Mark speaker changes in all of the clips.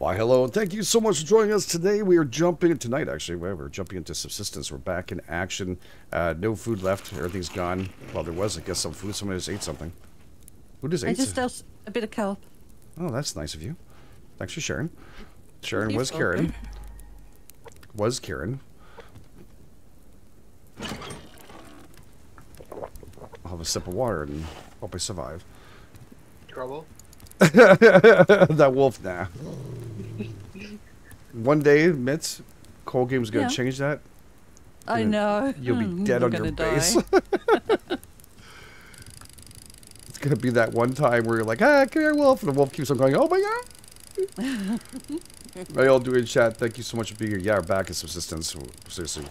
Speaker 1: Why, hello, and thank you so much for joining us today. We are jumping tonight, actually. We're jumping into subsistence. We're back in action. Uh, no food left. Everything's gone. Well, there was, I guess, some food. Somebody just ate something. Who just ate?
Speaker 2: I
Speaker 1: ate?
Speaker 2: just
Speaker 1: some-
Speaker 2: ate a bit of kelp.
Speaker 1: Oh, that's nice of you. Thanks for sharing. Sharon
Speaker 2: You're
Speaker 1: was Karen. Was Karen. I'll have a sip of water and hope I survive.
Speaker 3: Trouble?
Speaker 1: that wolf, nah. One day, Mitz, Cold Game's gonna
Speaker 2: Yeah.
Speaker 1: change that.
Speaker 2: I know.
Speaker 1: You'll be dead on your base. it's gonna be that one time where you're like, ah, come here, wolf, and the wolf keeps on going, oh my god. How y'all doing, chat? Thank you so much for being here. Yeah, we're back in subsistence. Seriously,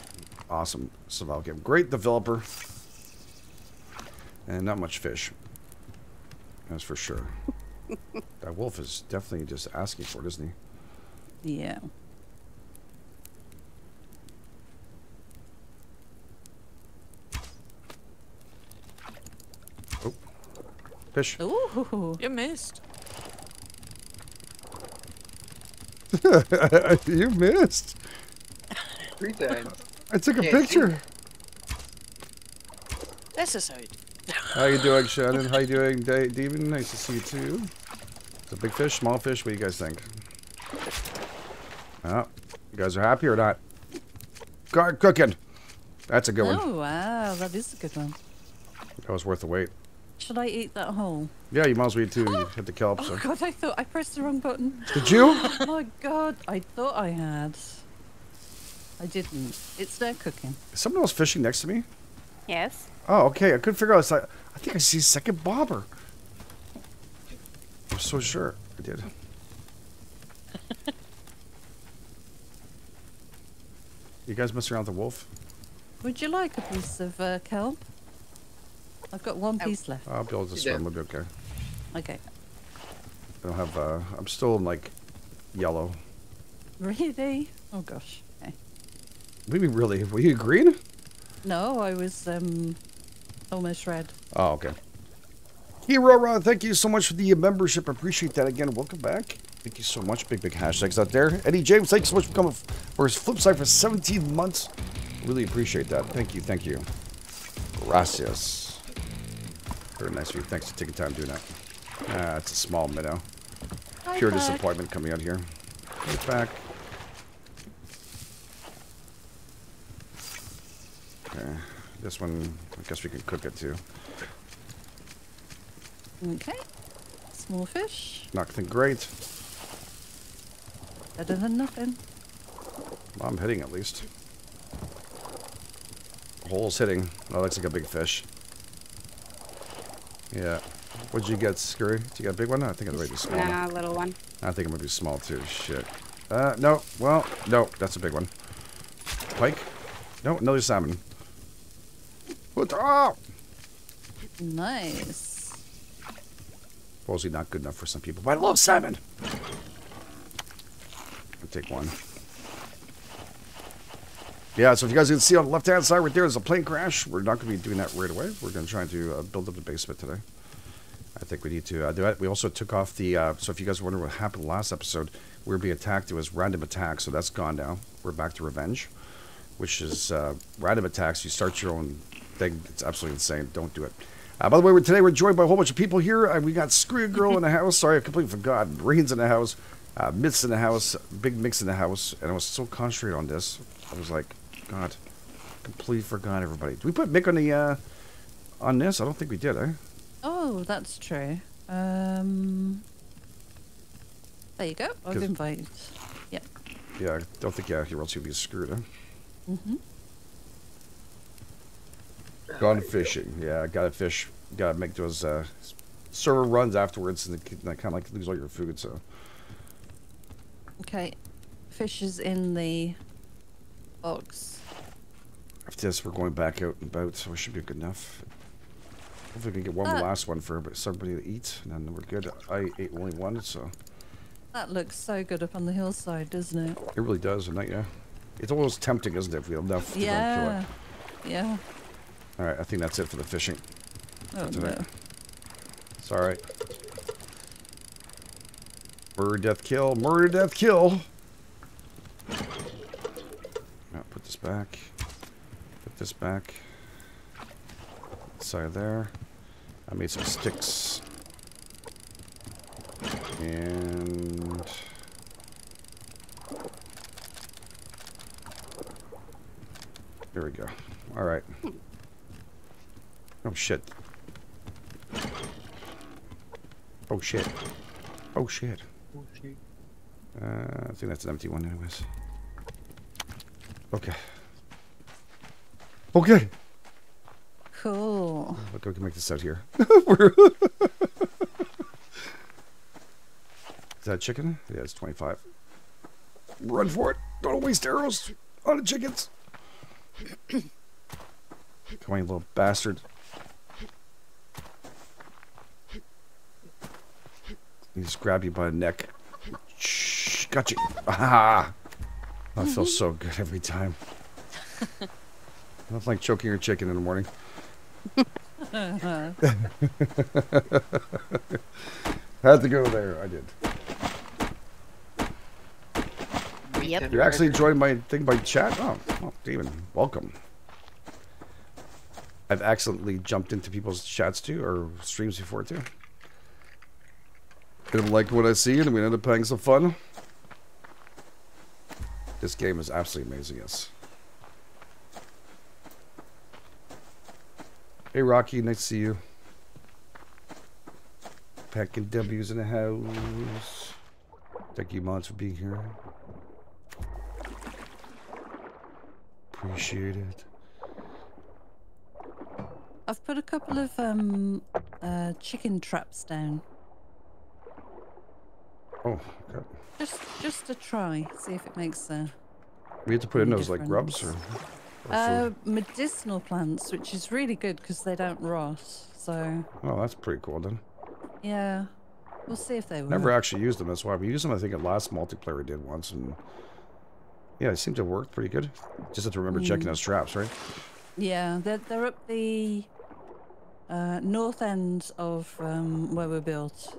Speaker 1: awesome survival game. Great developer. And not much fish. That's for sure. that wolf is definitely just asking for it, isn't he?
Speaker 2: Yeah. Oh.
Speaker 1: Fish.
Speaker 2: Ooh.
Speaker 4: You missed.
Speaker 1: you missed.
Speaker 3: Three times.
Speaker 1: I took a
Speaker 3: Can't see.
Speaker 1: picture.
Speaker 4: That's a side.
Speaker 1: How you doing, Shannon? How you doing, Da- Demon? Nice to see you too. It's a big fish, small fish. What do you guys think? Oh, you guys are happy or not? Guard cooking. That's a good one.
Speaker 2: Oh wow, that is a good one.
Speaker 1: That was worth the wait.
Speaker 2: Should I eat that whole?
Speaker 1: Yeah, you might as well eat too. You hit the kelp.
Speaker 2: Oh god, I thought I pressed the wrong button.
Speaker 1: Did you?
Speaker 2: Oh my god, I thought I had. I didn't. It's now cooking.
Speaker 1: Is someone else fishing next to me?
Speaker 5: Yes.
Speaker 1: Oh, okay. I couldn't figure out. Like, I think I see a second bobber. I'm so sure I did. you guys messing around with the wolf?
Speaker 2: Would you like a piece of uh, kelp? I've got one piece left.
Speaker 1: I'll be able to swim.
Speaker 3: did.
Speaker 1: We'll be okay.
Speaker 2: Okay.
Speaker 1: I don't have. Uh, I'm still in like yellow.
Speaker 2: Really? Oh gosh. Okay.
Speaker 1: Maybe really. Were you green?
Speaker 2: No, I was um almost red.
Speaker 1: Oh, okay. Hero Rod, thank you so much for the membership. Appreciate that again. Welcome back. Thank you so much. Big, big hashtags out there. Eddie James, thank you so much for coming for his flip side for 17 months. Really appreciate that. Thank you, thank you. Gracias. Very nice of you. Thanks for taking time doing that. Ah, it's a small minnow. Pure
Speaker 2: bud.
Speaker 1: disappointment coming out here. Get back. Okay. This one, I guess we can cook it too.
Speaker 2: Okay. Small fish.
Speaker 1: Nothing great.
Speaker 2: Better than nothing.
Speaker 1: Well, I'm hitting at least. Hole's hitting. That looks like a big fish. Yeah. What'd you get, Scurry? Did you get a big one? I think it might be small.
Speaker 5: Nah, little one.
Speaker 1: I think it might be small too. Shit. Uh, no. Well, no. That's a big one. Pike? No, another salmon. What? Oh!
Speaker 2: Nice.
Speaker 1: Supposedly not good enough for some people, but I love salmon. Take one. Yeah, so if you guys can see on the left-hand side right there, there's a plane crash. We're not going to be doing that right away. We're going to try to uh, build up the basement today. I think we need to uh, do it. We also took off the. Uh, so if you guys wonder what happened last episode, we were being attacked. It was random attack, so that's gone now. We're back to revenge, which is uh, random attacks. You start your own thing. It's absolutely insane. Don't do it. Uh, by the way, we're, today we're joined by a whole bunch of people here. Uh, we got Screw Girl in the house. Sorry, I completely forgot. Rain's in the house. Uh, Mitts in the house. Big Mix in the house. And I was so concentrated on this. I was like, God, completely forgot everybody. Did we put Mick on the uh, on this? I don't think we did, eh?
Speaker 2: Oh, that's true. Um. There you go. I've invited. Yep.
Speaker 1: Yeah, I don't think yeah, or else he'd be screwed, huh?
Speaker 2: Mm-hmm.
Speaker 1: Gone fishing. Yeah, gotta fish. Gotta make those uh, server runs afterwards, and kind of like lose all your food. So
Speaker 2: Okay. Fish is in the box.
Speaker 1: after this, we're going back out and about, so we should be good enough. Hopefully, we can get one
Speaker 2: Uh.
Speaker 1: last one for somebody to eat, and then we're good. I ate only one, so
Speaker 2: That looks so good up on the hillside, doesn't it?
Speaker 1: it really does, isn't it? Yeah. It's almost tempting, isn't it? If we have enough to
Speaker 2: Yeah. Yeah.
Speaker 1: All right, I think that's it for the fishing.
Speaker 2: Oh no.
Speaker 1: It's all right. Murder, death, kill. Murder, death, kill. Now put this back. Put this back. Side there. I made some sticks. And there we go. All right. Oh shit. Oh shit. Oh shit. Uh, I think that's an empty one, anyways. Okay. Okay.
Speaker 2: Cool.
Speaker 1: Look, we can make this out here. Is that chicken? Yeah, it's 25. Run for it. Don't waste arrows on the chickens. Come on, you little bastard. He just grab you by the neck. Shh, got you. Ah! I feel so good every time. Nothing like choking your chicken in the morning. Had to go there. I did.
Speaker 2: Yep.
Speaker 1: You're actually enjoying my thing by chat? Oh, well, Demon, welcome. I've accidentally jumped into people's chats too, or streams before too. They like what I see, and we end up having some fun. This game is absolutely amazing, yes. Hey, Rocky, nice to see you. Packing W's in the house. Thank you, mods, for being here. Appreciate it.
Speaker 2: I've put a couple of um uh chicken traps down.
Speaker 1: Oh, okay.
Speaker 2: Just just to try, see if it makes a.
Speaker 1: We had to put in those like grubs or, or
Speaker 2: uh medicinal plants, which is really good because they don't rot. So
Speaker 1: Oh, that's pretty cool then.
Speaker 2: yeah, we'll see if they work.
Speaker 1: Never actually used them. That's why we used them. I think at last multiplayer we did once, and yeah, it seemed to work pretty good. Just have to remember checking
Speaker 2: Mm.
Speaker 1: those traps, right?
Speaker 2: Yeah, they're they're up the uh, north end of um, where we're built.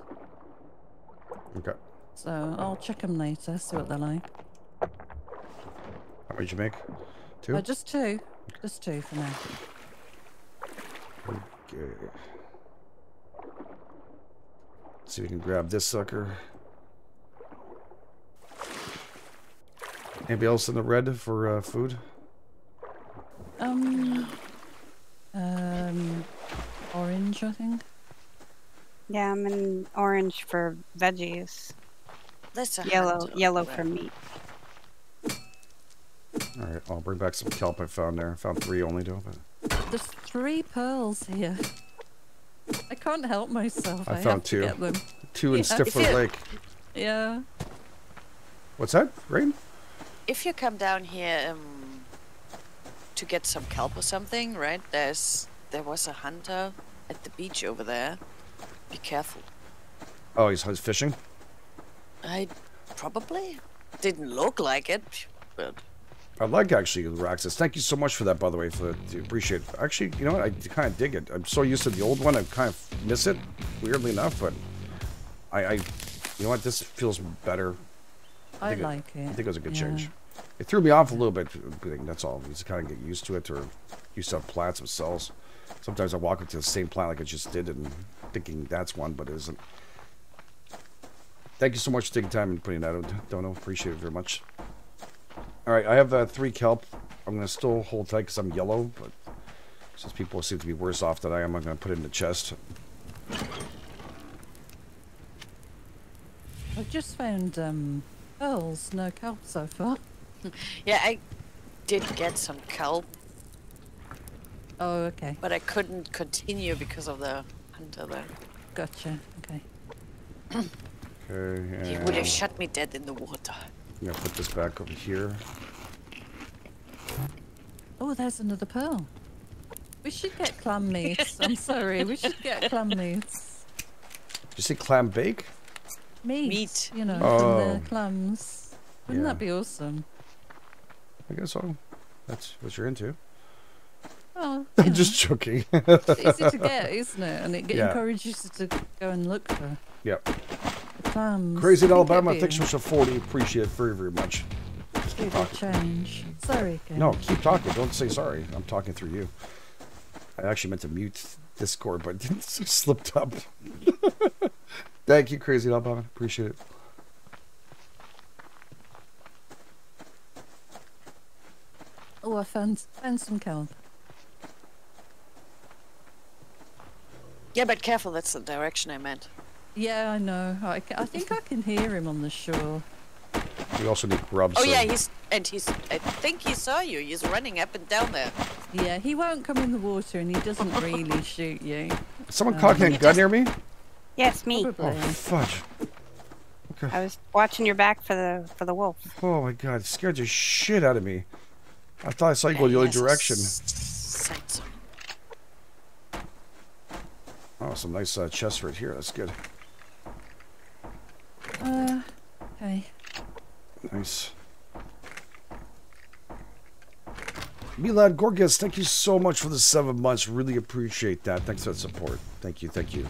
Speaker 1: Okay.
Speaker 2: So I'll check them later, see what they're like.
Speaker 1: How many you make? Two.
Speaker 2: Uh, just two, just two for now.
Speaker 1: Okay. See if we can grab this sucker. Anybody else in the red for uh, food?
Speaker 2: Um, um, orange, I think.
Speaker 4: Yeah, I'm in orange for veggies.
Speaker 5: That's a
Speaker 4: Yellow, yellow for
Speaker 5: there.
Speaker 4: meat.
Speaker 1: All right, I'll bring back some kelp I found there. I found three only though, but
Speaker 2: There's three pearls here. I can't help myself.
Speaker 1: I
Speaker 2: I, have
Speaker 1: found
Speaker 2: to
Speaker 1: two.
Speaker 2: get them.
Speaker 1: two in
Speaker 2: Yeah,
Speaker 1: Stifler Lake.
Speaker 2: Yeah.
Speaker 1: What's that? Rain?
Speaker 5: If you come down here um, to get some kelp or something, right? There's there was a hunter at the beach over there. Be careful.
Speaker 1: Oh, he's, he's fishing.
Speaker 5: I probably didn't look like it, but
Speaker 1: I like actually Raxus. Thank you so much for that, by the way. For the, appreciate. It. Actually, you know what? I kind of dig it. I'm so used to the old one. I kind of miss it, weirdly enough. But I, I, you know what? This feels better.
Speaker 2: I,
Speaker 1: think it-
Speaker 2: like it.
Speaker 1: I think it was a good
Speaker 2: yeah.
Speaker 1: change. It threw me off a little bit. but That's all. You just kind of get used to it, or used to have plants with cells. Sometimes I walk up to the same plant like I just did, and thinking that's one, but it isn't. Thank you so much for taking time and putting that out, Dono. Appreciate it very much. All right, I have uh, three kelp. I'm gonna still hold tight because I'm yellow, but since people seem to be worse off than I am, I'm gonna put it in the chest.
Speaker 2: I've just found um, pearls, no kelp so far.
Speaker 5: yeah, I did get some kelp,
Speaker 2: Oh, okay.
Speaker 5: but I couldn't continue because of the hunter there.
Speaker 2: Gotcha. Okay.
Speaker 1: Okay,
Speaker 5: He would have shot me dead in the water.
Speaker 1: I'm gonna put this back over here.
Speaker 2: Oh, there's another pearl. We should get clam meats. I'm sorry. We should get clam meats.
Speaker 1: Did you say clam bake?
Speaker 2: Meat.
Speaker 5: Meat.
Speaker 2: You know,
Speaker 1: Oh.
Speaker 2: from the oh. clams. Wouldn't
Speaker 1: Yeah.
Speaker 2: that be awesome?
Speaker 1: I guess so. That's what you're into.
Speaker 2: Oh,
Speaker 1: I'm just joking.
Speaker 2: it's easy to get, isn't it? And it
Speaker 1: Yeah.
Speaker 2: encourages you to go and look for.
Speaker 1: yep.
Speaker 2: plums.
Speaker 1: Crazy in
Speaker 2: I think it'd
Speaker 1: Alabama, thanks
Speaker 2: a-
Speaker 1: so much for 40. Appreciate it very, very much. Just keep talking.
Speaker 2: change. Sorry.
Speaker 1: No, keep talking. Don't say sorry. I'm talking through you. I actually meant to mute Discord, but it slipped up. Thank you, Crazy in Alabama. Appreciate it.
Speaker 2: Oh, I found found some kelp.
Speaker 5: Yeah, but careful, that's the direction I meant.
Speaker 2: Yeah, I know. I, I think I can hear him on the shore.
Speaker 1: We also need grubs.
Speaker 5: Oh
Speaker 1: so-
Speaker 5: yeah, he's and he's. I think he saw you. He's running up and down there.
Speaker 2: Yeah, he won't come in the water and he doesn't really shoot you.
Speaker 1: Someone
Speaker 2: Um,
Speaker 1: cocking a gun
Speaker 5: just-
Speaker 1: near me?
Speaker 4: Yes, me.
Speaker 1: Oh,
Speaker 2: Probably.
Speaker 1: fudge.
Speaker 4: I was watching your back for the for the wolf.
Speaker 1: Oh my god, it scared the shit out of me. I thought I saw you go the other
Speaker 5: Yes,
Speaker 1: direction. Oh, some nice uh, chest right here. That's good.
Speaker 2: Uh.
Speaker 1: Nice. Milad Gorgas, thank you so much for the seven months. Really appreciate that. Thanks for the support. Thank you, thank you.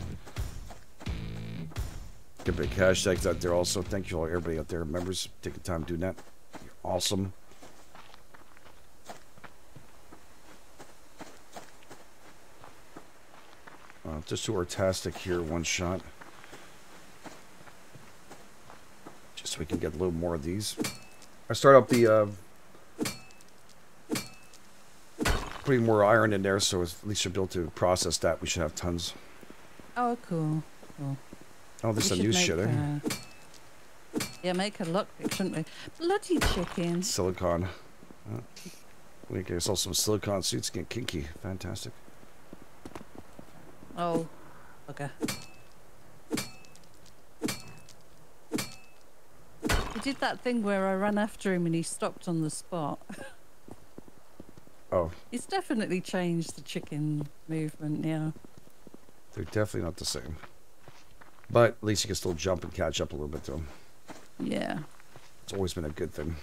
Speaker 1: Get big hashtags out there also. Thank you all, everybody out there, members, taking time doing that. You're awesome. Uh, just to our tastic here, one shot. Just so we can get a little more of these. I start up the uh, putting more iron in there, so at least you'll be able to process that. We should have tons.
Speaker 2: Oh, cool. cool.
Speaker 1: Oh, this is a new shit,
Speaker 2: make,
Speaker 1: eh?
Speaker 2: uh, yeah, make a lockpick, shouldn't we? Bloody chickens.
Speaker 1: Silicon. Uh, we can get ourselves some silicon suits, get kinky. Fantastic.
Speaker 2: Oh, okay. He did that thing where I ran after him and he stopped on the spot.
Speaker 1: Oh,
Speaker 2: He's definitely changed the chicken movement, yeah.
Speaker 1: they're definitely not the same. But at least you can still jump and catch up a little bit to them.
Speaker 2: Yeah.
Speaker 1: It's always been a good thing.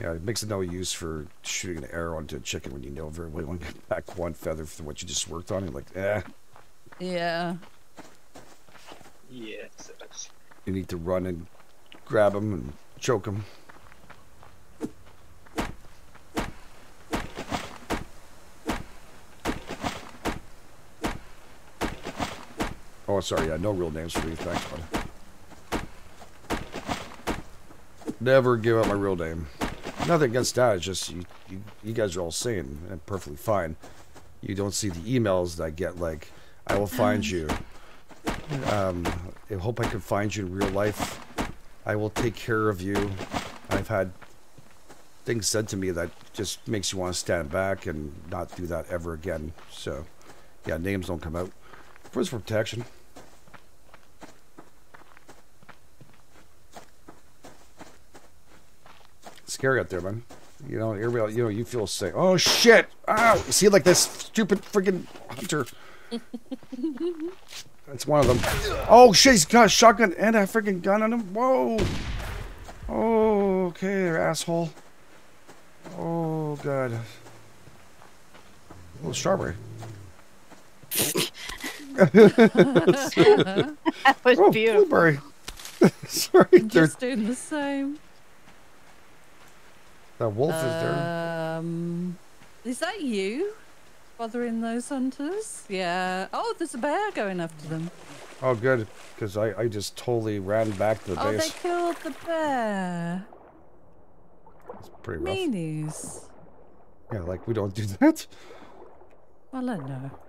Speaker 1: Yeah, it makes no use for shooting an arrow into a chicken when you know very well you want get back one feather from what you just worked on. You're like, eh,
Speaker 2: Yeah.
Speaker 3: Yes. that's-
Speaker 1: you need to run and grab him and choke him. Oh, sorry. Yeah, no real names for me. Thanks, bud. Never give up my real name. Nothing against that. It's just you, you, you guys are all sane and perfectly fine. You don't see the emails that I get like, "I will find you." Um, I hope I can find you in real life. I will take care of you. I've had things said to me that just makes you want to stand back and not do that ever again. So, yeah, names don't come out. First for protection. Scary out there, man. You know, everybody, you know, you feel sick. Oh shit! Ow! You see, like this stupid freaking hunter. That's one of them. Oh shit! He's got a shotgun and a freaking gun on him. Whoa! Oh, okay, asshole. Oh god. Little strawberry.
Speaker 4: That was
Speaker 1: Oh,
Speaker 4: beautiful.
Speaker 1: blueberry. Sorry,
Speaker 2: I'm
Speaker 1: there,
Speaker 2: just doing the same.
Speaker 1: That wolf is there.
Speaker 2: Um, is that you bothering those hunters? Yeah. Oh, there's a bear going after them.
Speaker 1: Oh, good, because I, I just totally ran back to the
Speaker 2: Oh, they killed the bear.
Speaker 1: It's pretty rough.
Speaker 2: Meanies.
Speaker 1: Yeah, like we don't do that.
Speaker 2: Well, I know.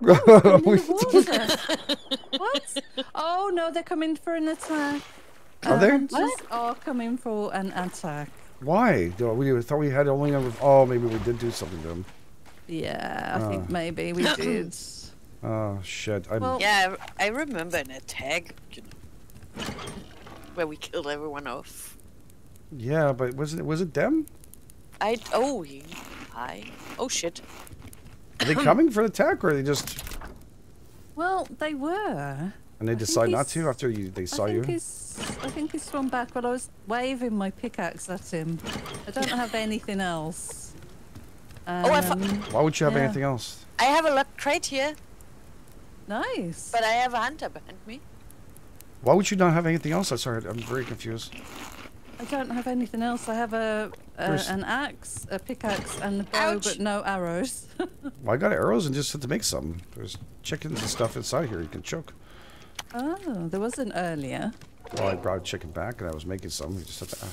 Speaker 1: We
Speaker 2: In the what? Oh no, they're coming for an attack.
Speaker 1: Are they?
Speaker 2: Hunters are coming for an attack.
Speaker 1: Why? Do we thought we had only ever. Oh, maybe we did do something to them.
Speaker 2: Yeah, I
Speaker 1: Ah.
Speaker 2: think maybe we did.
Speaker 1: Oh shit! I'm,
Speaker 2: Well-
Speaker 5: Yeah, I I remember an attack, you know, where we killed everyone off.
Speaker 1: yeah, but was it was it them?
Speaker 5: I oh he, hi oh shit.
Speaker 1: Are they coming for the attack, or are they just
Speaker 2: Well, they were.
Speaker 1: And they
Speaker 2: think
Speaker 1: decide not to after you they saw
Speaker 2: I think
Speaker 1: you?
Speaker 2: he's. I think he's swum back, but I was waving my pickaxe at him. I don't have anything else.
Speaker 5: Oh, I
Speaker 2: Um,
Speaker 1: Why would you have
Speaker 2: yeah.
Speaker 1: anything else?
Speaker 5: I have a lock crate here.
Speaker 2: Nice.
Speaker 5: But I have a hunter behind me.
Speaker 1: Why would you not have anything else? I'm sorry, I'm very confused.
Speaker 2: I don't have anything else. I have a, a an axe, a pickaxe, and a bow,
Speaker 5: Ouch.
Speaker 2: but no arrows.
Speaker 1: Well, I got arrows and just had to make some. There's chickens and stuff inside here you can choke.
Speaker 2: Oh, there wasn't earlier.
Speaker 1: Well, I brought a chicken back and I was making some. You just had to. I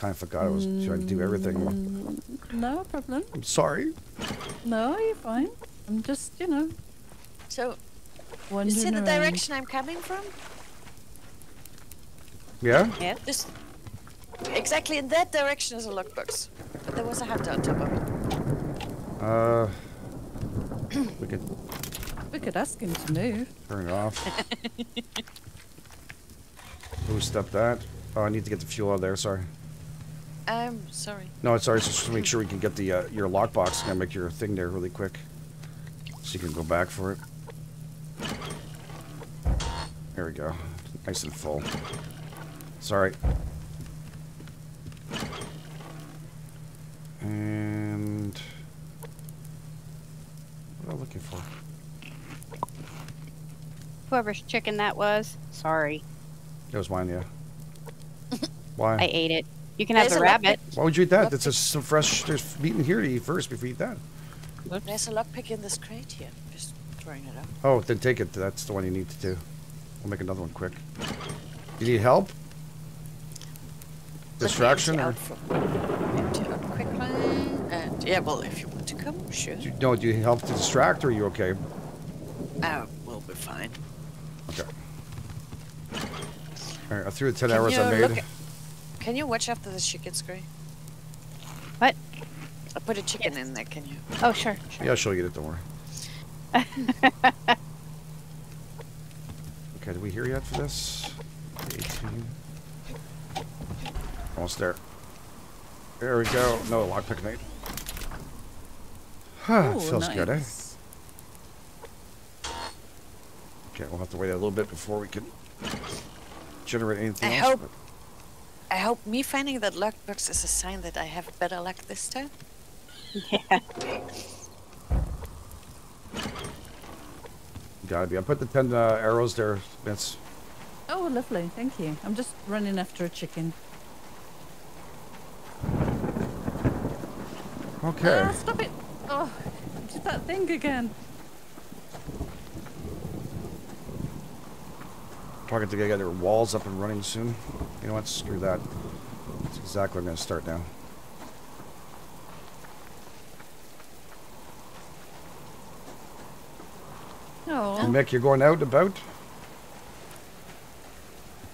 Speaker 1: kind of forgot I was trying to do everything.
Speaker 2: No problem.
Speaker 1: I'm sorry.
Speaker 2: No, you're fine. I'm just, you know,
Speaker 5: So,
Speaker 2: wondering
Speaker 5: you see the
Speaker 2: around.
Speaker 5: direction I'm coming from?
Speaker 1: Yeah?
Speaker 4: Yeah.
Speaker 5: Just exactly in that direction is a lockbox. But there was a hunter on top of it.
Speaker 1: Uh, we could
Speaker 2: We could ask him to move.
Speaker 1: turn it off. Boost up that. Oh, I need to get the fuel out of there. Sorry.
Speaker 5: I'm sorry.
Speaker 1: No, it's sorry. It's just to make sure we can get the uh, your lockbox. Gonna make your thing there really quick, so you can go back for it. There we go. Nice and full. Sorry. And what am I looking for?
Speaker 4: Whoever's chicken that was, sorry.
Speaker 1: It was mine, yeah. Why?
Speaker 4: I ate it. You can have
Speaker 5: There's
Speaker 4: the
Speaker 5: a lockpick-
Speaker 4: rabbit.
Speaker 1: Why would you eat that? That's just some fresh. There's meat in here to eat first before you eat that.
Speaker 5: There's a lockpick in this crate here. Just throwing it up.
Speaker 1: Oh, then take it. That's the one you need to do. We'll make another one quick. You need help? Distraction? Or,
Speaker 5: out for- empty out quickly. And yeah, well, if you want to come, sure.
Speaker 1: do you, no, do you need help to distract or are you okay?
Speaker 5: Oh, we'll be fine.
Speaker 1: Okay. Alright, I threw the 10
Speaker 5: Can
Speaker 1: hours I made.
Speaker 5: at- Can you watch after the chickens, Gray?
Speaker 4: What?
Speaker 5: I put a chicken in there, can you?
Speaker 4: Oh, sure. sure.
Speaker 1: Yeah, she'll get it, don't worry. Okay, did we hear yet for this? 18. Almost there. There we go. No, lockpick night. Huh,
Speaker 2: Ooh,
Speaker 1: feels good, eh? Okay, we'll have to wait a little bit before we can generate anything
Speaker 5: I
Speaker 1: else.
Speaker 5: hope- I hope me finding that luck box is a sign that I have better luck this time.
Speaker 4: Yeah.
Speaker 1: Gotta be. I put the 10 uh, arrows there, Vince.
Speaker 2: Oh, lovely. Thank you. I'm just running after a chicken.
Speaker 1: Okay.
Speaker 2: Ah, stop it! Oh, did that thing again.
Speaker 1: Talking to get their walls up and running soon. You know what? Screw that. That's exactly where I'm going to start now.
Speaker 2: Oh,
Speaker 1: Mick, you're going out and about?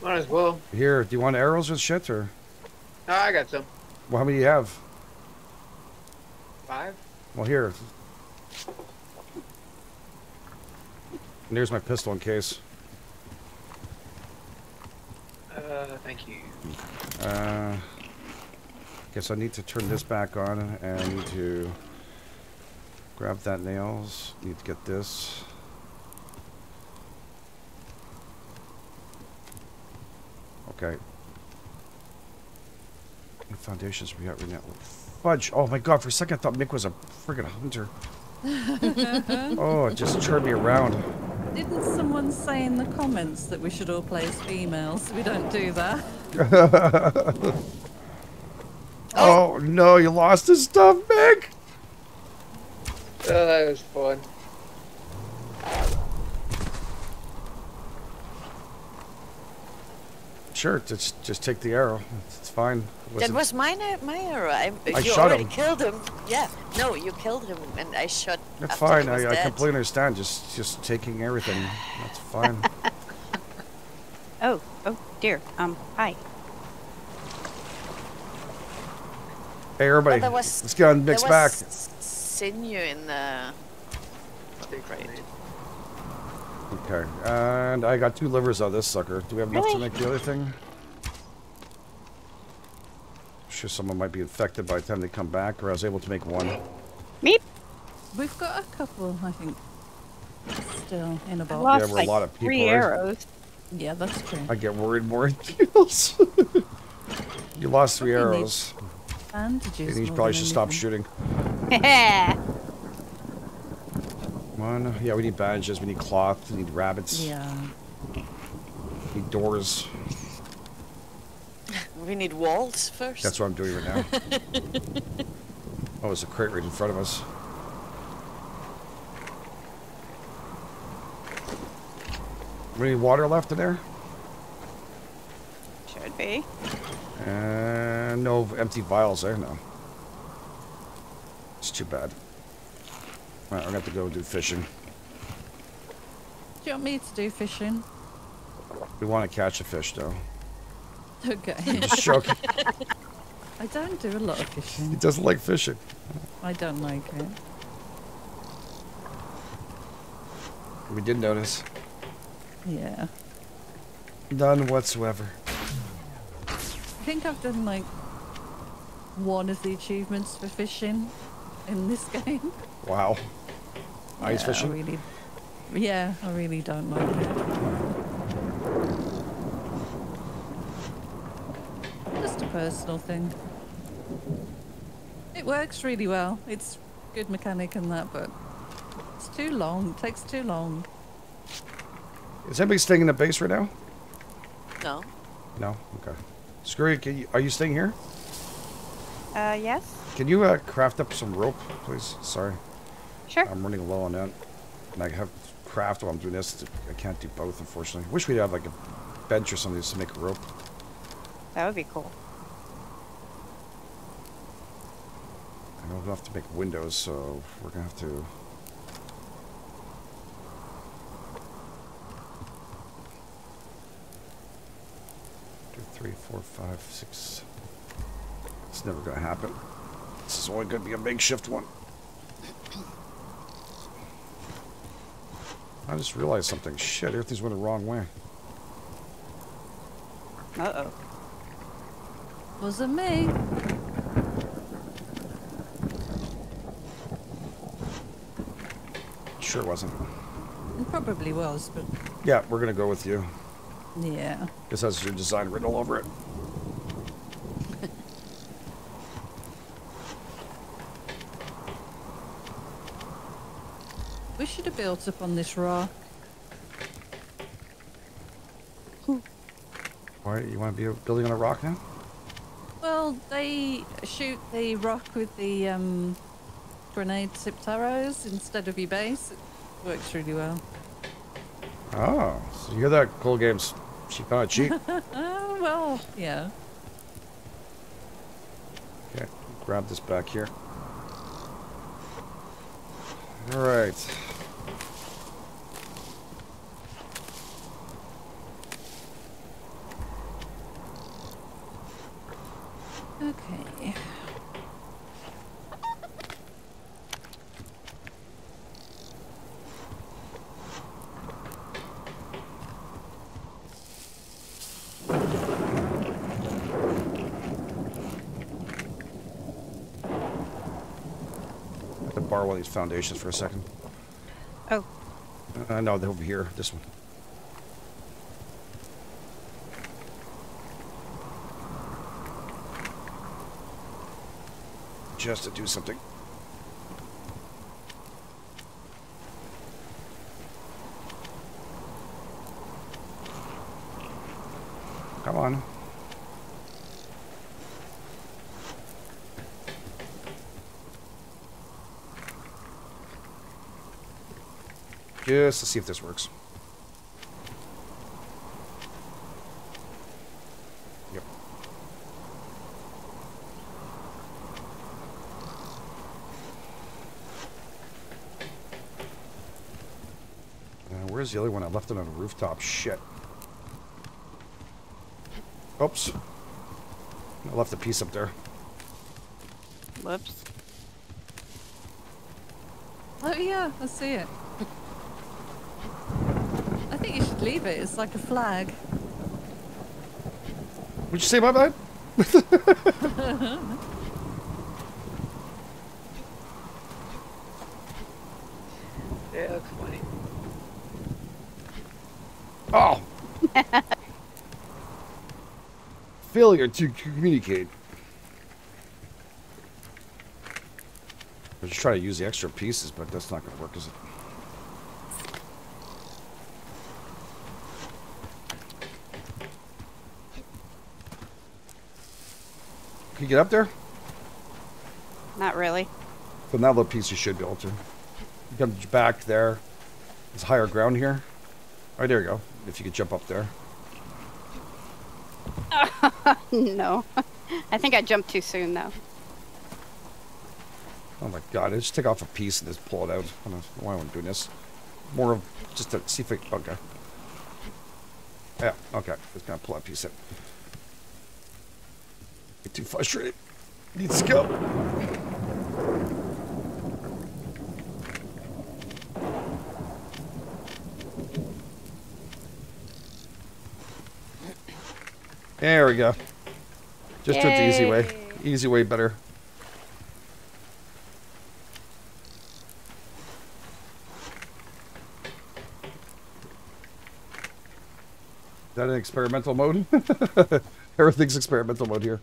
Speaker 3: Might as well.
Speaker 1: Here, do you want arrows and shit, or?
Speaker 3: Oh, I got some.
Speaker 1: Well, how many do you have?
Speaker 3: Five?
Speaker 1: Well, here. And here's my pistol in case.
Speaker 3: Uh, thank you.
Speaker 1: Uh, guess I need to turn this back on, and I need to grab that nails. Need to get this. Okay. What foundations we got right now? Fudge! Oh my god! For a second, I thought Mick was a friggin' hunter. oh, it just turned me around.
Speaker 2: Didn't someone say in the comments that we should all play as females? We don't do that.
Speaker 1: Oh no! You lost his stuff, Mick.
Speaker 3: Oh, that was fun.
Speaker 1: Sure, just just take the arrow. It's, it's fine. It
Speaker 5: That
Speaker 1: wasn't-
Speaker 5: my my arrow. I,
Speaker 1: I
Speaker 5: you
Speaker 1: shot
Speaker 5: already
Speaker 1: him.
Speaker 5: killed him. Yeah. No, you killed him, and I shot.
Speaker 1: That's fine. I, I completely understand. Just just taking everything. That's fine.
Speaker 4: Oh, oh dear. Um, hi.
Speaker 1: hey, everybody,
Speaker 5: there was-
Speaker 1: let's get on
Speaker 5: There was
Speaker 1: back.
Speaker 5: s- sinew in the. Great.
Speaker 1: Okay, and I got two livers out of this sucker. Do we have enough to make the other thing? Sure, someone might be infected by the time they come back, or I was able to make one.
Speaker 4: Meep.
Speaker 2: We've got a couple, I think, still in a
Speaker 4: I
Speaker 2: box.
Speaker 4: lost
Speaker 1: we're a lot of people,
Speaker 4: three
Speaker 1: right?
Speaker 4: arrows.
Speaker 2: Yeah, that's true.
Speaker 1: I get worried more in deals. you lost three
Speaker 2: Probably
Speaker 1: arrows.
Speaker 2: Bandages.
Speaker 1: And you probably
Speaker 2: than
Speaker 1: should stop shooting.
Speaker 4: Yeah.
Speaker 1: Well, on. Yeah, we need bandages. We need cloth. We need rabbits.
Speaker 2: Yeah.
Speaker 1: We need doors.
Speaker 5: We need walls first.
Speaker 1: That's what I'm doing right now. oh, there's a crate right in front of us. We need water left in there?
Speaker 4: Should be.
Speaker 1: And no empty vials there, no. It's too bad. Alright, I'm gonna have to go do fishing.
Speaker 2: Do you want me to do fishing?
Speaker 1: We want to catch a fish, though.
Speaker 2: Okay.
Speaker 1: Just joking.
Speaker 2: I don't do a lot of fishing.
Speaker 1: he doesn't like fishing.
Speaker 2: I don't like it.
Speaker 1: We did notice.
Speaker 2: Yeah.
Speaker 1: None whatsoever.
Speaker 2: I think I've done like one of the achievements for fishing in this game.
Speaker 1: Wow. Ice
Speaker 2: Yeah,
Speaker 1: fishing?
Speaker 2: I really, yeah, I really don't like it. Just a personal thing. It works really well. It's good mechanic and that, but it's too long. It takes too long.
Speaker 1: Is anybody staying in the base right now?
Speaker 5: No.
Speaker 1: No? Okay. Screwy, can you, are you staying here?
Speaker 4: Uh, yes.
Speaker 1: Can you uh, craft up some rope, please? Sorry.
Speaker 4: Sure.
Speaker 1: I'm running low on that. And I have craft while I'm doing this. I can't do both, unfortunately. Wish we'd have like a bench or something just to make a rope.
Speaker 4: That would be cool.
Speaker 1: I don't have enough to make windows, so we're gonna have to. Three, four, five, six. It's never gonna happen. This is only gonna be a makeshift one. I just realized something. Shit, everything's went the wrong way.
Speaker 4: Uh oh.
Speaker 2: Wasn't me.
Speaker 1: Sure wasn't.
Speaker 2: It probably was, but
Speaker 1: Yeah, we're gonna go with you.
Speaker 2: Yeah.
Speaker 1: This has your design written all over it.
Speaker 2: We should have built up on this rock.
Speaker 1: Why you want to be building on a rock now?
Speaker 2: Well, they shoot the rock with the um, grenade tipped arrows instead of your base. It works really well.
Speaker 1: Oh, so you're that? Cool games. On a cheap.
Speaker 2: Oh, well, yeah.
Speaker 1: okay, grab this back here. All right.
Speaker 2: Okay.
Speaker 1: I have to borrow one of these foundations for a second.
Speaker 4: Oh.
Speaker 1: Uh, no, they're over here. This one. Just to do something. Come on. Just to see if this works. Yep. Uh, where's the other one? I left it on the rooftop. Shit. Oops. I left a piece up there.
Speaker 4: Whoops.
Speaker 2: Oh, yeah, let's see it. I think you should leave it. It's like a flag.
Speaker 1: What'd you say about that?
Speaker 3: Yeah, it looks funny.
Speaker 1: Oh! Failure to communicate. I'm just trying to use the extra pieces, but that's not going to work, is it? You get up there?
Speaker 4: Not really.
Speaker 1: From that little piece, you should be able to. You come back there. It's higher ground here. All right, there you go. If you could jump up there.
Speaker 4: no. I think I jumped too soon though.
Speaker 1: Oh my god, I just take off a piece and just pull it out. I don't know why I'm doing this. More of just to see if I okay. Yeah, okay. Just gonna pull that piece out. Get too frustrated. Needs to go. There we go. Just took the easy way. Easy way better. Is that an experimental mode? Everything's experimental mode here.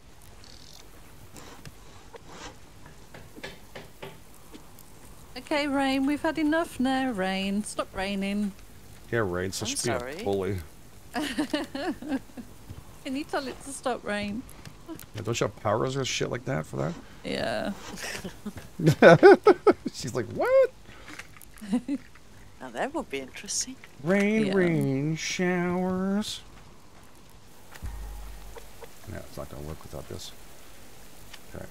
Speaker 2: Okay, Rain, we've had enough now, Rain. Stop raining.
Speaker 1: Yeah, right. So
Speaker 5: I'm
Speaker 1: being a
Speaker 5: sorry.
Speaker 1: bully.
Speaker 2: Can you tell it to stop rain?
Speaker 1: Yeah, don't you have powers or shit like that for that?
Speaker 2: Yeah.
Speaker 1: She's like, what?
Speaker 5: Now that would be interesting.
Speaker 1: Rain,
Speaker 2: Yeah.
Speaker 1: rain, showers. Yeah, it's not gonna work without this. Okay.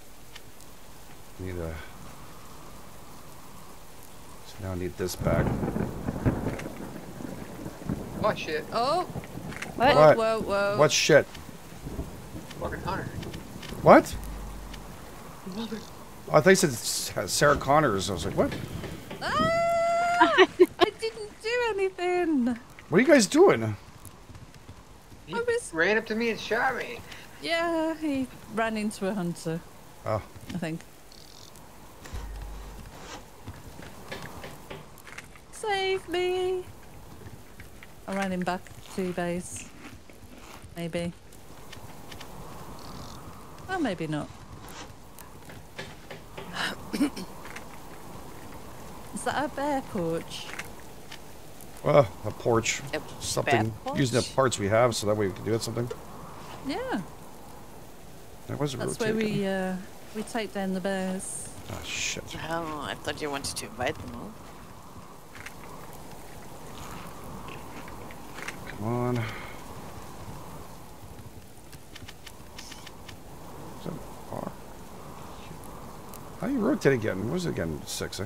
Speaker 1: Need a. So now I need this back.
Speaker 3: Oh shit.
Speaker 2: Oh,
Speaker 4: What?
Speaker 1: What?
Speaker 2: whoa, whoa.
Speaker 1: What shit?
Speaker 3: Fucking hunter.
Speaker 1: What?
Speaker 3: Mother.
Speaker 1: Oh, I thought you said Sarah Connors. I was like, what?
Speaker 2: Ah! I didn't do anything.
Speaker 1: What are you guys doing?
Speaker 3: He
Speaker 2: I was-
Speaker 3: ran up to me and shot me.
Speaker 2: Yeah, he ran into a hunter,
Speaker 1: Oh,
Speaker 2: I think. Save me! I ran him back to base. Maybe. Or maybe not. Is that a bear porch?
Speaker 1: well, a porch.
Speaker 5: A
Speaker 1: Something
Speaker 5: bad
Speaker 1: using the parts we have, so that way we can do it something.
Speaker 2: Yeah,
Speaker 1: That was
Speaker 2: that's where we uh, we take down the bears.
Speaker 1: Oh shit.
Speaker 5: Oh, I thought you wanted to invite them all.
Speaker 1: Come on. Is that R? How you rotate again? What was it again? Six, eh?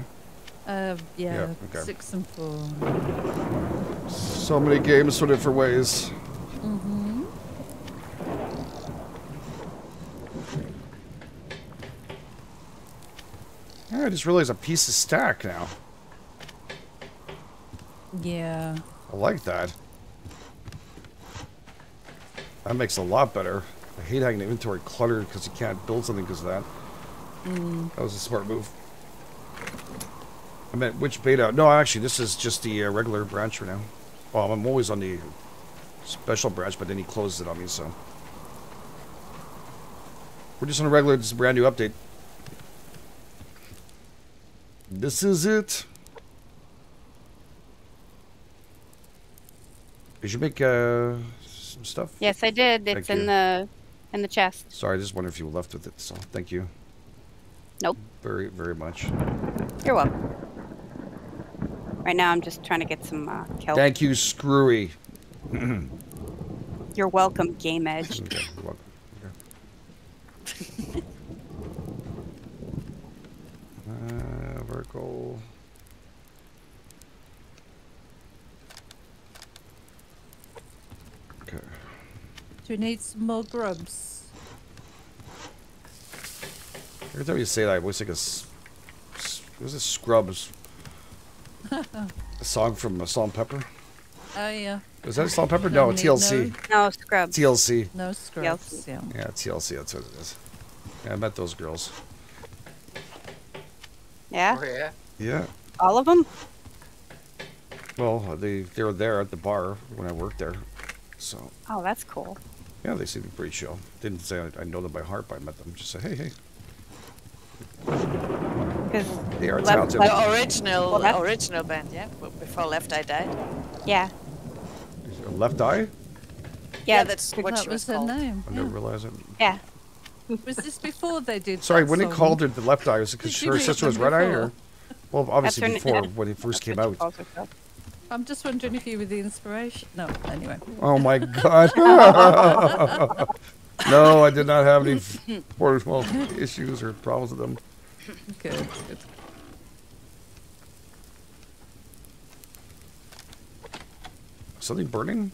Speaker 2: Uh, yeah,
Speaker 1: Yeah, okay.
Speaker 2: six and four.
Speaker 1: So many games, so different ways.
Speaker 2: Mm-hmm.
Speaker 1: Yeah, I just realized a piece of stack now.
Speaker 2: Yeah.
Speaker 1: I like that. That makes a lot better. I hate having the inventory cluttered because you can't build something because of that. That was a smart move. I meant which beta? No, actually, this is just the uh, regular branch for now. Well, I'm always on the special branch, but then he closes it on me, so. We're just on a regular, this is a brand new update. This is it. Did you make uh, some stuff?
Speaker 4: Yes, I did.
Speaker 1: Thank
Speaker 4: It's in
Speaker 1: you.
Speaker 4: the in the chest.
Speaker 1: Sorry, I just wonder if you left with it, so thank you
Speaker 4: Nope.
Speaker 1: very, very much.
Speaker 4: You're welcome. Right now, I'm just trying to get some uh, kelp.
Speaker 1: Thank you, Screwy.
Speaker 4: You're welcome, Game Edge.
Speaker 1: Okay, you're welcome. Okay. uh, vertical. Okay.
Speaker 2: Do we need some more grubs?
Speaker 1: Every time you say that, I always think of s- s- was it Scrubs? a song from uh, Salt-N-Pepa.
Speaker 2: Oh yeah.
Speaker 1: Was that Salt-N-Pepa?
Speaker 2: No
Speaker 1: No, TLC.
Speaker 4: No scrubs.
Speaker 1: TLC.
Speaker 2: No scrubs. Yeah.
Speaker 1: Yeah, TLC. That's what it is. Yeah, I met those girls.
Speaker 4: Yeah,
Speaker 3: Oh yeah.
Speaker 1: Yeah.
Speaker 4: all of them.
Speaker 1: Well, they they were there at the bar when I worked there, so
Speaker 4: Oh, that's cool.
Speaker 1: Yeah, they seem pretty chill. Didn't say I, I know them by heart, but I met them. Just say, hey, hey,
Speaker 4: Because
Speaker 1: they are
Speaker 4: Left-
Speaker 1: talented.
Speaker 5: The original,
Speaker 4: Well, that's-
Speaker 5: original band, yeah. b- Before Left Eye died.
Speaker 4: yeah,
Speaker 1: Left eye?
Speaker 4: yeah,
Speaker 5: that's what
Speaker 2: that
Speaker 5: she
Speaker 2: was
Speaker 5: was
Speaker 2: her
Speaker 5: called.
Speaker 2: name.
Speaker 1: I never realized it.
Speaker 4: yeah.
Speaker 2: Was this before they did?
Speaker 1: Sorry,
Speaker 2: that
Speaker 1: when he
Speaker 2: song?
Speaker 1: called her the left eye, was it because her sister
Speaker 2: them
Speaker 1: was red eye, or? Well, obviously
Speaker 4: her-
Speaker 1: before when he first came
Speaker 4: That's what
Speaker 1: out.
Speaker 4: She calls herself.
Speaker 2: I'm just wondering if you were the inspiration. No, anyway.
Speaker 1: Oh my god. no, I did not have any or, well, issues or problems with them.
Speaker 2: Good, good.
Speaker 1: Something burning?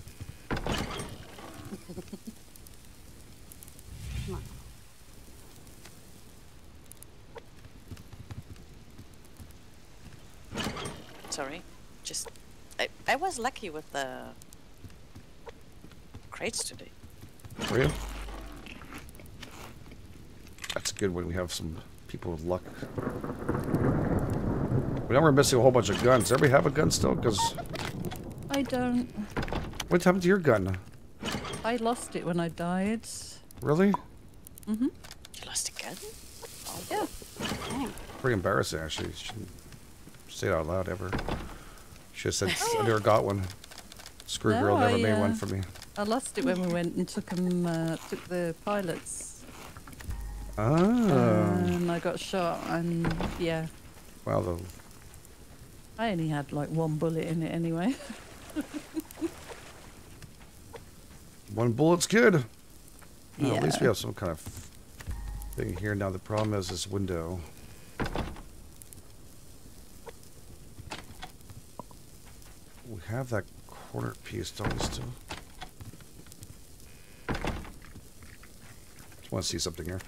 Speaker 5: Sorry. Just. I, I was lucky with the crates today.
Speaker 1: Were you? That's good when we have some people with luck. We know we're missing a whole bunch of guns. Everybody have a gun still? Because
Speaker 2: I don't.
Speaker 1: what happened to your gun?
Speaker 2: I lost it when I died.
Speaker 1: Really? Mm-hmm.
Speaker 5: You lost a gun?
Speaker 2: Oh Yeah.
Speaker 1: Pretty embarrassing, actually. Shouldn't say it out loud ever. Have said I never got one. Screw
Speaker 2: No,
Speaker 1: girl never
Speaker 2: I,
Speaker 1: made one
Speaker 2: uh,
Speaker 1: for me.
Speaker 2: I lost it when we went and took 'em, uh, took the pilots.
Speaker 1: Ah.
Speaker 2: And I got shot, and yeah,
Speaker 1: Well, the
Speaker 2: I only had like one bullet in it anyway.
Speaker 1: one bullet's good. Well, At least we have some kind of thing here. Now the problem is this window. We have that corner piece, don't we still? Just want to see something here.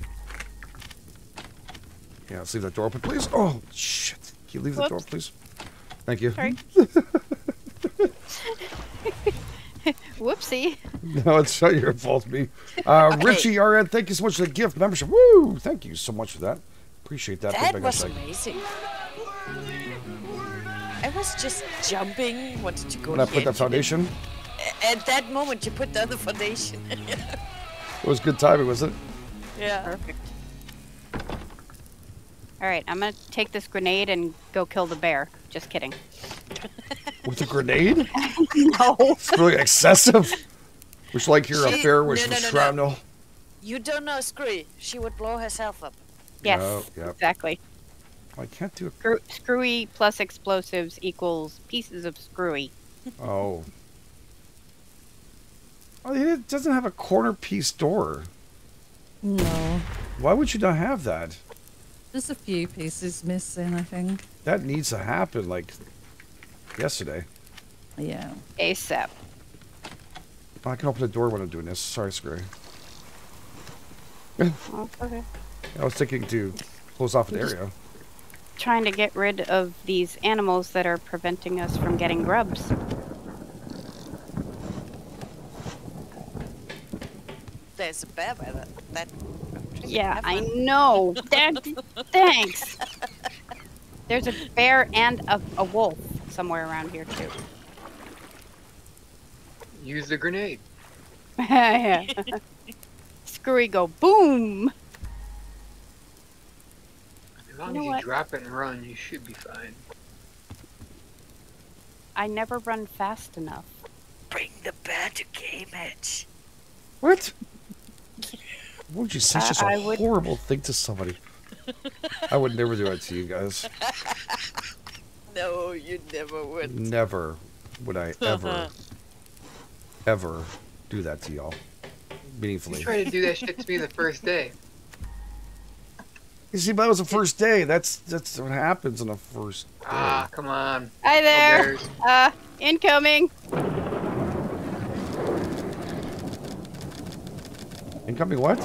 Speaker 1: Yeah, let's leave that door open, please. Oh, shit. Can you leave the door, please? Thank you.
Speaker 4: Sorry. Whoopsie.
Speaker 1: No, it's not your fault, me. Uh. Richie, RN, thank you so much for the gift membership. Woo! Thank you so much for that. Appreciate that.
Speaker 5: That was amazing. I was just jumping, wanted to go
Speaker 1: When I put
Speaker 5: the
Speaker 1: that foundation,
Speaker 5: At that moment, you put down the foundation.
Speaker 1: it was good timing, wasn't it?
Speaker 5: yeah.
Speaker 4: Perfect. All right, I'm gonna take this grenade and go kill the bear. Just kidding.
Speaker 1: With a grenade?
Speaker 4: No.
Speaker 1: It's really excessive. Would you like your uh,
Speaker 5: She-
Speaker 1: affair with
Speaker 5: no, no, no, no.
Speaker 1: shrapnel?
Speaker 5: You don't know Screwy. She would blow herself up.
Speaker 4: Yes.
Speaker 1: No, yep.
Speaker 4: Exactly.
Speaker 1: Oh, I can't do it.
Speaker 4: Screw- screwy plus explosives equals pieces of screwy.
Speaker 1: Oh. Oh, it doesn't have a corner piece door.
Speaker 2: No,
Speaker 1: Why would you not have that?
Speaker 2: there's a few pieces missing. I think.
Speaker 1: That needs to happen, like, yesterday.
Speaker 2: Yeah.
Speaker 4: ASAP.
Speaker 1: I can open the door when I'm doing this. Sorry, Screwy.
Speaker 4: Oh, okay.
Speaker 1: I was thinking to close off an
Speaker 4: Just-
Speaker 1: area.
Speaker 4: Trying to get rid of these animals that are preventing us from getting grubs.
Speaker 5: There's a bear by that. that
Speaker 4: Yeah, I know. That, thanks. There's a bear and a, a wolf somewhere around here too.
Speaker 3: Use the grenade.
Speaker 4: Yeah. Screwy go boom.
Speaker 3: As long
Speaker 4: You know
Speaker 3: as you
Speaker 4: what?
Speaker 3: drop it and run, you should be fine.
Speaker 4: I never run fast enough.
Speaker 5: Bring the bear to game edge.
Speaker 1: What? What would you say? It's
Speaker 4: I-
Speaker 1: just a
Speaker 4: I would-
Speaker 1: horrible thing to somebody. I would never do that to you guys.
Speaker 5: No, you never would.
Speaker 1: Never would I ever, uh-huh. ever do that to y'all. Meaningfully.
Speaker 3: You
Speaker 1: Meaningfully.
Speaker 3: tried to do that shit to me the first day.
Speaker 1: You see, but that was the first day. That's that's what happens on the first day.
Speaker 3: Ah, come on.
Speaker 4: Hi there.
Speaker 3: bears.
Speaker 4: Uh, incoming.
Speaker 1: Incoming what?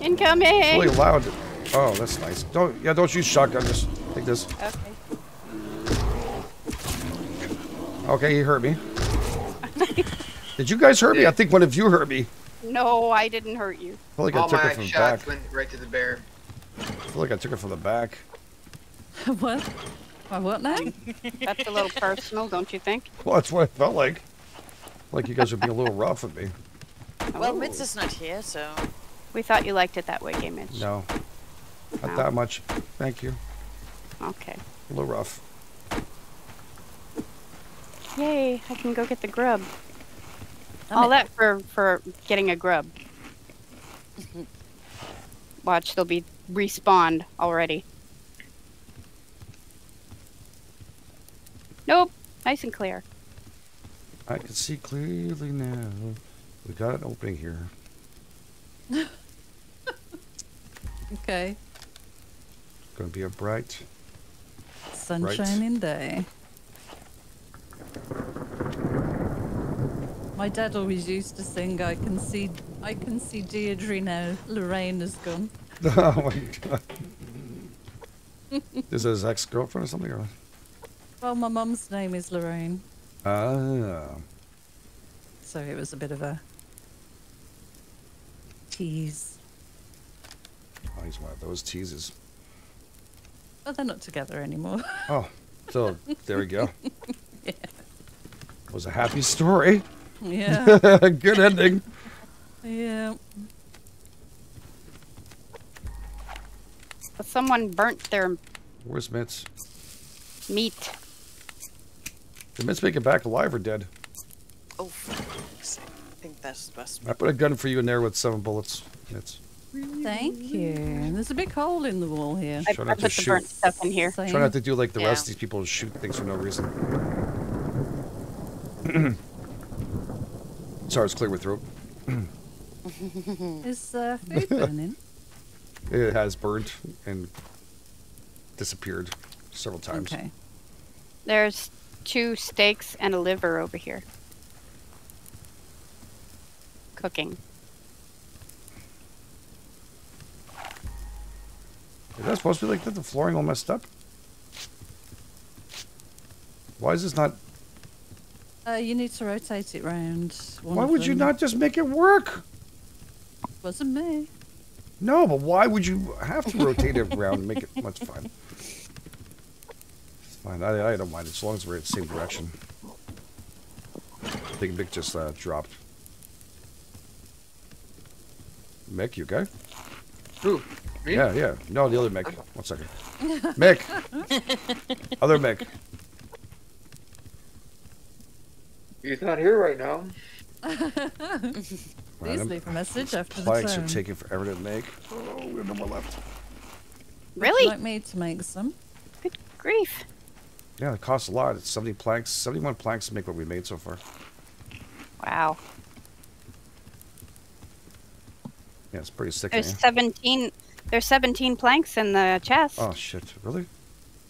Speaker 4: Incoming.
Speaker 1: It's really loud. Oh, that's nice. Don't yeah, don't use shotgun. Just take this.
Speaker 4: Okay.
Speaker 1: Okay, he hurt me. Did you guys hurt me? I think one of you hurt me.
Speaker 4: No, I didn't hurt you.
Speaker 1: I feel like I
Speaker 3: All
Speaker 1: took it
Speaker 3: my
Speaker 1: from
Speaker 3: shots
Speaker 1: back.
Speaker 3: went right to the bear.
Speaker 1: I feel like I took it from the back.
Speaker 2: what? My what now?
Speaker 4: That's a little personal, don't you think?
Speaker 1: Well, that's what it felt like. Like you guys were being a little rough with me.
Speaker 5: Well,
Speaker 4: Oh.
Speaker 5: Mitz is not here, so
Speaker 4: We thought you liked it that way, Game Itch.
Speaker 1: No, not
Speaker 4: No.
Speaker 1: that much. Thank you.
Speaker 4: Okay.
Speaker 1: A little rough.
Speaker 4: Yay, I can go get the grub.
Speaker 2: I'm
Speaker 4: All
Speaker 2: in-
Speaker 4: that for for getting a grub. Watch, they'll be respawned already. Nope. Nice and clear.
Speaker 1: I can see clearly now. We got an opening here.
Speaker 2: Okay.
Speaker 1: Gonna be a bright.
Speaker 2: Sunshine day. My dad always used to sing, I can see I can see Deirdre now. Lorraine is gone.
Speaker 1: oh my god. Is that his ex girlfriend or something? Or?
Speaker 2: Well, my mum's name is Lorraine,
Speaker 1: Ah.
Speaker 2: so it was a bit of a tease.
Speaker 1: Oh, he's one of those teases.
Speaker 2: But they're not together anymore.
Speaker 1: Oh, so there we go. yeah. It Was a happy story.
Speaker 2: yeah.
Speaker 1: Good ending.
Speaker 2: Yeah.
Speaker 4: But someone burnt their
Speaker 1: Where's Mitz?
Speaker 4: meat.
Speaker 1: Did Mitz make it back alive or dead?
Speaker 5: Oh, for. I think that's the best.
Speaker 1: I put a gun for you in there with seven bullets. Mitz.
Speaker 2: Thank you. There's a big hole in the wall here.
Speaker 4: I,
Speaker 1: Try
Speaker 4: I
Speaker 1: not to
Speaker 4: put the
Speaker 1: shoot.
Speaker 4: burnt stuff in here.
Speaker 2: Same.
Speaker 1: Try not to do like the rest of these people who shoot things for no reason. Sorry, it's clear with throat.
Speaker 2: Is uh, food burning?
Speaker 1: It has burned and disappeared several times.
Speaker 2: Okay.
Speaker 4: There's two steaks and a liver over here. Cooking.
Speaker 1: Is that supposed to be like that? The flooring all messed up? Why is this not...
Speaker 2: Uh, you need to rotate it round.
Speaker 1: Why
Speaker 2: of
Speaker 1: would you not just make it work?
Speaker 2: Wasn't me.
Speaker 1: No, but why would you have to rotate it around and make it... much fun? It's fine. I, I don't mind as long as we're in the same direction. I think Mick just uh, dropped. Mick, you okay?
Speaker 3: Who? Me?
Speaker 1: Yeah, yeah. No, the other Mick. One second. Mick. other Mick.
Speaker 3: He's not here right now.
Speaker 2: Please
Speaker 1: Random
Speaker 2: leave a message after the
Speaker 1: Planks are
Speaker 2: tone.
Speaker 1: taking forever to make. Oh, we have no more left.
Speaker 2: Would you
Speaker 4: Really?
Speaker 2: like me to make some?
Speaker 4: Good grief.
Speaker 1: Yeah, it costs a lot. It's 70 planks, 71 planks to make what we made so far.
Speaker 4: Wow.
Speaker 1: Yeah, it's pretty sick.
Speaker 4: There's
Speaker 1: eh?
Speaker 4: 17 there's 17 planks in the chest.
Speaker 1: Oh shit! Really?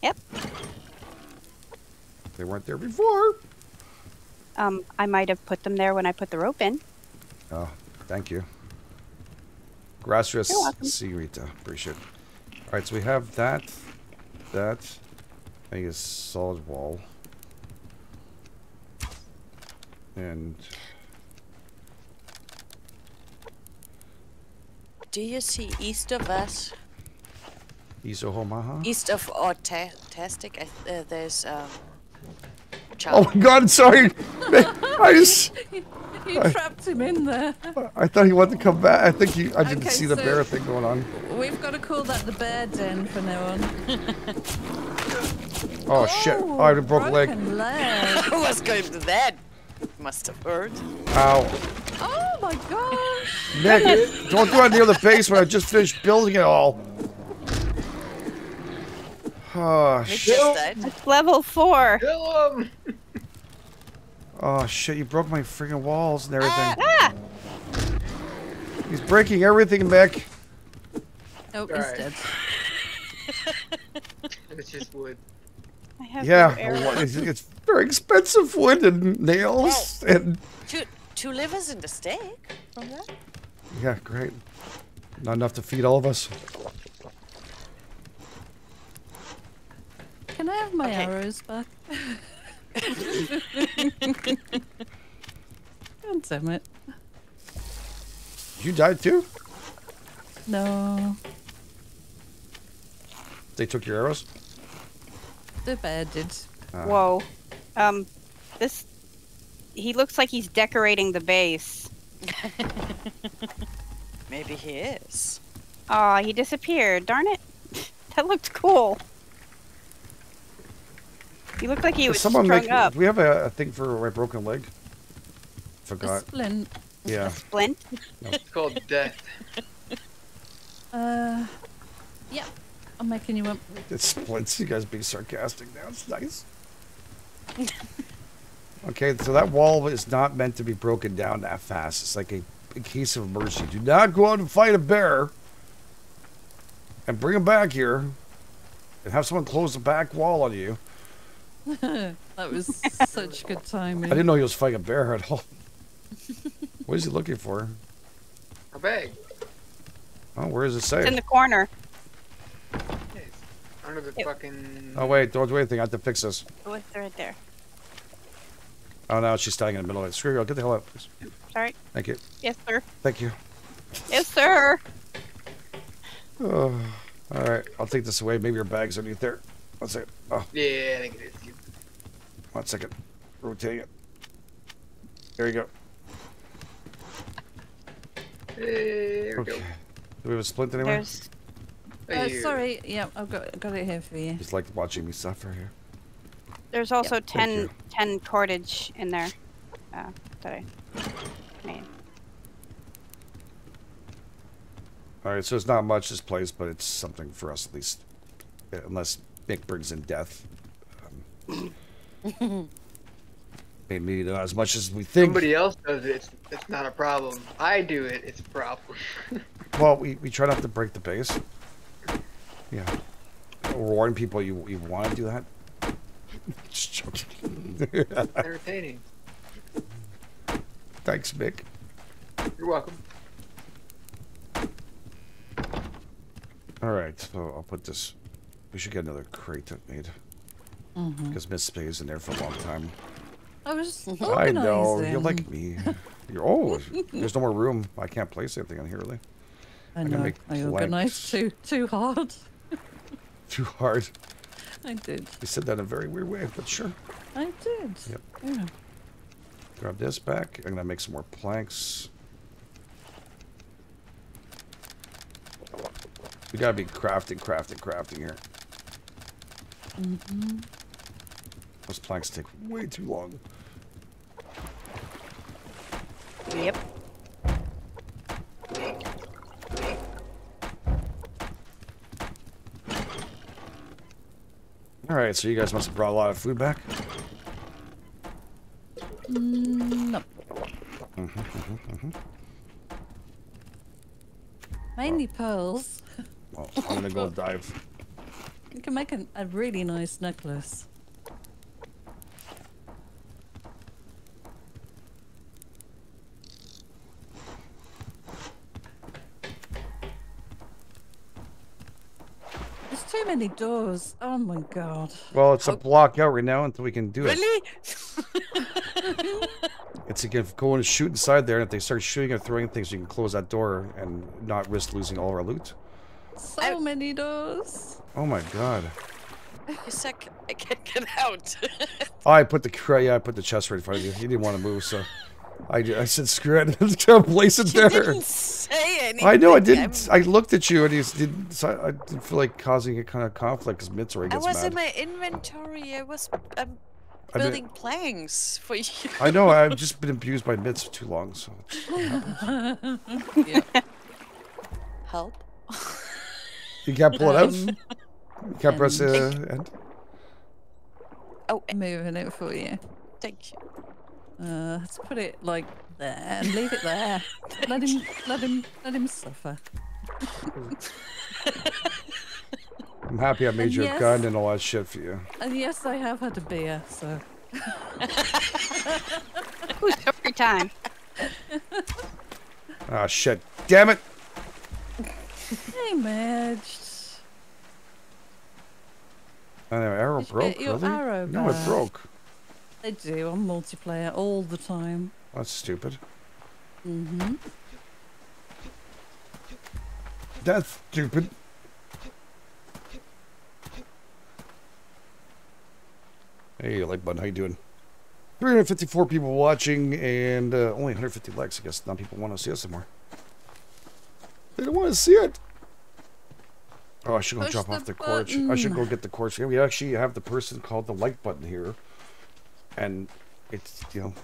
Speaker 4: Yep.
Speaker 1: They weren't there before.
Speaker 4: Um, I might have put them there when I put the rope in.
Speaker 1: Oh, thank you. Gracias,
Speaker 4: You're welcome.
Speaker 1: señorita. Appreciate it. All right, so we have that, that, I think it's solid wall, and
Speaker 5: Do you see east of us?
Speaker 1: Isohomaha.
Speaker 5: East of Ortastic, I, uh, there's um.
Speaker 1: Oh my God! Sorry, I just,
Speaker 2: You trapped him in there.
Speaker 1: I thought he wanted to come back. I think he, I didn't
Speaker 2: Okay,
Speaker 1: see the
Speaker 2: so-
Speaker 1: bear thing going on.
Speaker 2: We've got to call that the bear den from now on.
Speaker 1: Oh, shit! Oh, I broke a leg.
Speaker 2: broken leg.
Speaker 5: I was going to that. Must have hurt.
Speaker 1: Ow!
Speaker 2: Oh my gosh.
Speaker 1: Nick, don't go out near the basement. I just finished building it all. Oh,
Speaker 5: Nick
Speaker 1: shit.
Speaker 5: just died.
Speaker 4: It's level 4.
Speaker 3: Kill him!
Speaker 1: oh shit! You broke my freaking walls and everything.
Speaker 4: Ah!
Speaker 1: He's breaking everything, Mick.
Speaker 2: Oh, he's
Speaker 3: Alright.
Speaker 2: dead.
Speaker 3: It's just wood.
Speaker 4: I have
Speaker 1: Yeah,
Speaker 4: no arrows.
Speaker 1: well, it's, it's very expensive wood and nails and
Speaker 5: Two, two livers and a steak from that?
Speaker 1: yeah, great. Not enough to feed all of us.
Speaker 2: Can I have my
Speaker 5: Okay.
Speaker 2: arrows back? God damn it.
Speaker 1: You died too?
Speaker 2: No.
Speaker 1: They took your arrows.
Speaker 2: The bear did.
Speaker 1: Ah.
Speaker 4: Whoa. Um, this. He looks like he's decorating the base.
Speaker 5: Maybe he is.
Speaker 4: Aw, he disappeared. Darn it. That looked cool. He looked like he
Speaker 1: Does
Speaker 4: was
Speaker 1: someone
Speaker 4: strung
Speaker 1: make?
Speaker 4: up.
Speaker 1: Do we have a, a thing for my broken leg?
Speaker 2: A
Speaker 1: Forgot.
Speaker 2: splint.
Speaker 1: Yeah.
Speaker 4: Splint.
Speaker 3: It's called death.
Speaker 2: Uh, yeah. I'm making you up.
Speaker 1: It splits. You guys be sarcastic now. It's nice. okay, so that wall is not meant to be broken down that fast. It's like a, a case of emergency. Do not go out and fight a bear and bring him back here and have someone close the back wall on you.
Speaker 2: That was such good timing.
Speaker 1: I didn't know he was fighting a bear at all. what is he looking for?
Speaker 3: A bag.
Speaker 1: Oh, where is does it
Speaker 4: It's in the corner.
Speaker 3: Under the
Speaker 4: Yep.
Speaker 3: fucking.
Speaker 1: Oh, wait, don't do anything. I have to fix this.
Speaker 4: Oh, it's right there.
Speaker 1: Oh, no, she's standing in the middle of it. Screw you. Get the hell out, please.
Speaker 4: Sorry.
Speaker 1: Thank you.
Speaker 4: Yes, sir.
Speaker 1: Thank you.
Speaker 4: Yes, sir.
Speaker 1: Oh, all right, I'll take this away. Maybe your bag's underneath there. One second. Oh,
Speaker 3: Yeah, I think it is.
Speaker 1: One second. Rotating it. There you go.
Speaker 3: There we
Speaker 1: Okay.
Speaker 3: go.
Speaker 1: Do we have a splint anywhere?
Speaker 4: There's
Speaker 2: Uh, sorry. Yeah, I've got got it here for you.
Speaker 1: Just like watching me suffer here.
Speaker 4: there's also
Speaker 1: Thank
Speaker 4: 10, 10 cordage in there. Uh, that I made.
Speaker 1: All right, so it's not much this place, but it's something for us at least. Yeah, Unless Nick brings in death. Um, maybe not as much as we think.
Speaker 3: Somebody else does it. It's, it's not a problem. I do it. It's a problem.
Speaker 1: Well, we, we try not to break the base. Yeah. Warning people you, you want to do that. Just joking.
Speaker 3: Entertaining.
Speaker 1: Thanks, Mick.
Speaker 3: You're welcome.
Speaker 1: All right, so I'll put this. We should get another crate made
Speaker 2: Mm-hmm.
Speaker 1: because Miss Spay's in there for a long time.
Speaker 2: I was just
Speaker 1: I know you're like me. You're oh, there's no more room. I can't place anything on here really.
Speaker 2: I
Speaker 1: can
Speaker 2: know.
Speaker 1: make
Speaker 2: I organised too too hard.
Speaker 1: Too hard.
Speaker 2: I did.
Speaker 1: You said that in a very weird way, but sure.
Speaker 2: I did.
Speaker 1: Yep.
Speaker 2: Yeah.
Speaker 1: Grab this back. I'm gonna make some more planks. We gotta be crafting, crafting, crafting here.
Speaker 2: Mm-hmm.
Speaker 1: Those planks take way too long.
Speaker 4: Yep.
Speaker 1: All right, so you guys must have brought a lot of food back.
Speaker 2: Mm, no.
Speaker 1: Mm-hmm, Mhm.
Speaker 2: Mainly pearls.
Speaker 1: Well, I'm gonna go dive.
Speaker 2: You can make a, a really nice necklace. There's too many doors. Oh my god.
Speaker 1: Well, it's a block out right now until we can do it.
Speaker 5: Really?
Speaker 1: It's you can go and shoot inside there, and if they start shooting or throwing things, you can close that door and not risk losing all our loot.
Speaker 2: So
Speaker 5: I-
Speaker 2: many doors.
Speaker 1: Oh my god.
Speaker 5: You said I can't get out.
Speaker 1: Oh, I put the yeah, I put the chest right in front of you. You didn't want to move, so I, I said screw it. Let's go place it
Speaker 5: you
Speaker 1: there.
Speaker 5: didn't say anything.
Speaker 1: I know I didn't. I looked at you and you didn't. So I, I didn't feel like causing a kind of conflict because Mitz already
Speaker 5: I
Speaker 1: gets
Speaker 5: was in my inventory. I was um,
Speaker 1: I did-
Speaker 5: building planks for you.
Speaker 1: I know. I've just been abused by Mitz for too long, so it's-
Speaker 5: Help.
Speaker 1: you can't pull it out. You can't press the end.
Speaker 5: Oh, eh,
Speaker 2: moving it for you.
Speaker 5: thank you.
Speaker 2: Uh, let's put it like there and leave it there. let him, let him, let him suffer.
Speaker 1: I'm happy I made
Speaker 2: And
Speaker 1: you a
Speaker 2: yes-
Speaker 1: gun and all that shit for you.
Speaker 2: And yes, I have had a beer, so
Speaker 4: Who's every time?
Speaker 1: Ah shit! Damn it!
Speaker 2: hey, Madge.
Speaker 1: I know, arrow
Speaker 2: Did you
Speaker 1: broke.
Speaker 2: get your
Speaker 1: really?
Speaker 2: arrow
Speaker 1: no, it broke.
Speaker 2: They do on multiplayer all the time.
Speaker 1: That's stupid.
Speaker 2: Mm-hmm.
Speaker 1: That's stupid. Hey, like button, how you doing? 354 people watching and uh, only 150 likes. I guess not people want to see us anymore. They don't want to see it. Oh, I should go
Speaker 2: Push
Speaker 1: drop
Speaker 2: the
Speaker 1: off the quartz. I should go get the. Yeah, we actually have the person called the like button here, and it's you know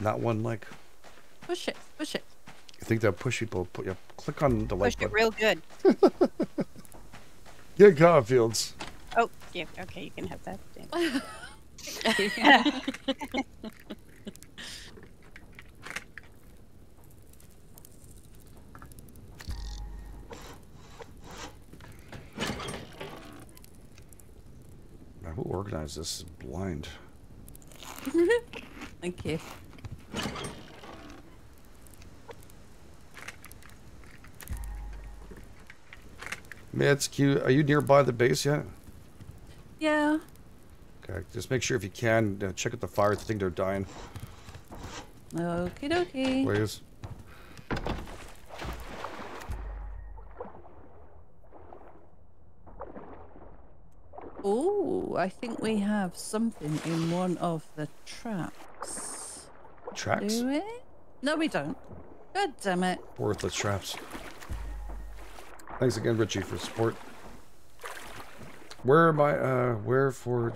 Speaker 1: not one like.
Speaker 2: Push it, push it.
Speaker 1: I think that push people. Put, yeah, click on the like
Speaker 4: Pushed it
Speaker 1: button.
Speaker 4: real good.
Speaker 1: Get Caulfields.
Speaker 4: Oh, yeah. Okay, you can have that. Damn.
Speaker 1: Man, who organized this? is Blind.
Speaker 2: Thank you.
Speaker 1: Mitz, you, are you nearby the base yet?
Speaker 2: Yeah.
Speaker 1: Okay, just make sure if you can uh, check out the fires. I think they're dying.
Speaker 2: Okie dokie.
Speaker 1: Please.
Speaker 2: Oh, I think we have something in one of the traps.
Speaker 1: Tracks.
Speaker 2: Do we? No, we don't. God damn it.
Speaker 1: Worthless traps. Thanks again, Richie, for support. Where am I? Uh, where for?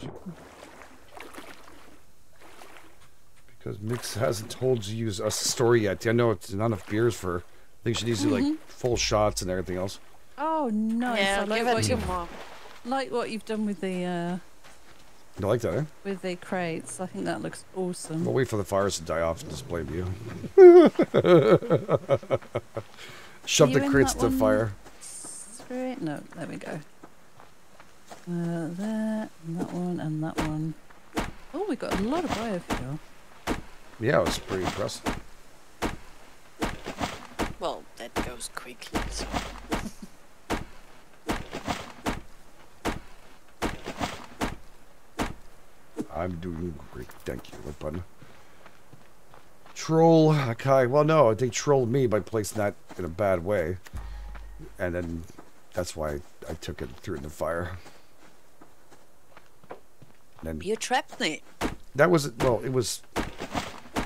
Speaker 1: Because Mix hasn't told you use us a story yet. I know it's not enough beers for. her. I think she needs to do like full shots and everything else.
Speaker 2: Oh, nice.
Speaker 5: yeah,
Speaker 2: I like
Speaker 5: give it
Speaker 2: what,
Speaker 5: two
Speaker 2: you've,
Speaker 5: more.
Speaker 2: like what you've done with the uh,
Speaker 1: You like that, eh?
Speaker 2: with the crates. I think that looks awesome.
Speaker 1: We'll wait for the fires to die off and display view. Shove
Speaker 2: you
Speaker 1: the crates to
Speaker 2: one?
Speaker 1: fire.
Speaker 2: Screw it. No, there we go. Uh, that, and that one, and that one. Oh, we got a lot of biofuel.
Speaker 1: Yeah, it was pretty impressive.
Speaker 5: Well, that goes quickly. So.
Speaker 1: I'm doing great. Thank you. What button? Troll Kai. Well, no, they trolled me by placing that in a bad way, and then that's why I took it threw it in the fire. And then
Speaker 5: You trapped me.
Speaker 1: that was well, it was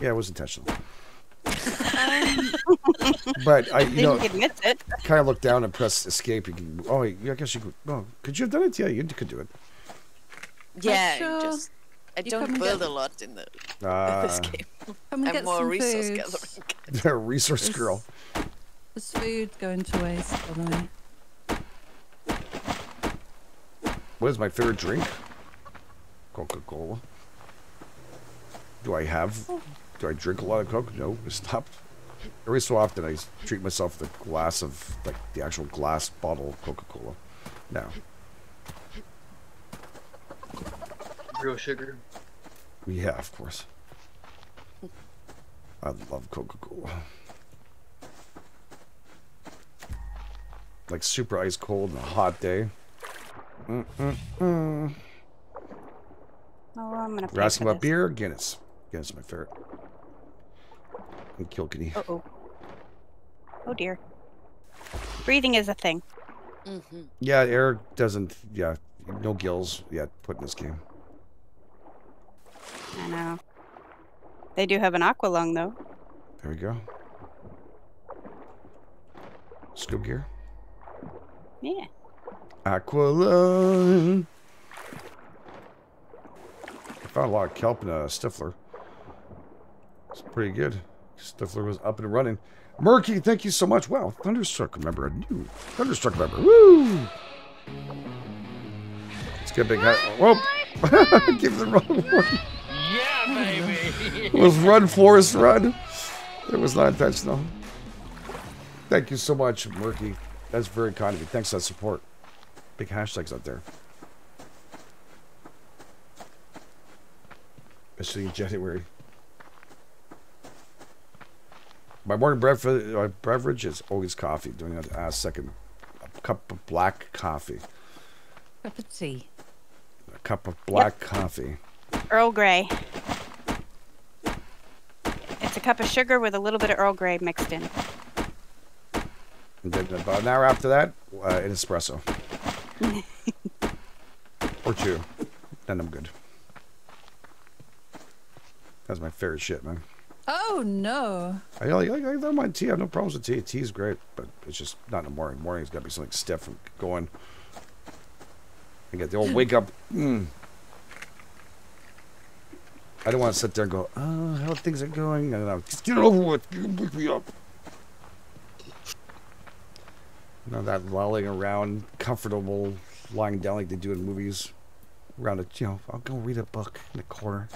Speaker 1: yeah, it was intentional. but I, you
Speaker 4: Then
Speaker 1: know,
Speaker 4: it.
Speaker 1: I kind of look down and press escape. You can. Oh, I guess you could. Oh, could you have done it? Yeah, you could do it.
Speaker 5: Yeah,
Speaker 2: sure
Speaker 5: just I
Speaker 2: you
Speaker 5: don't build
Speaker 2: get-
Speaker 5: a lot in the
Speaker 1: Uh,
Speaker 5: this game.
Speaker 2: Come and
Speaker 5: I'm
Speaker 2: get
Speaker 5: more
Speaker 2: some
Speaker 5: resource
Speaker 2: food.
Speaker 5: gathering.
Speaker 1: resource
Speaker 2: This-
Speaker 1: girl.
Speaker 2: There's food going to waste, by the way.
Speaker 1: What is my favorite drink? Coca Cola. Do I have? Do I drink a lot of Coke? No, I stopped. Every so often, I treat myself with a glass of like the actual glass bottle of Coca Cola. No,
Speaker 3: Real sugar.
Speaker 1: yeah, of course. I love Coca Cola. Like super ice cold on a hot day. Mm-mm-mm.
Speaker 4: Oh, I'm gonna.
Speaker 1: We're asking about beer. Guinness. Guinness is my favorite. And Kilkenny.
Speaker 4: Uh oh. Oh dear. Breathing is a thing.
Speaker 5: Mm-hmm.
Speaker 1: Yeah, Eric doesn't. Yeah, no gills yet put in this game.
Speaker 4: I know. They do have an aqua lung though.
Speaker 1: There we go. Scoop gear.
Speaker 4: Yeah.
Speaker 1: Aqualung. I found a lot of kelp in a Stifler. It's pretty good. Stifler was up and running. Murky, thank you so much. Wow, Thunderstruck member, a new Thunderstruck member. Woo! Let's get a big hat. Whoa! Give the wrong one.
Speaker 6: Yeah, baby.
Speaker 1: It was run, Forrest, run. It was not intentional. Thank you so much, Murky. That's very kind of you. Thanks for that support. Big hashtags out there. Especially in January. My morning breakfast, uh, beverage is always coffee. Doing a second a cup of black coffee.
Speaker 2: Cup of tea.
Speaker 1: A cup of black coffee.
Speaker 4: Earl Grey. It's a cup of sugar with a little bit of Earl Grey mixed in.
Speaker 1: And then about an hour after that, uh, an espresso. or two. Then I'm good. That's my favorite shit, man.
Speaker 2: Oh no.
Speaker 1: I, I, I, I don't mind tea. I have no problems with tea. Tea's great, but it's just not in the morning. Morning's got to be something stiff and going. I get the old wake up. Mm. I don't want to sit there and go, oh, how things are going. And I'll just get it over with. Wake me up. Know, that lolling around, comfortable, lying down like they do in movies. Around a, you know, I'll go read a book in the corner.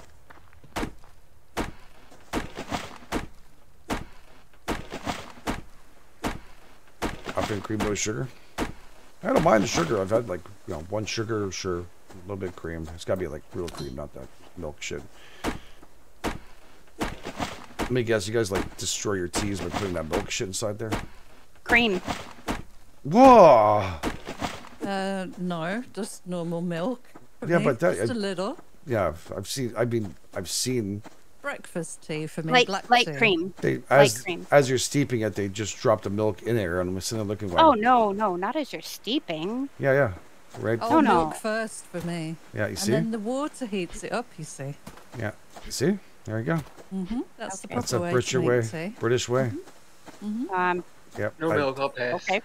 Speaker 1: Coffee and cream, no sugar. I don't mind the sugar. I've had like, you know, one sugar, sure, a little bit of cream. It's gotta be like real cream, not that milk shit. Let me guess, you guys like destroy your teas by putting that milk shit inside there?
Speaker 4: Cream.
Speaker 1: Whoa!
Speaker 2: Uh, no, just normal milk. for
Speaker 1: Yeah,
Speaker 2: me,
Speaker 1: but that-
Speaker 2: just
Speaker 1: I-
Speaker 2: a little
Speaker 1: Yeah, I've, I've seen. I mean, I've seen.
Speaker 2: breakfast tea for me.
Speaker 4: Light,
Speaker 2: black
Speaker 4: light
Speaker 2: tea.
Speaker 4: cream.
Speaker 1: They as
Speaker 4: cream.
Speaker 1: as you're steeping it, they just drop the milk in there, and I'm sitting there looking like,
Speaker 4: Oh no, no, not as you're steeping.
Speaker 1: yeah, yeah, right,
Speaker 2: Oh,
Speaker 4: Oh, no.
Speaker 2: milk first for me.
Speaker 1: yeah. You
Speaker 2: and
Speaker 1: see,
Speaker 2: then the water heats it up, you see.
Speaker 1: yeah, you see. There you go.
Speaker 2: hmm That's the
Speaker 4: Okay.
Speaker 2: proper
Speaker 1: That's a
Speaker 2: way
Speaker 1: British
Speaker 2: to
Speaker 1: way,
Speaker 2: make tea.
Speaker 1: British way.
Speaker 4: Um,
Speaker 1: Yep.
Speaker 3: No
Speaker 1: I-
Speaker 3: milk, I'll pass.
Speaker 4: okay.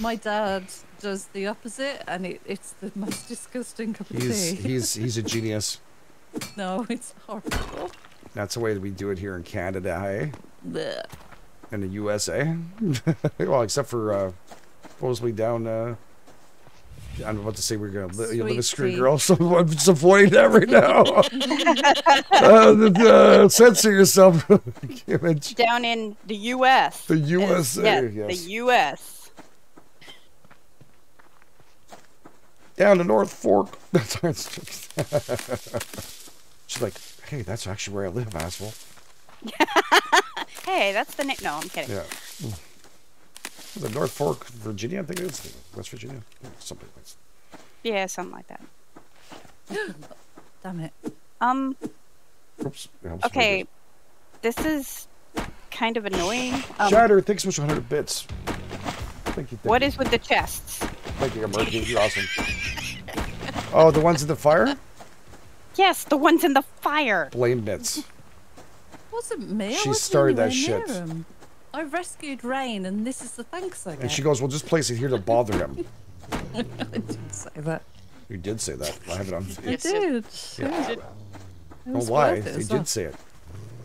Speaker 2: My dad does the opposite, and it, it's the most disgusting cup of
Speaker 1: He's
Speaker 2: tea.
Speaker 1: he's he's a genius.
Speaker 2: no, it's horrible.
Speaker 1: That's the way we do it here in Canada, hey?
Speaker 2: Blech.
Speaker 1: In the USA. well, except for uh, supposedly down. Uh, I'm about to say we're gonna li- you live a
Speaker 2: Sweet
Speaker 1: screen girl, so I'm just avoiding that right now. uh, the, uh, censor yourself, image.
Speaker 4: Down in the U.S.
Speaker 1: The
Speaker 4: Yes,
Speaker 1: USA,
Speaker 4: Yes,
Speaker 1: yes.
Speaker 4: the U.S.
Speaker 1: Down the North Fork. That's right. She's like, hey, that's actually where I live, asshole.
Speaker 4: Hey, that's the name. No, I'm kidding.
Speaker 1: Yeah. The North Fork, Virginia, I think it is. West Virginia. Something like that.
Speaker 4: Yeah, something like that.
Speaker 2: Damn it.
Speaker 4: Um.
Speaker 1: Oops. it helps if I
Speaker 4: Okay. This is kind of annoying.
Speaker 1: it.
Speaker 4: Um,
Speaker 1: Shatter, thanks so much for 100 bits. Thank you. Thank
Speaker 4: what
Speaker 1: you.
Speaker 4: is with the chests?
Speaker 1: Thank you, Marky. You're awesome. Oh, the ones in the fire?
Speaker 4: Yes, the ones in the fire.
Speaker 1: Blame bits.
Speaker 2: wasn't me.
Speaker 1: She started that
Speaker 2: anywhere
Speaker 1: shit.
Speaker 2: Near 'em. I rescued Rain, and this is the thanks I get.
Speaker 1: And she goes, well, just place it here to bother him.
Speaker 2: I didn't say that.
Speaker 1: You did say that. I have it on.
Speaker 2: I
Speaker 5: you-
Speaker 2: did.
Speaker 1: Yeah.
Speaker 2: It
Speaker 1: Oh,
Speaker 2: was
Speaker 1: why?
Speaker 2: worth it
Speaker 1: You
Speaker 2: as well.
Speaker 1: did say it.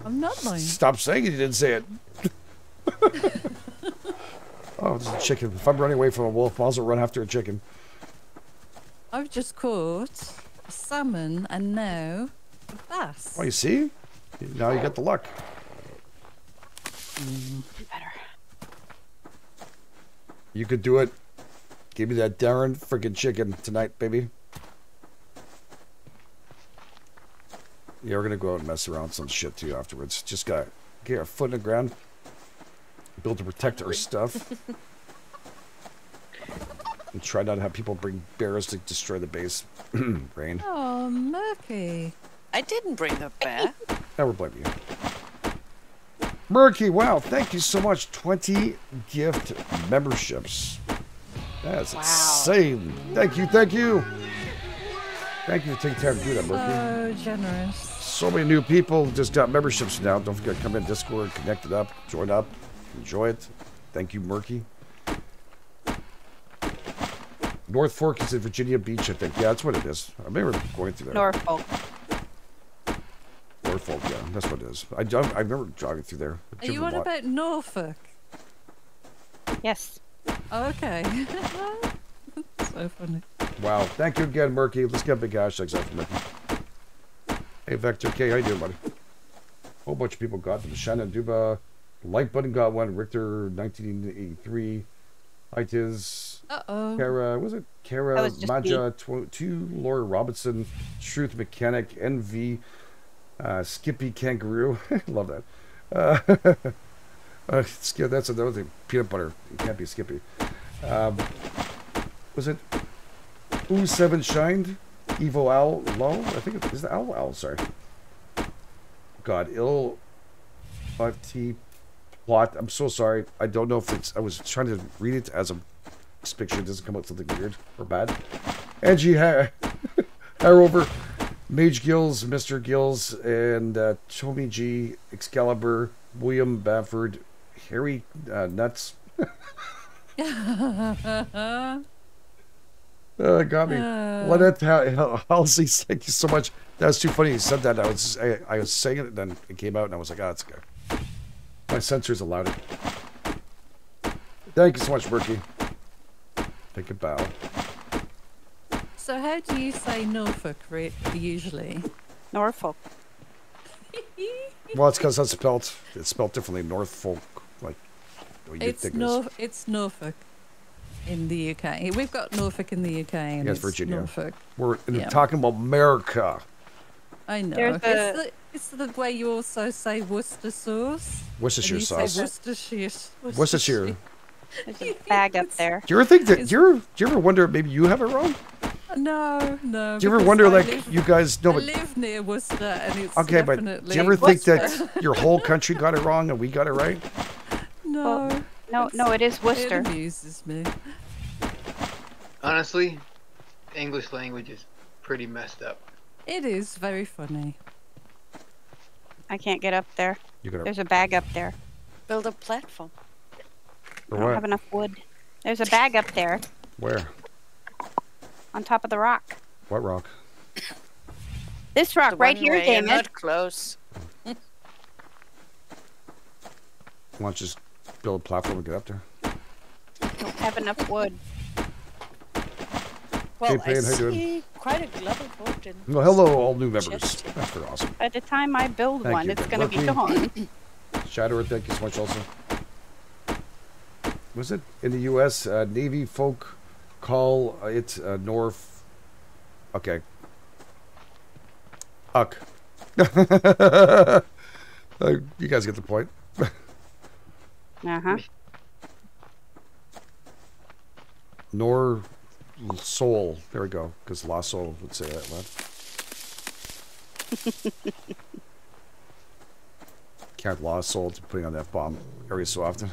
Speaker 2: I'm not lying.
Speaker 1: Stop saying it. You didn't say it. oh, this is a chicken. If I'm running away from a wolf, I'll also run after a chicken.
Speaker 2: I've just caught a salmon and now a bass.
Speaker 1: Oh, you see? Now you got the luck.
Speaker 4: Better.
Speaker 1: You could do it. Give me that Darren freaking chicken tonight, baby. Yeah, we're gonna go out and mess around some shit too afterwards. Just gotta get our foot in the ground, build to protect our stuff, and try not to have people bring bears to destroy the base. Rain.
Speaker 2: Oh, Murky.
Speaker 5: I didn't bring the bear.
Speaker 1: Now we're blaming you. Murky, wow, thank you so much. 20 gift memberships. That's
Speaker 4: Wow.
Speaker 1: insane. Thank you, thank you. Thank you for taking time to do that, Murky.
Speaker 2: So generous.
Speaker 1: So many new people just got memberships now. Don't forget to come in Discord, connect it up, join up, enjoy it. Thank you, Murky. North Fork is in Virginia Beach, I think. Yeah, that's what it is. I remember going through there.
Speaker 4: Norfolk.
Speaker 1: Norfolk, yeah, that's what it is. I, don't- I remember driving through there.
Speaker 2: Are you
Speaker 1: a
Speaker 2: on about Norfolk?
Speaker 4: Yes.
Speaker 2: Oh, okay. so funny.
Speaker 1: Wow. Thank you again, Murky. Let's get big hashtags out for Murky. Hey, Vector K, how you doing, buddy? whole bunch of people got them. Shannon Duba, Light Button got one. Richter, 1983. Itis,
Speaker 2: Uh oh.
Speaker 1: Kara, was it Kara
Speaker 4: That was just
Speaker 1: Maja, tw- two, Laura Robinson, Truth Mechanic, NV, uh, Skippy Kangaroo. Love that. Uh, uh, Skip, that's another thing. Peanut butter. It can't be Skippy. Um, was it Ooh Seven Shined? Evo Owl Low? I think it is the Owl Owl, sorry. God, ill 5T plot. I'm so sorry. I don't know if it's I was trying to read it as a picture it doesn't come out something weird or bad. Angie ha- Harover, Mage Gills, Mr. Gills, and uh, Tommy G, Excalibur, William Bafford, Harry uh, Nuts. Uh, got me.
Speaker 2: Uh.
Speaker 1: Lynette Hal- Halsey, thank you so much. That's too funny. You said that. I was I, I was saying it, and then it came out, and I was like, "Ah, that's good." My sensors allowed it. Thank you so much, Berkey. Take a bow.
Speaker 2: So how do you say Norfolk usually?
Speaker 4: Norfolk.
Speaker 1: Well, it's because that's spelled. It's spelled differently. Norfolk, like what you
Speaker 2: It's
Speaker 1: think it is.
Speaker 2: Nor- it's Norfolk in the UK. We've got Norfolk in the UK and
Speaker 1: Yes,
Speaker 2: it's
Speaker 1: Virginia.
Speaker 2: Norfolk.
Speaker 1: We're
Speaker 2: Yeah.
Speaker 1: talking about America.
Speaker 2: I know.
Speaker 4: There's
Speaker 2: It's,
Speaker 4: a-
Speaker 2: the, it's the way you also say Worcester sauce.
Speaker 1: Worcestershire
Speaker 2: you
Speaker 1: sauce.
Speaker 2: Say Worcestershire.
Speaker 1: Worcestershire.
Speaker 4: There's a bag up there.
Speaker 1: Do you ever think that? Do you ever, do you ever wonder maybe you have it wrong?
Speaker 2: No, no.
Speaker 1: Do you ever wonder
Speaker 2: I
Speaker 1: like
Speaker 2: live,
Speaker 1: you guys? No,
Speaker 2: I
Speaker 1: but
Speaker 2: live near Worcester, and it's
Speaker 1: okay, but do you ever think
Speaker 2: Worcester.
Speaker 1: that your whole country got it wrong and we got it right?
Speaker 2: No.
Speaker 4: No, no, it is Worcester.
Speaker 2: It
Speaker 4: Worcester.
Speaker 2: amuses me.
Speaker 3: Honestly, English language is pretty messed up.
Speaker 2: It is very funny.
Speaker 4: I can't get up there.
Speaker 1: You got it.
Speaker 4: There's a bag up there.
Speaker 5: Build a platform.
Speaker 1: For
Speaker 4: I don't have enough wood. There's a bag up there
Speaker 1: Where?
Speaker 4: on top of the rock.
Speaker 1: What rock?
Speaker 4: This rock
Speaker 5: The
Speaker 4: right here,
Speaker 5: where you're
Speaker 4: Damon.
Speaker 5: Not close.
Speaker 1: Why don't you just build a platform and get up there?
Speaker 4: Don't have enough wood.
Speaker 5: Well, I
Speaker 1: Payne, how you doing?
Speaker 5: see quite a level boat in.
Speaker 1: Well, hello, all new members.
Speaker 5: Chest.
Speaker 1: That's pretty awesome.
Speaker 4: By the time I build
Speaker 1: Thank
Speaker 4: one,
Speaker 1: you.
Speaker 4: it's gonna be
Speaker 1: working.
Speaker 4: gone.
Speaker 1: Shadower, thank you so much also. Was it in the U.S. Uh, Navy folk call uh, it uh, North? Okay. Uck. uh, you guys get the point.
Speaker 4: Uh huh.
Speaker 1: Nor soul. There we go. Because La Soul would say that loud. Can't soul to putting on that bomb every so often.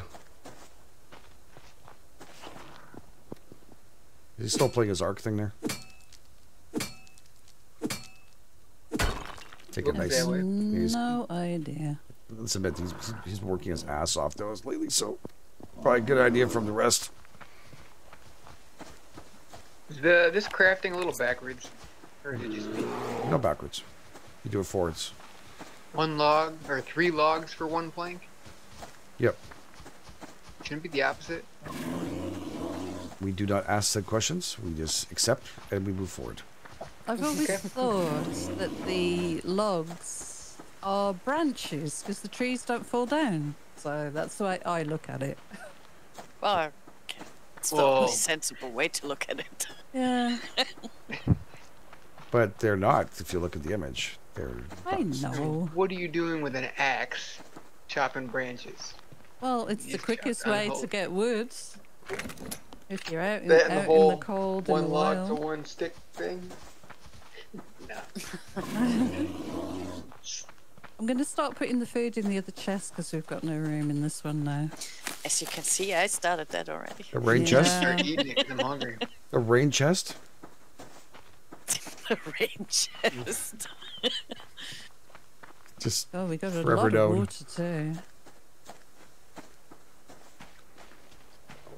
Speaker 1: Is he still playing his ARK thing there? Take it nice. He's,
Speaker 2: No idea.
Speaker 1: let's admit he's, he's working his ass off those lately, so probably a good idea from the rest.
Speaker 3: Is the this crafting a little backwards, or is it just me?
Speaker 1: No backwards. You do it forwards.
Speaker 3: One log or three logs for one plank?
Speaker 1: Yep.
Speaker 3: Shouldn't it be the opposite.
Speaker 1: We do not ask said questions. We just accept and we move forward.
Speaker 2: I've always
Speaker 3: Okay.
Speaker 2: thought that the logs are branches because the trees don't fall down. So that's the way I look at it.
Speaker 5: Well, it's the only sensible way to look at it.
Speaker 2: Yeah,
Speaker 1: But they're not, if you look at the image. They're
Speaker 2: I
Speaker 1: not.
Speaker 2: know.
Speaker 3: What are you doing with an axe, chopping branches?
Speaker 2: Well, it's the quickest way to get wood. If you're out in,
Speaker 3: That and the
Speaker 2: out in
Speaker 3: whole
Speaker 2: the cold in
Speaker 3: One
Speaker 2: the
Speaker 3: log
Speaker 2: wild.
Speaker 3: to one stick thing?
Speaker 2: I'm going to start putting the food in the other chest because we've got no room in this one now.
Speaker 5: As you can see, I started that already.
Speaker 1: A rain
Speaker 2: Yeah.
Speaker 1: chest?
Speaker 3: Start eating it 'cause I'm hungry.
Speaker 1: A rain chest?
Speaker 5: The rain chest.
Speaker 1: Just
Speaker 2: Oh, we got a
Speaker 1: Forever
Speaker 2: lot
Speaker 1: known.
Speaker 2: of water too.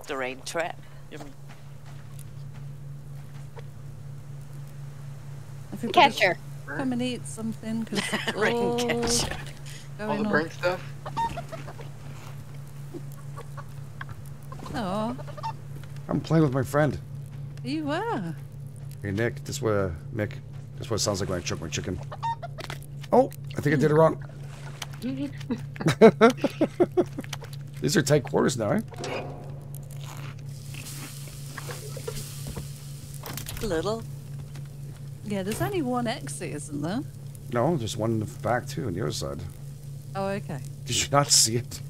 Speaker 5: The rain trap. You mean?
Speaker 2: Everybody
Speaker 4: Catcher.
Speaker 2: Come and eat something because it's
Speaker 5: Rain
Speaker 2: all
Speaker 5: catcher.
Speaker 3: All
Speaker 2: going
Speaker 3: the
Speaker 2: on.
Speaker 3: burnt stuff?
Speaker 2: Oh,
Speaker 1: I'm playing with my friend.
Speaker 2: you were.
Speaker 1: Hey Nick, this what uh, Mick. This what it sounds like when I choke my chicken. Oh, I think I did it wrong. These are tight quarters now, eh?
Speaker 5: Little.
Speaker 2: Yeah, there's only one exit, isn't there?
Speaker 1: No, there's one in the back too on the other side.
Speaker 2: Oh, okay.
Speaker 1: Did you not see it?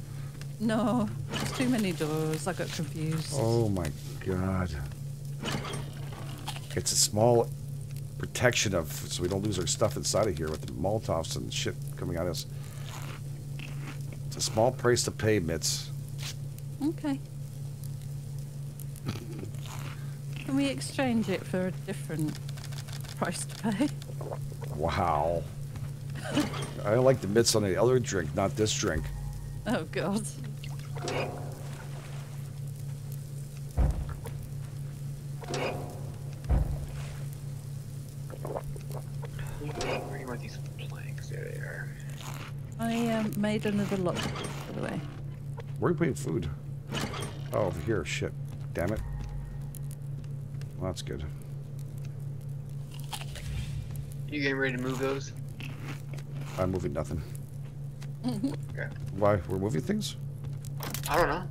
Speaker 2: No, there's too many doors. I got confused.
Speaker 1: Oh my god. It's a small protection of so we don't lose our stuff inside of here with the Molotovs and shit coming at us. It's a small price to pay, Mitz.
Speaker 2: Okay. Can we exchange it for a different price to pay?
Speaker 1: Wow. I like the mitts on the other drink, not this drink.
Speaker 2: Oh God.
Speaker 3: Where want these planks? There they are.
Speaker 2: I um, made another lock, by the way.
Speaker 1: Where are you putting food? Oh, over here. Shit. Damn it. Well, that's good.
Speaker 3: You getting ready to move those?
Speaker 1: I'm moving nothing.
Speaker 3: Okay.
Speaker 1: Why? We're moving things?
Speaker 3: I don't know.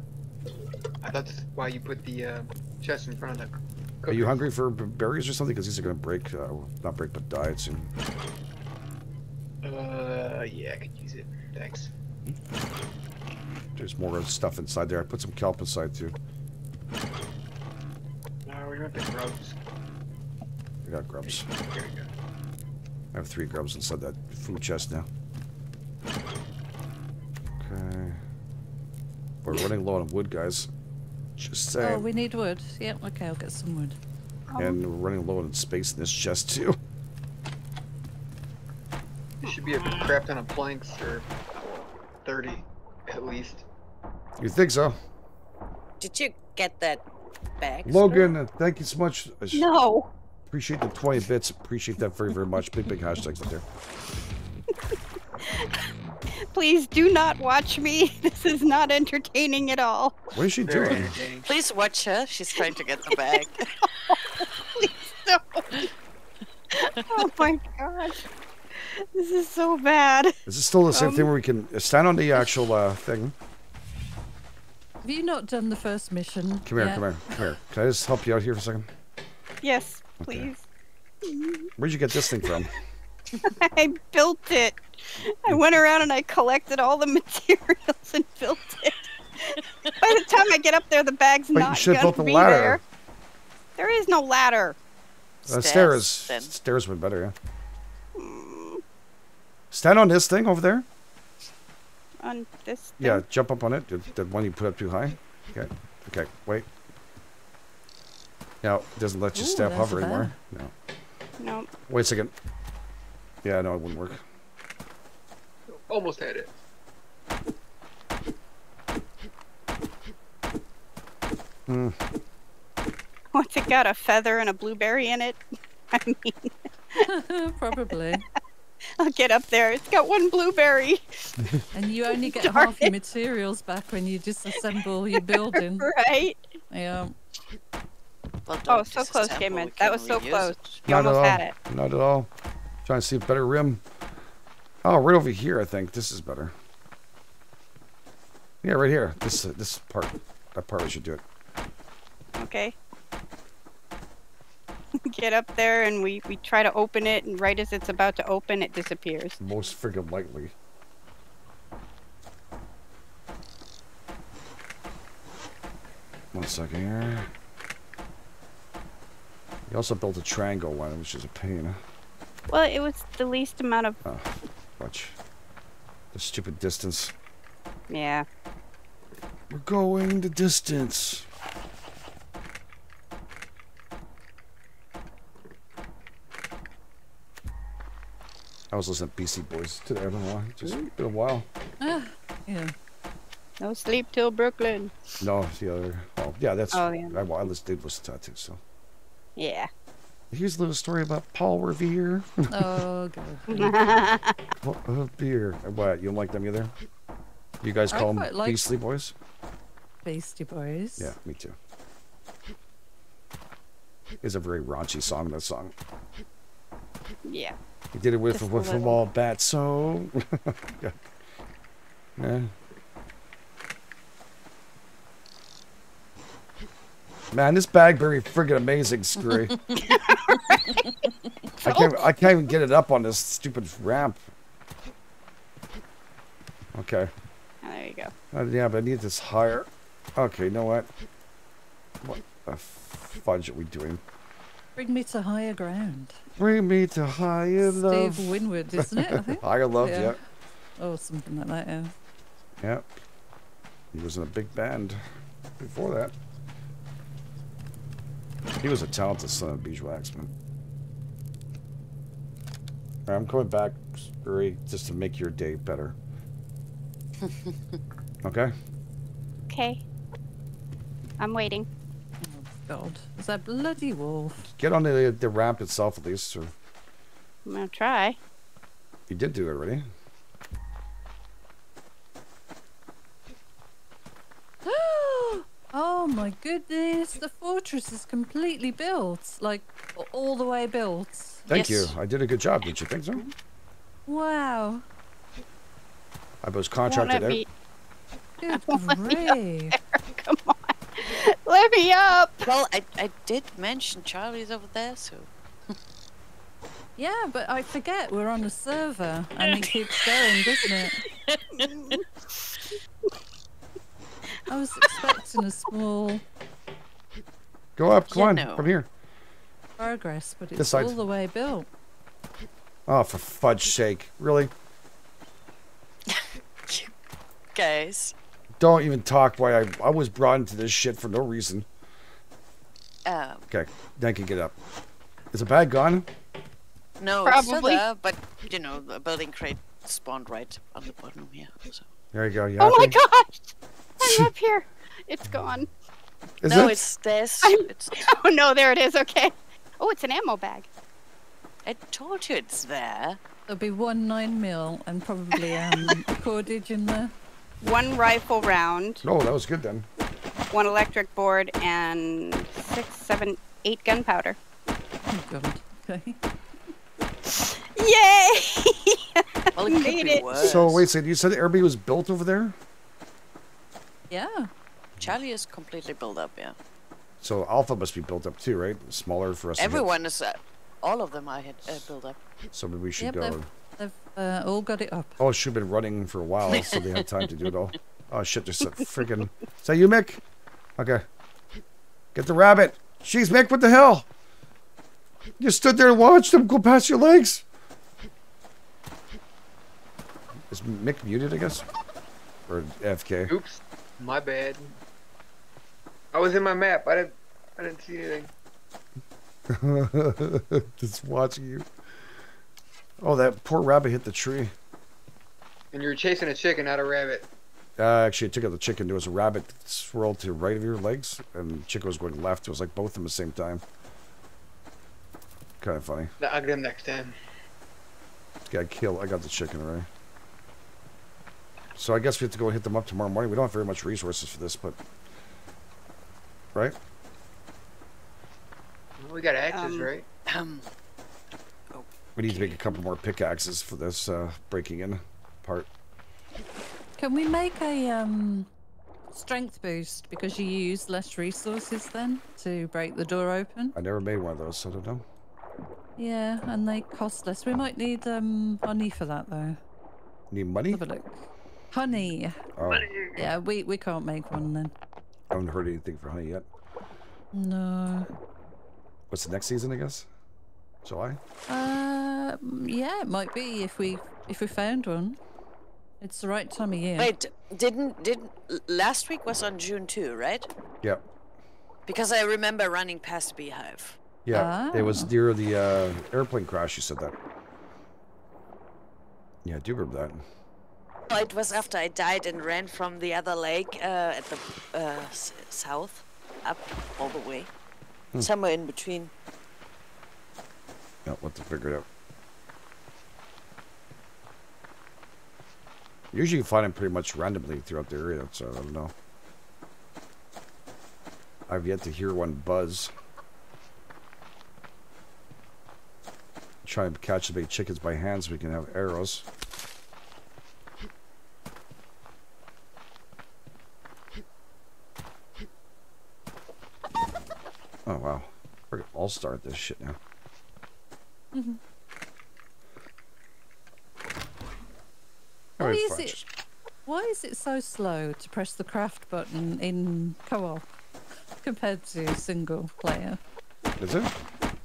Speaker 3: I thought that's why you put the uh, chest in front of the.
Speaker 1: Are you hungry for berries or something? Because these are going to break. Uh, not break, but die soon.
Speaker 3: Uh, yeah, I could use it. Thanks.
Speaker 1: There's more stuff inside there. I put some kelp inside too.
Speaker 3: No, we want grubs.
Speaker 1: I got grubs.
Speaker 3: There we go.
Speaker 1: I have three grubs inside that food chest now. Okay. We're running low on wood, guys. Just oh, saying.
Speaker 2: Oh, we need wood. Yeah, okay, I'll get some wood.
Speaker 1: And we're running low on space in this chest too.
Speaker 3: There should be a crap ton of planks or 30 at least.
Speaker 1: You think so?
Speaker 5: Did you get that bag?
Speaker 1: Logan, thank you so much.
Speaker 4: No.
Speaker 1: Appreciate the 20 bits. Appreciate that very, very much. Big, big hashtags up there.
Speaker 4: Please do not watch me. This is not entertaining at all.
Speaker 1: What is she
Speaker 3: Very
Speaker 1: doing?
Speaker 5: Please watch her. She's trying to get the bag.
Speaker 4: No. oh my gosh. This is so bad.
Speaker 1: Is this still the same
Speaker 4: Um,
Speaker 1: thing where we can stand on the actual uh, thing?
Speaker 2: Have you not done the first mission?
Speaker 1: Come here,
Speaker 2: yet?
Speaker 1: come here, come here. Can I just help you out here for a second?
Speaker 4: Yes,
Speaker 1: Okay.
Speaker 4: please.
Speaker 1: Where'd you get this thing from?
Speaker 4: I built it. I went around and I collected all the materials and built it. By the time I get up there, the bag's
Speaker 1: But you
Speaker 4: not
Speaker 1: should
Speaker 4: gonna
Speaker 1: built a
Speaker 4: be
Speaker 1: ladder.
Speaker 4: there. There is no ladder.
Speaker 1: Uh, stairs.
Speaker 5: then.
Speaker 1: Stairs would be better, yeah. Stand on this thing over there.
Speaker 4: On this.
Speaker 1: Yeah, jump up on it. The, the one you put up too high. Okay. Okay. Wait. Now it doesn't let you
Speaker 2: Ooh,
Speaker 1: stay hover
Speaker 2: a
Speaker 1: anymore. No.
Speaker 4: No.
Speaker 1: Wait a second. Yeah, no, it wouldn't work.
Speaker 3: Almost had it.
Speaker 1: Hmm.
Speaker 4: What's it got? A feather and a blueberry in it? I mean,
Speaker 2: Probably.
Speaker 4: I'll get up there. It's got one blueberry.
Speaker 2: And you only get
Speaker 4: Darn
Speaker 2: half your materials back when you disassemble your building.
Speaker 4: Right?
Speaker 2: Yeah.
Speaker 5: Well,
Speaker 4: Oh, so close,
Speaker 5: disassemble,
Speaker 4: Shaman. That was so close. You
Speaker 1: Not
Speaker 4: almost
Speaker 1: at all.
Speaker 4: had it.
Speaker 1: Not at all. Trying to see a better rim. Oh, right over here. I think this is better. Yeah, right here. This uh, this part. That part we should do it.
Speaker 4: Okay. Get up there and we, we try to open it, and right as it's about to open, it disappears.
Speaker 1: most friggin' lightly. One second here. You also built a triangle one, which is a pain.
Speaker 4: Well, it was the least amount of.
Speaker 1: Oh, watch. The stupid distance.
Speaker 4: Yeah.
Speaker 1: We're going the distance. I was listening to Beastie Boys today. I don't know why. Just been a while.
Speaker 2: Ah, yeah.
Speaker 4: No sleep till Brooklyn.
Speaker 1: No, the other. Oh, yeah, that's.
Speaker 4: Oh, yeah.
Speaker 1: I, I did listen to that too. So
Speaker 4: Yeah.
Speaker 1: here's a little story about Paul Revere.
Speaker 2: Oh, God.
Speaker 1: Paul Revere. What? You don't like them either? You guys call them
Speaker 2: quite like-
Speaker 1: Beastly Boys?
Speaker 2: Beastie Boys.
Speaker 1: Yeah, me too. It's a very raunchy song. That song.
Speaker 4: yeah.
Speaker 1: He did it with
Speaker 4: Just a
Speaker 1: with from
Speaker 4: little.
Speaker 1: bat. So. yeah. Yeah. Man, this bagberry friggin' amazing, Screwy. I can't. I can't even get it up on this stupid ramp. Okay.
Speaker 4: Oh, there you go.
Speaker 1: Uh, yeah, but I need this higher. Okay, you know what? What the fudge are we doing?
Speaker 2: Bring me to higher ground.
Speaker 1: Bring me to higher
Speaker 2: Steve
Speaker 1: love.
Speaker 2: Winwood, isn't it? I think.
Speaker 1: Higher love,
Speaker 2: Yeah.
Speaker 1: yeah.
Speaker 2: Oh, something like that, yeah.
Speaker 1: Yep. He was in a big band before that. He was a talented son of beeswax, man. Alright, I'm coming back, Screwy, just to make your day better. okay?
Speaker 4: Okay. I'm waiting.
Speaker 2: God. Is that bloody wolf?
Speaker 1: Get on the, the ramp itself at least, or
Speaker 4: I'm gonna try.
Speaker 1: you did do it already.
Speaker 2: oh, my goodness, the fortress is completely built. Like, all the way built.
Speaker 1: Thank
Speaker 5: Yes.
Speaker 1: you. I did a good job. didn't you think so?
Speaker 2: Wow.
Speaker 1: I was contracted out.
Speaker 4: me,
Speaker 2: Good
Speaker 4: Let me up
Speaker 2: grief.
Speaker 4: come on. Let me up.
Speaker 5: Well, I, I did mention Charlie's over there, so.
Speaker 2: Yeah, but I forget we're on a server and it keeps going, doesn't it? I was expecting a small
Speaker 1: Go up. Come
Speaker 5: You
Speaker 1: on.
Speaker 5: know.
Speaker 1: From here.
Speaker 2: progress, but it's
Speaker 1: side.
Speaker 2: all the way built.
Speaker 1: Oh, for fudge's sake. Really?
Speaker 5: Guys,
Speaker 1: Don't even talk why I, I was brought into this shit for no reason.
Speaker 5: um,
Speaker 1: Okay. Then can get up. Is the bag gone?
Speaker 5: no, it's still
Speaker 4: Probably.
Speaker 5: there, but you know, the building crate spawned right on the bottom here. So.
Speaker 1: There you go. You
Speaker 4: Oh my
Speaker 1: happy?
Speaker 4: gosh. I'm up here. It's gone.
Speaker 1: Is
Speaker 5: no,
Speaker 1: it?
Speaker 5: it's
Speaker 4: this.
Speaker 5: It's.
Speaker 4: Oh no, there it is. Okay. Oh, it's an ammo bag.
Speaker 5: I told you it's there.
Speaker 2: There'll be one nine mil and probably um, a cordage in there.
Speaker 4: One rifle round,
Speaker 1: No, that was good then.
Speaker 4: one electric board, and six, seven, eight gunpowder.
Speaker 2: Oh god. Okay.
Speaker 4: Yay!
Speaker 5: Well, it
Speaker 4: Made it.
Speaker 5: worse.
Speaker 1: So wait a second. You said Airbnb was built over there?
Speaker 2: Yeah.
Speaker 5: Charlie is completely built up. Yeah.
Speaker 1: So Alpha must be built up too, right? Smaller for us. to.
Speaker 5: Everyone is. Uh, all of them I had uh, built up.
Speaker 1: So maybe we should
Speaker 2: Yep,
Speaker 1: go.
Speaker 2: They've, they've uh, all got it up.
Speaker 1: Oh, it should have been running for a while, so they had time to do it all. Oh shit! There's a freaking. Is that you, Mick? Okay. Get the rabbit. Jeez, Mick, what the hell? You stood there and watched him go past your legs. Is Mick muted? I guess, or FK.
Speaker 3: Oops, my bad. I was in my map. I didn't. I didn't see anything.
Speaker 1: Just watching you. Oh, that poor rabbit hit the tree.
Speaker 3: And you were chasing a chicken, not a rabbit.
Speaker 1: Uh, actually, I took out the chicken. There was a rabbit that swirled to the right of your legs, and the chicken was going left. It was like both of them at the same time. Kind of funny.
Speaker 3: I'll get him next time.
Speaker 1: Got killed. I got the chicken already. So I guess we have to go hit them up tomorrow morning. We don't have very much resources for this, but right?
Speaker 3: Well, we got axes,
Speaker 4: Um,
Speaker 3: right?
Speaker 5: Um,
Speaker 1: We need to make a couple more pickaxes for this uh, breaking in part.
Speaker 2: Can we make a um, strength boost because you use less resources then to break the door open?
Speaker 1: I never made one of those, so I don't know.
Speaker 2: Yeah, and they cost less. We might need um, honey for that though.
Speaker 1: Need money?
Speaker 2: Have a look. Honey.
Speaker 1: Oh,
Speaker 2: Yeah, we, we can't make one then.
Speaker 1: I haven't heard anything for honey yet.
Speaker 2: No.
Speaker 1: What's the next season? I guess July.
Speaker 2: Uh, mm, yeah, it might be if we if we found one. It's the right time of year.
Speaker 5: wait, didn't didn't last week was on June two, right?
Speaker 1: Yep.
Speaker 5: Because I remember running past Beehive.
Speaker 1: Yeah, it was
Speaker 2: Ah.
Speaker 1: near the uh, airplane crash. You said that. Yeah, I do remember that.
Speaker 5: Oh, it was after I died and ran from the other lake uh, at the uh, s- south, up all the way, somewhere in between.
Speaker 1: We'll have to figure it out. Usually you find them pretty much randomly throughout the area, so I don't know. I've yet to hear one buzz. Try and catch the big chickens by hand so we can have arrows. Oh wow. We're all start this shit now.
Speaker 2: Mm-hmm.
Speaker 1: Why
Speaker 2: is it? Why is it so slow to press the craft button in co-op compared to single player?
Speaker 1: Is it?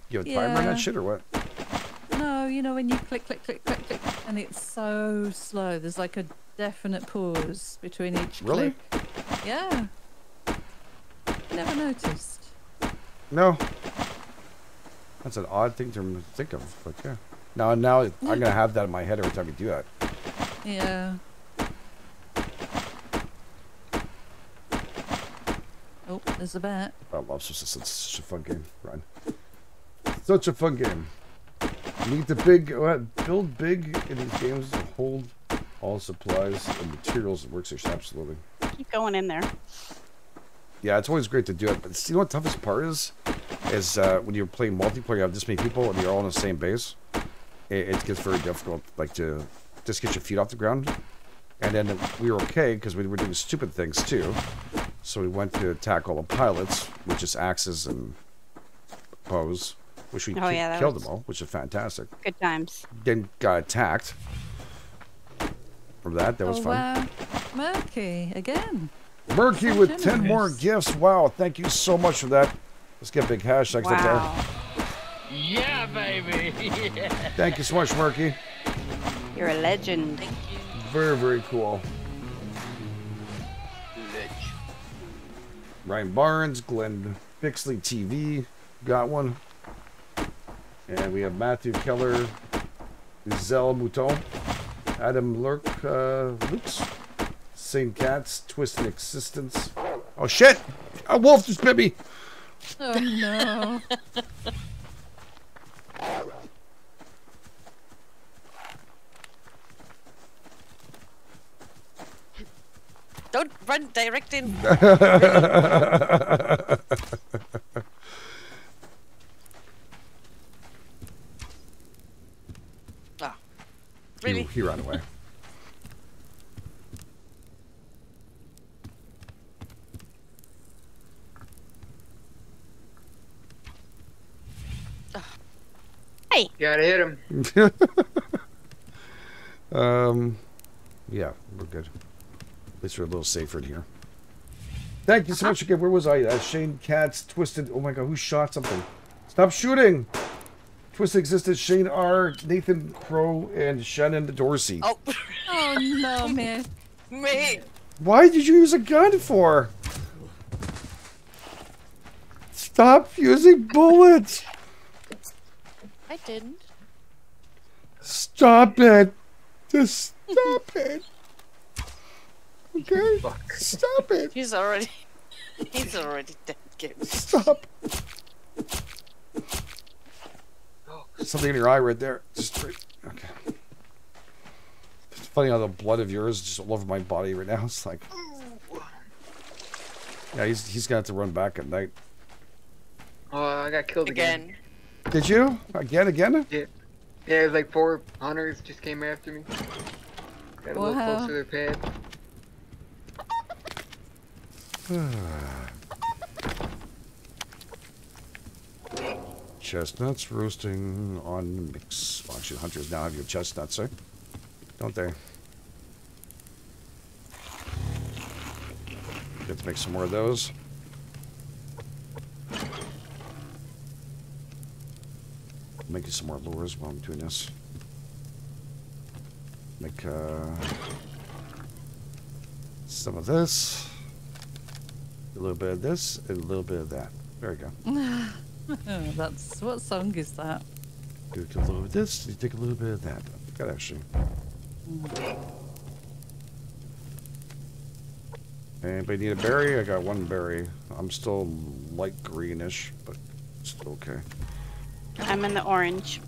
Speaker 1: You have a timer on
Speaker 2: Yeah.
Speaker 1: that shit or what?
Speaker 2: No, you know when you click, click, click, click, click, and it's so slow. There's like a definite pause between each
Speaker 1: Really?
Speaker 2: click. Yeah. Never noticed.
Speaker 1: No. That's an odd thing to think of, but yeah. Now, now I'm gonna have that in my head every time you do that.
Speaker 2: Yeah. Oh, there's a bat.
Speaker 1: I love such, such, such a fun game, Ryan. Such a fun game. Need to big uh, build big in these games to hold all supplies and materials and workstation. Absolutely.
Speaker 4: Keep going in there.
Speaker 1: Yeah, it's always great to do it. But see, you know what the toughest part is? Is uh, when you're playing multiplayer, you have this many people and you're all on the same base. It, it gets very difficult, like to just get your feet off the ground. And then we were okay because we were doing stupid things too. So we went to attack all the pilots, which is axes and bows, which we
Speaker 4: Oh, yeah,
Speaker 1: killed
Speaker 4: was-
Speaker 1: them all, which is fantastic.
Speaker 4: Good times.
Speaker 1: Then got attacked. From that, that was
Speaker 2: oh,
Speaker 1: fun.
Speaker 2: wow. Murky again.
Speaker 1: Murky with 10 more gifts. Wow, thank you so much for that. Let's get big hashtags up there.
Speaker 6: Yeah, baby. Yeah.
Speaker 1: Thank you so much, Murky.
Speaker 4: You're a legend.
Speaker 5: Thank you.
Speaker 1: Very, very cool.
Speaker 3: Lich.
Speaker 1: Ryan Barnes, Glenn Bixley TV, got one. And we have Matthew Keller, Zell Mouton, Adam Lurk, uh, Lukes, St. Cats, Twisted Existence. Oh shit! A wolf just bit me!
Speaker 2: Oh no.
Speaker 5: Don't run direct in. Ah, really?
Speaker 1: He, he ran away.
Speaker 3: Gotta hit him.
Speaker 1: Um, yeah, we're good. At least we're a little safer in here. Thank you so much again. Where was I? Uh, Shane Katz, Twisted. Oh my god, who shot something? Stop shooting! Twisted Existence, Shane R, Nathan Crow, and Shannon Dorsey.
Speaker 5: Oh,
Speaker 2: Oh no, man.
Speaker 5: me.
Speaker 1: Why did you use a gun for? Stop using bullets!
Speaker 5: I didn't.
Speaker 1: Stop it! Just stop it! Okay?
Speaker 3: Fuck.
Speaker 1: Stop it!
Speaker 5: He's already. He's already dead. Kid.
Speaker 1: Stop! Something in your eye right there. Just right. Okay. It's funny how the blood of yours is just all over my body right now. It's like. Yeah, he's he's gonna have to run back at night.
Speaker 3: Oh, I got killed again.
Speaker 5: Again.
Speaker 1: Did you? Again, again?
Speaker 3: Yeah, it was like four hunters just came after me. Got a little
Speaker 2: Wow.
Speaker 3: closer to their pad.
Speaker 1: Chestnuts roasting on mix. Well, actually, hunters now have your chestnuts, eh? Don't they? Get to make some more of those. Making some more lures while I'm doing this. Make uh, some of this, a little bit of this, and a little bit of that. There we go.
Speaker 2: That's what song is that?
Speaker 1: You take a little bit of this, you take a little bit of that. Got actually. Anybody need a berry? I got one berry. I'm still light greenish, but still okay.
Speaker 4: I'm in the orange.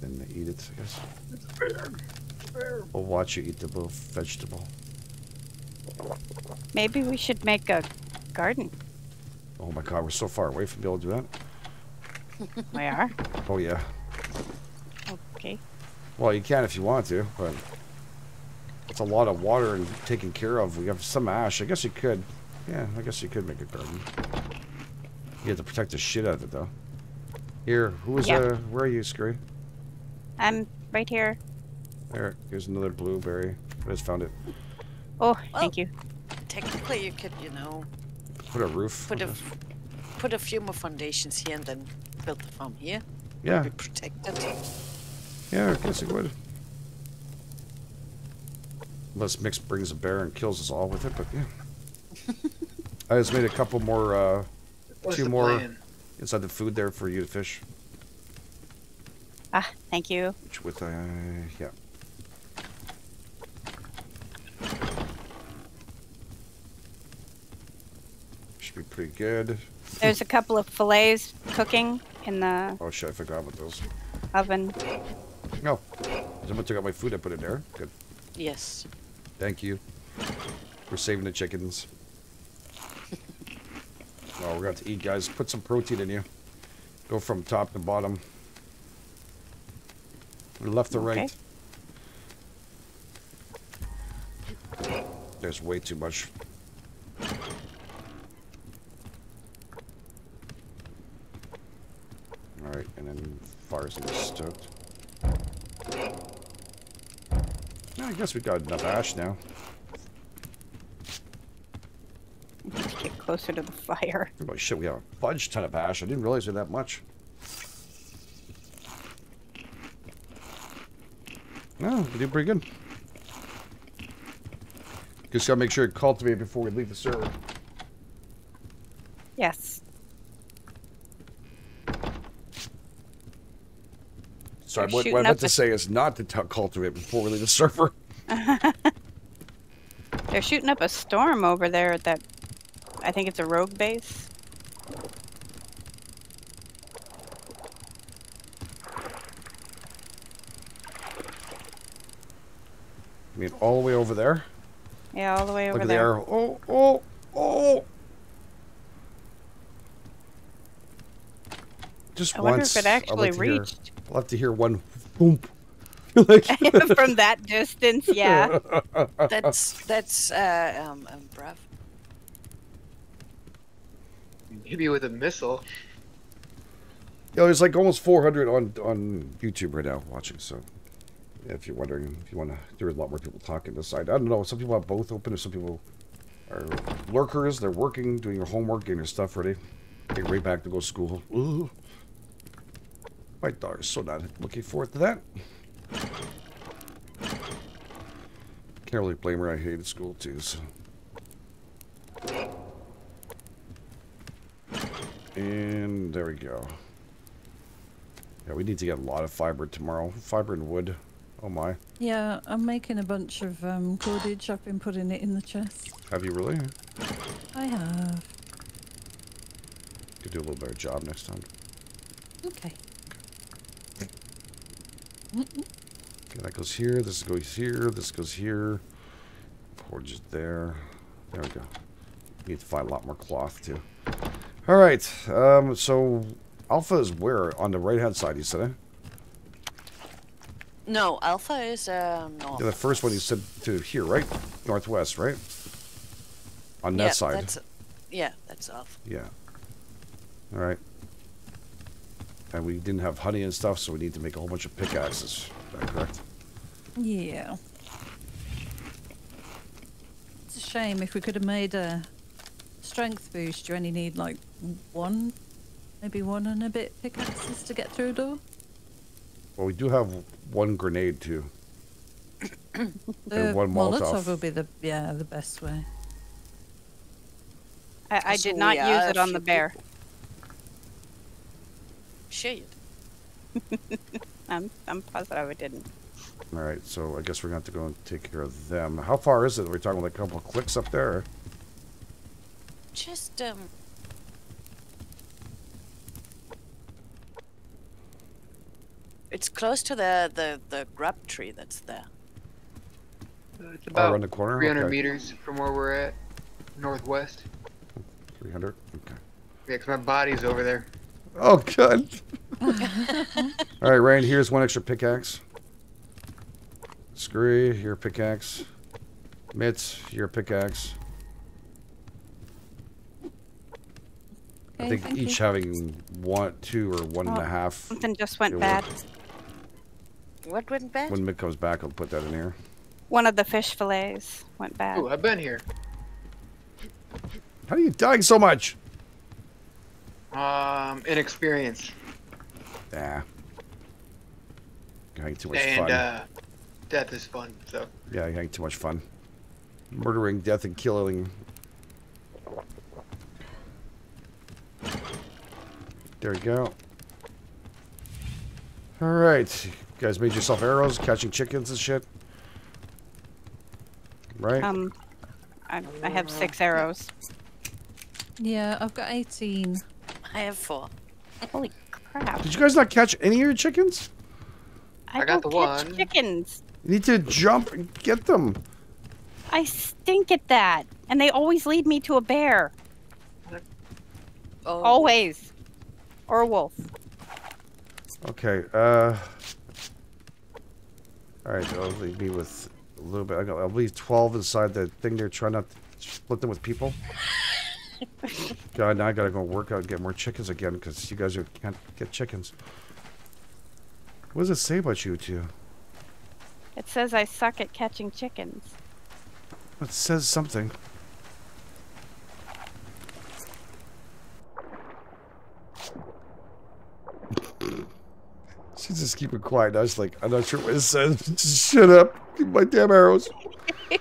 Speaker 1: Then they eat it, I guess. We'll watch you eat the little vegetable.
Speaker 4: Maybe we should make a garden.
Speaker 1: Oh my god, we're so far away from being able to do that.
Speaker 4: We are.
Speaker 1: Oh yeah.
Speaker 4: Okay.
Speaker 1: Well, you can if you want to, but it's a lot of water and taken care of. We have some ash. I guess you could. Yeah, I guess you could make a garden. You have to protect the shit out of it, though. Here, who was
Speaker 4: Yeah.
Speaker 1: uh? Where are you, Scurry?
Speaker 4: I'm right here.
Speaker 1: There, here's another blueberry. I just found it.
Speaker 4: Oh, thank you.
Speaker 5: Technically, you could, you know,
Speaker 1: Put a roof.
Speaker 5: put a
Speaker 1: on
Speaker 5: put a few more foundations here and then build the farm here.
Speaker 1: it. Yeah,
Speaker 5: Be protected.
Speaker 1: yeah, I guess it would. Unless Mix brings a bear and kills us all with it, but yeah. I just made a couple more uh,
Speaker 3: What's
Speaker 1: Two more.
Speaker 3: plan?
Speaker 1: inside the food there for you to fish.
Speaker 4: Ah, thank you.
Speaker 1: Which with uh, yeah. Should be pretty good.
Speaker 4: There's a couple of fillets cooking in the
Speaker 1: Oh shit, I forgot about those.
Speaker 4: oven.
Speaker 1: No. Someone took out my food, I put it there. Good.
Speaker 5: Yes.
Speaker 1: Thank you. We're saving the chickens. Oh, we're going to eat, guys. Put some protein in you. Go from top to bottom. Left to right. There's way too much. Alright, and then fires in the stoked. Yeah, I guess we got enough ash now.
Speaker 4: Let's get closer to the fire.
Speaker 1: Oh shit, we have a fudge ton of ash. I didn't realize it that much. No, we did pretty good. Just gotta make sure to cultivate before we leave the server.
Speaker 4: Yes.
Speaker 1: Sorry, what, what I meant to say is not to cultivate before we leave the server.
Speaker 4: They're shooting up a storm over there at that. I think it's a rogue base.
Speaker 1: I mean, all the way over there.
Speaker 4: Yeah, all the way over
Speaker 1: Look at
Speaker 4: there.
Speaker 1: there. Oh, oh, oh. Just
Speaker 4: I wonder
Speaker 1: once.
Speaker 4: if it actually
Speaker 1: like to hear-
Speaker 4: reached
Speaker 1: I'd love to hear one boom.
Speaker 4: from that distance. Yeah.
Speaker 5: That's that's uh um, um bruv.
Speaker 3: Maybe with a missile.
Speaker 1: know, there's like almost 400 on on YouTube right now watching. So, if you're wondering, if you want to, there's a lot more people talking this side. I don't know. Some people have both open, some people are lurkers. They're working, doing their homework, getting their stuff ready, getting right back to go to school. Ooh. My daughter's so not looking forward to that. Can't really blame her. I hated school too. So. And there we go. Yeah, we need to get a lot of fiber tomorrow. Fiber and wood. Oh my.
Speaker 2: Yeah, I'm making a bunch of um, cordage. I've been putting it in the chest.
Speaker 1: Have you really?
Speaker 2: I have.
Speaker 1: Could do a little better job next time.
Speaker 2: Okay.
Speaker 1: Okay, that goes here. This goes here. This goes here. Is there. There we go. Need to find a lot more cloth too. All right. Um. So, alpha is where on the right hand side? You said it.
Speaker 5: No, Alpha is um north.
Speaker 1: Yeah, the first one you said to here, right? Northwest, right? On that
Speaker 5: yeah,
Speaker 1: side.
Speaker 5: That's, yeah, that's Alpha.
Speaker 1: Yeah. All right. And we didn't have honey and stuff, so we need to make a whole bunch of pickaxes. Is that correct?
Speaker 2: Yeah. It's a shame if we could have made a strength boost. You only need like one, maybe one and a bit pickaxes to get through a door.
Speaker 1: Well, we do have one grenade too.
Speaker 2: The
Speaker 1: one Molotov.
Speaker 2: Molotov will be the yeah the best way.
Speaker 4: I, I did not
Speaker 5: we
Speaker 4: use it on the bear.
Speaker 5: Shit.
Speaker 4: I'm I'm positive I didn't.
Speaker 1: All right, so I guess we're going to have to go and take care of them. How far is it? We're we talking like a couple of clicks up there?
Speaker 5: Just um. It's close to the the the grub tree that's there.
Speaker 3: Uh, It's
Speaker 1: Oh,
Speaker 3: about
Speaker 1: around the corner?
Speaker 3: 300
Speaker 1: Okay.
Speaker 3: meters from where we're at, northwest.
Speaker 1: 300? Okay.
Speaker 3: Yeah, 'cause my body's over there.
Speaker 1: Oh, good. All right, Ryan, here's one extra pickaxe. Scurry, here pickaxe. Mitts, here pickaxe. I think each
Speaker 2: you.
Speaker 1: having one, two, or one and a
Speaker 4: Oh.
Speaker 1: half.
Speaker 4: Something just went
Speaker 1: It
Speaker 4: bad.
Speaker 5: What went bad?
Speaker 1: When Mick comes back, I'll put that in here.
Speaker 4: One of the fish fillets went bad.
Speaker 3: Ooh, I've been here.
Speaker 1: How are you dying so much?
Speaker 3: Um, inexperience.
Speaker 1: Yeah. You're having too much
Speaker 3: and,
Speaker 1: fun.
Speaker 3: uh, death is fun, so.
Speaker 1: Yeah, you're having too much fun. Murdering, death, and killing. There we go. Alright. You guys made yourself arrows, catching chickens and shit. Right?
Speaker 4: Um, I, I have six arrows.
Speaker 2: Yeah, I've got 18.
Speaker 5: I have four.
Speaker 4: Holy crap!
Speaker 1: Did you guys not catch any of your chickens?
Speaker 4: I,
Speaker 3: I got the
Speaker 4: catch
Speaker 3: one.
Speaker 4: chickens.
Speaker 1: You need to jump and get them.
Speaker 4: I stink at that, and they always lead me to a bear.
Speaker 5: Oh,
Speaker 4: Always, or a wolf.
Speaker 1: Okay, uh... Alright, I'll leave me with a little bit. I got, I'll leave 12 inside the thing there, try not to split them with people. God, now I gotta go work out and get more chickens again, because you guys are, can't get chickens. What does it say about you two?
Speaker 4: It says I suck at catching chickens.
Speaker 1: It says something. She's just keeping quiet. I was like, I'm not sure what it says. Just shut up. Give me my damn arrows.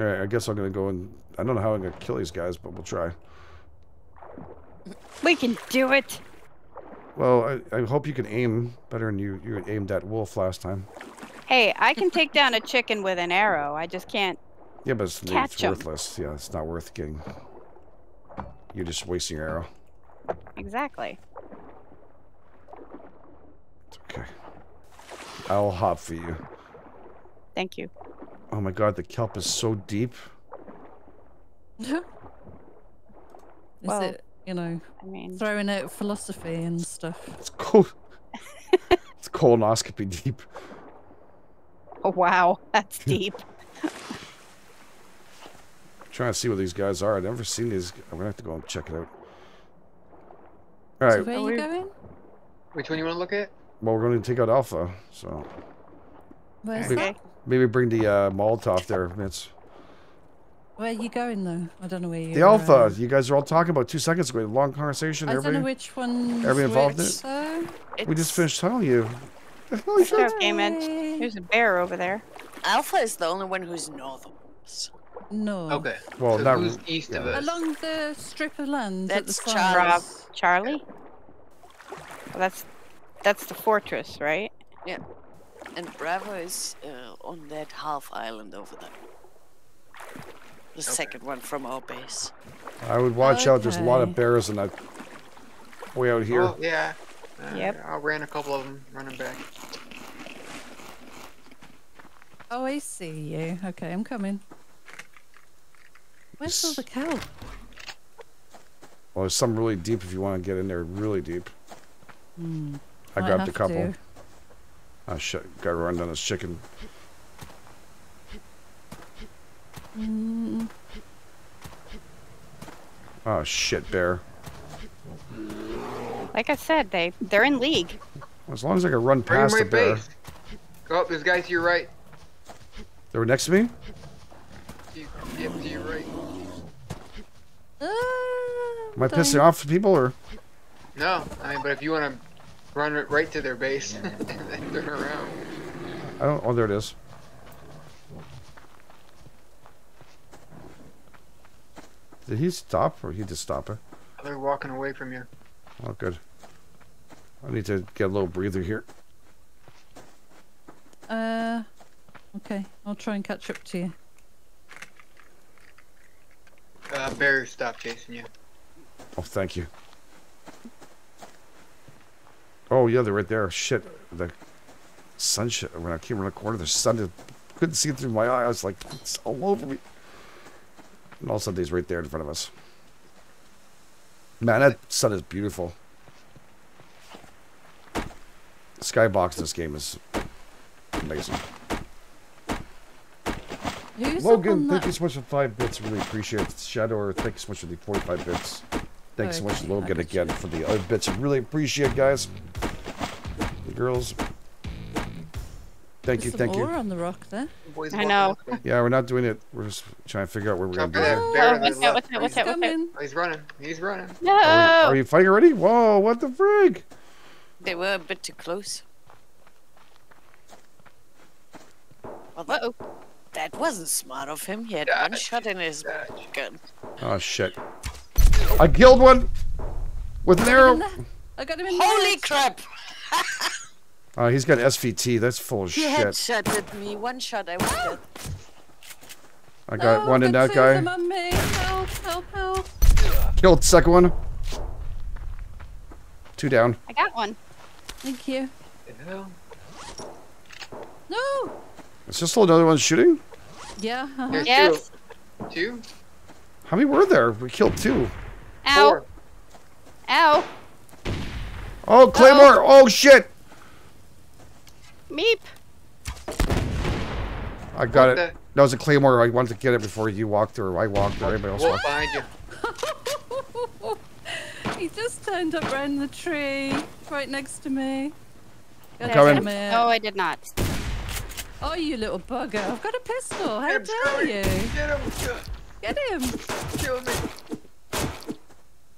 Speaker 1: Alright, I guess I'm gonna go and I don't know how I'm gonna kill these guys, but we'll try.
Speaker 4: We can do it.
Speaker 1: Well, I, I hope you can aim better than you, you aimed at wolf last time.
Speaker 4: Hey, I can take down a chicken with an arrow. I just can't.
Speaker 1: Yeah, but it's, it's worthless. Yeah, it's not worth getting. You're just wasting your arrow.
Speaker 4: Exactly.
Speaker 1: It's okay. I'll hop for you.
Speaker 4: Thank you.
Speaker 1: Oh my god, the kelp is so deep.
Speaker 2: Is
Speaker 4: Well-
Speaker 2: it, you know,
Speaker 4: I mean,
Speaker 2: throwing out philosophy and stuff?
Speaker 1: It's cool. it's colonoscopy deep.
Speaker 4: oh wow, that's deep.
Speaker 1: trying to see what these guys are. I've never seen these. I'm gonna have to go and check it out.
Speaker 2: So
Speaker 1: Alright,
Speaker 2: where are
Speaker 4: oh,
Speaker 2: you going?
Speaker 3: Which one you want to look at?
Speaker 1: Well, we're gonna take out Alpha, so
Speaker 2: Where's
Speaker 4: Okay.
Speaker 2: that?
Speaker 1: maybe bring the uh, Molotov there, Mitz.
Speaker 2: Where are you going though? I don't know where you.
Speaker 1: The Alpha, you guys are all talking about two seconds ago. Long conversation.
Speaker 2: I don't know
Speaker 1: Everybody,
Speaker 2: which one.
Speaker 1: everybody involved in it?
Speaker 2: So
Speaker 1: we just finished telling you. The hell is?
Speaker 4: Okay, man. There's a bear over there.
Speaker 5: Alpha is the only one who's north of us.
Speaker 2: No.
Speaker 3: Okay.
Speaker 1: Well,
Speaker 3: so
Speaker 1: not
Speaker 3: who's
Speaker 1: r-
Speaker 3: east of
Speaker 1: yeah.
Speaker 3: us?
Speaker 2: Along the strip of land at the
Speaker 5: That's
Speaker 2: side.
Speaker 4: Charlie. Well, that's that's the fortress, right? Yeah.
Speaker 5: And Bravo is uh, on that half island over there. The second one from our base.
Speaker 1: I would watch out. There's a lot of bears in that way out here.
Speaker 3: Oh, yeah. Uh,
Speaker 4: Yep.
Speaker 3: I ran a couple of them running back.
Speaker 2: Oh, I see you. Okay, I'm coming. Where's all the cow?
Speaker 1: Well, there's some really deep if you want to get in there really deep.
Speaker 2: Hmm.
Speaker 1: I
Speaker 2: might
Speaker 1: grabbed a
Speaker 2: have
Speaker 1: couple.
Speaker 2: to.
Speaker 1: Oh shit, got run down this chicken.
Speaker 2: Mm,
Speaker 1: Oh shit, bear.
Speaker 4: Like I said, they they're in league.
Speaker 1: As long as I can run
Speaker 3: Bring 'em
Speaker 1: past the
Speaker 3: right
Speaker 1: bear.
Speaker 3: base. Go up. There's guys to your right.
Speaker 1: They were next to me?
Speaker 3: To you, yep, to your right.
Speaker 2: ah,
Speaker 1: Am I pissing off people or?
Speaker 3: No, I mean, but if you want to run right to their base and then turn around.
Speaker 1: I don't. Oh, there it is. Did he stop or he just stop it?
Speaker 3: They're walking away from you.
Speaker 1: Oh, good. I need to get a little breather here.
Speaker 2: Uh, okay. I'll try and catch up to you.
Speaker 3: Uh, bears stop chasing you.
Speaker 1: Oh, thank you. Oh, yeah, they're right there. Shit. The sun, sh- when I came around the corner, the sun just couldn't see it through my eye. I was like, it's all over me. And all of a sudden, he's right there in front of us. Man, that sun is beautiful. Skybox in this game is amazing.
Speaker 2: Who's
Speaker 1: Logan, thank you so much for five bits. Really appreciate it. Shadow, thank you so much for the 45 bits. Thanks so much, Logan, again for the other bits. I really appreciate it, guys. The girls. Thank you,
Speaker 2: There's some
Speaker 1: thank
Speaker 2: ore
Speaker 1: you.
Speaker 2: on the rock there.
Speaker 4: I know.
Speaker 1: Yeah, we're not doing it. We're just trying to figure out where we're gonna
Speaker 3: in
Speaker 1: do.
Speaker 3: that
Speaker 1: here.
Speaker 3: bear
Speaker 4: Oh, what's that, what's that, what's that, what's that?
Speaker 3: Oh, he's running. He's running.
Speaker 4: No!
Speaker 1: we, are you fighting already? Whoa, what the frig?
Speaker 5: They were a bit too close. Well, that,
Speaker 4: Uh-oh.
Speaker 5: that wasn't smart of him. He had one shot in his
Speaker 3: Dodge.
Speaker 5: gun.
Speaker 1: Oh, shit. I killed one with an arrow.
Speaker 2: I got him in the
Speaker 5: Holy
Speaker 2: head.
Speaker 5: crap!
Speaker 1: Oh, he's got SVT. That's full of
Speaker 5: He
Speaker 1: shit.
Speaker 5: headshotted me. One shot, I was dead.
Speaker 1: I got
Speaker 2: Oh,
Speaker 1: one in that guy.
Speaker 2: them on me. Help, help, help.
Speaker 1: Killed the second one. Two down.
Speaker 4: I got one.
Speaker 2: Thank you.
Speaker 3: The?
Speaker 2: No!
Speaker 1: Is there still another one shooting?
Speaker 2: Yeah. uh-huh.
Speaker 4: Yes.
Speaker 3: two. Two?
Speaker 1: How many were there? We killed two.
Speaker 4: Ow.
Speaker 3: Four.
Speaker 4: Ow.
Speaker 1: Oh, Claymore! Oh, shit!
Speaker 4: Meep.
Speaker 1: I got
Speaker 3: What
Speaker 1: it.
Speaker 3: the-
Speaker 1: That was a Claymore. I wanted to get it before you walked or I walked or anybody else
Speaker 3: Wolf
Speaker 1: walked.
Speaker 3: behind you.
Speaker 2: he just turned up around the tree right next to me. God
Speaker 1: Coming.
Speaker 2: damn.
Speaker 4: No, I did not.
Speaker 2: Oh, you little bugger. I've got a pistol. How
Speaker 3: Get him,
Speaker 2: dare
Speaker 3: Screwy.
Speaker 2: you?
Speaker 3: Get him!
Speaker 2: Get him.
Speaker 3: Kill me!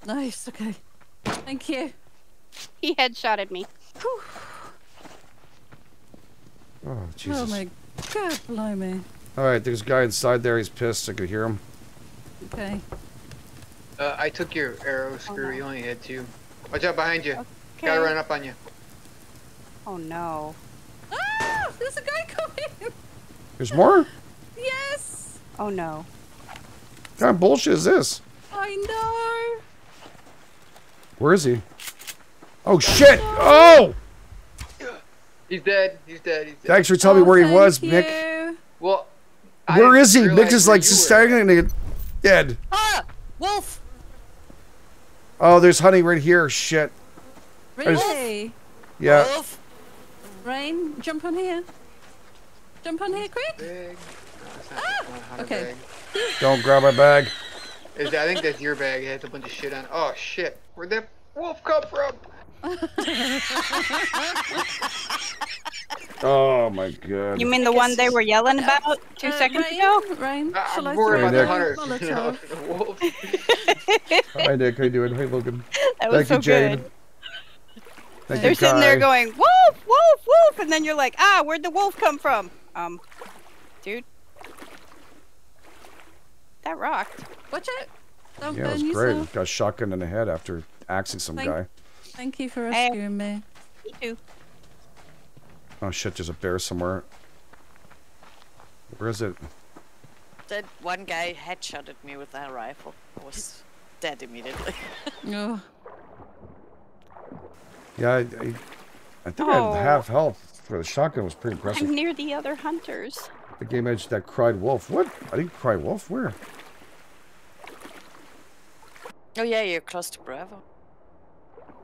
Speaker 2: Nice, okay. Thank you.
Speaker 4: He headshotted me.
Speaker 2: Whew.
Speaker 1: Oh,
Speaker 2: Oh my god, blimey.
Speaker 1: All right, there's a guy inside there. He's pissed. I could hear him.
Speaker 2: Okay.
Speaker 3: Uh, I took your arrow, screw. You only had two. Watch out behind you.
Speaker 4: Okay.
Speaker 3: Gotta run up on you.
Speaker 4: Oh no.
Speaker 2: Ah! There's a guy coming!
Speaker 1: There's more?
Speaker 2: Yes!
Speaker 4: Oh no.
Speaker 1: What kind of bullshit is this?
Speaker 2: I know!
Speaker 1: Where is he? Oh, shit! Oh!
Speaker 3: He's dead. He's dead. He's dead.
Speaker 1: Thanks for telling me
Speaker 2: Oh,
Speaker 1: where he was,
Speaker 2: you.
Speaker 1: Mick.
Speaker 3: Well, I
Speaker 1: Where
Speaker 3: didn't
Speaker 1: is he?
Speaker 3: realize
Speaker 1: Mick is like
Speaker 3: you were.
Speaker 1: staggering dead.
Speaker 5: Ah! Wolf!
Speaker 1: Oh, there's honey right here. Shit.
Speaker 2: Really?
Speaker 1: Yeah.
Speaker 5: Wolf!
Speaker 2: Rain, jump on here. Jump on here quick!
Speaker 3: Bag. No, it's not
Speaker 2: Ah! Okay.
Speaker 3: bag.
Speaker 1: Don't grab my bag.
Speaker 3: Is that- I think that's your bag. It has a bunch of shit on. it. Oh shit! Where'd that wolf come from?
Speaker 1: Oh, my God.
Speaker 4: You mean the one they were yelling about two
Speaker 2: Uh,
Speaker 4: seconds
Speaker 2: Rain,
Speaker 4: ago?
Speaker 2: Rain,
Speaker 3: I-
Speaker 2: shall I
Speaker 3: I'm worried about
Speaker 1: Hey,
Speaker 3: the
Speaker 2: a
Speaker 3: hunters. You know,
Speaker 2: Molotov?
Speaker 3: the wolves.
Speaker 1: Hi, Nick. How you doing? Hey, Logan.
Speaker 4: That was
Speaker 1: Thank you,
Speaker 4: so good.
Speaker 1: Thank
Speaker 4: They're
Speaker 1: you,
Speaker 4: sitting there going, wolf, wolf, wolf, and then you're like, ah, where'd the wolf come from? Um, dude. That rocked.
Speaker 2: Watch out! Don't
Speaker 1: Yeah, it was great.
Speaker 2: yourself.
Speaker 1: Got shotgun in the head after axing some
Speaker 2: Thank-
Speaker 1: guy.
Speaker 2: Thank you for
Speaker 4: Hey.
Speaker 2: rescuing me.
Speaker 4: Me too.
Speaker 1: Oh, shit. There's a bear somewhere. Where is it?
Speaker 5: That one guy headshotted me with that rifle. I was dead immediately.
Speaker 2: Oh,
Speaker 1: Yeah, I, I, I think I
Speaker 4: Oh.
Speaker 1: had half health. For the shotgun was pretty impressive.
Speaker 4: I'm near the other hunters.
Speaker 1: The game edge that cried wolf. What? I didn't cry wolf. Where?
Speaker 5: oh yeah, you're close to Bravo.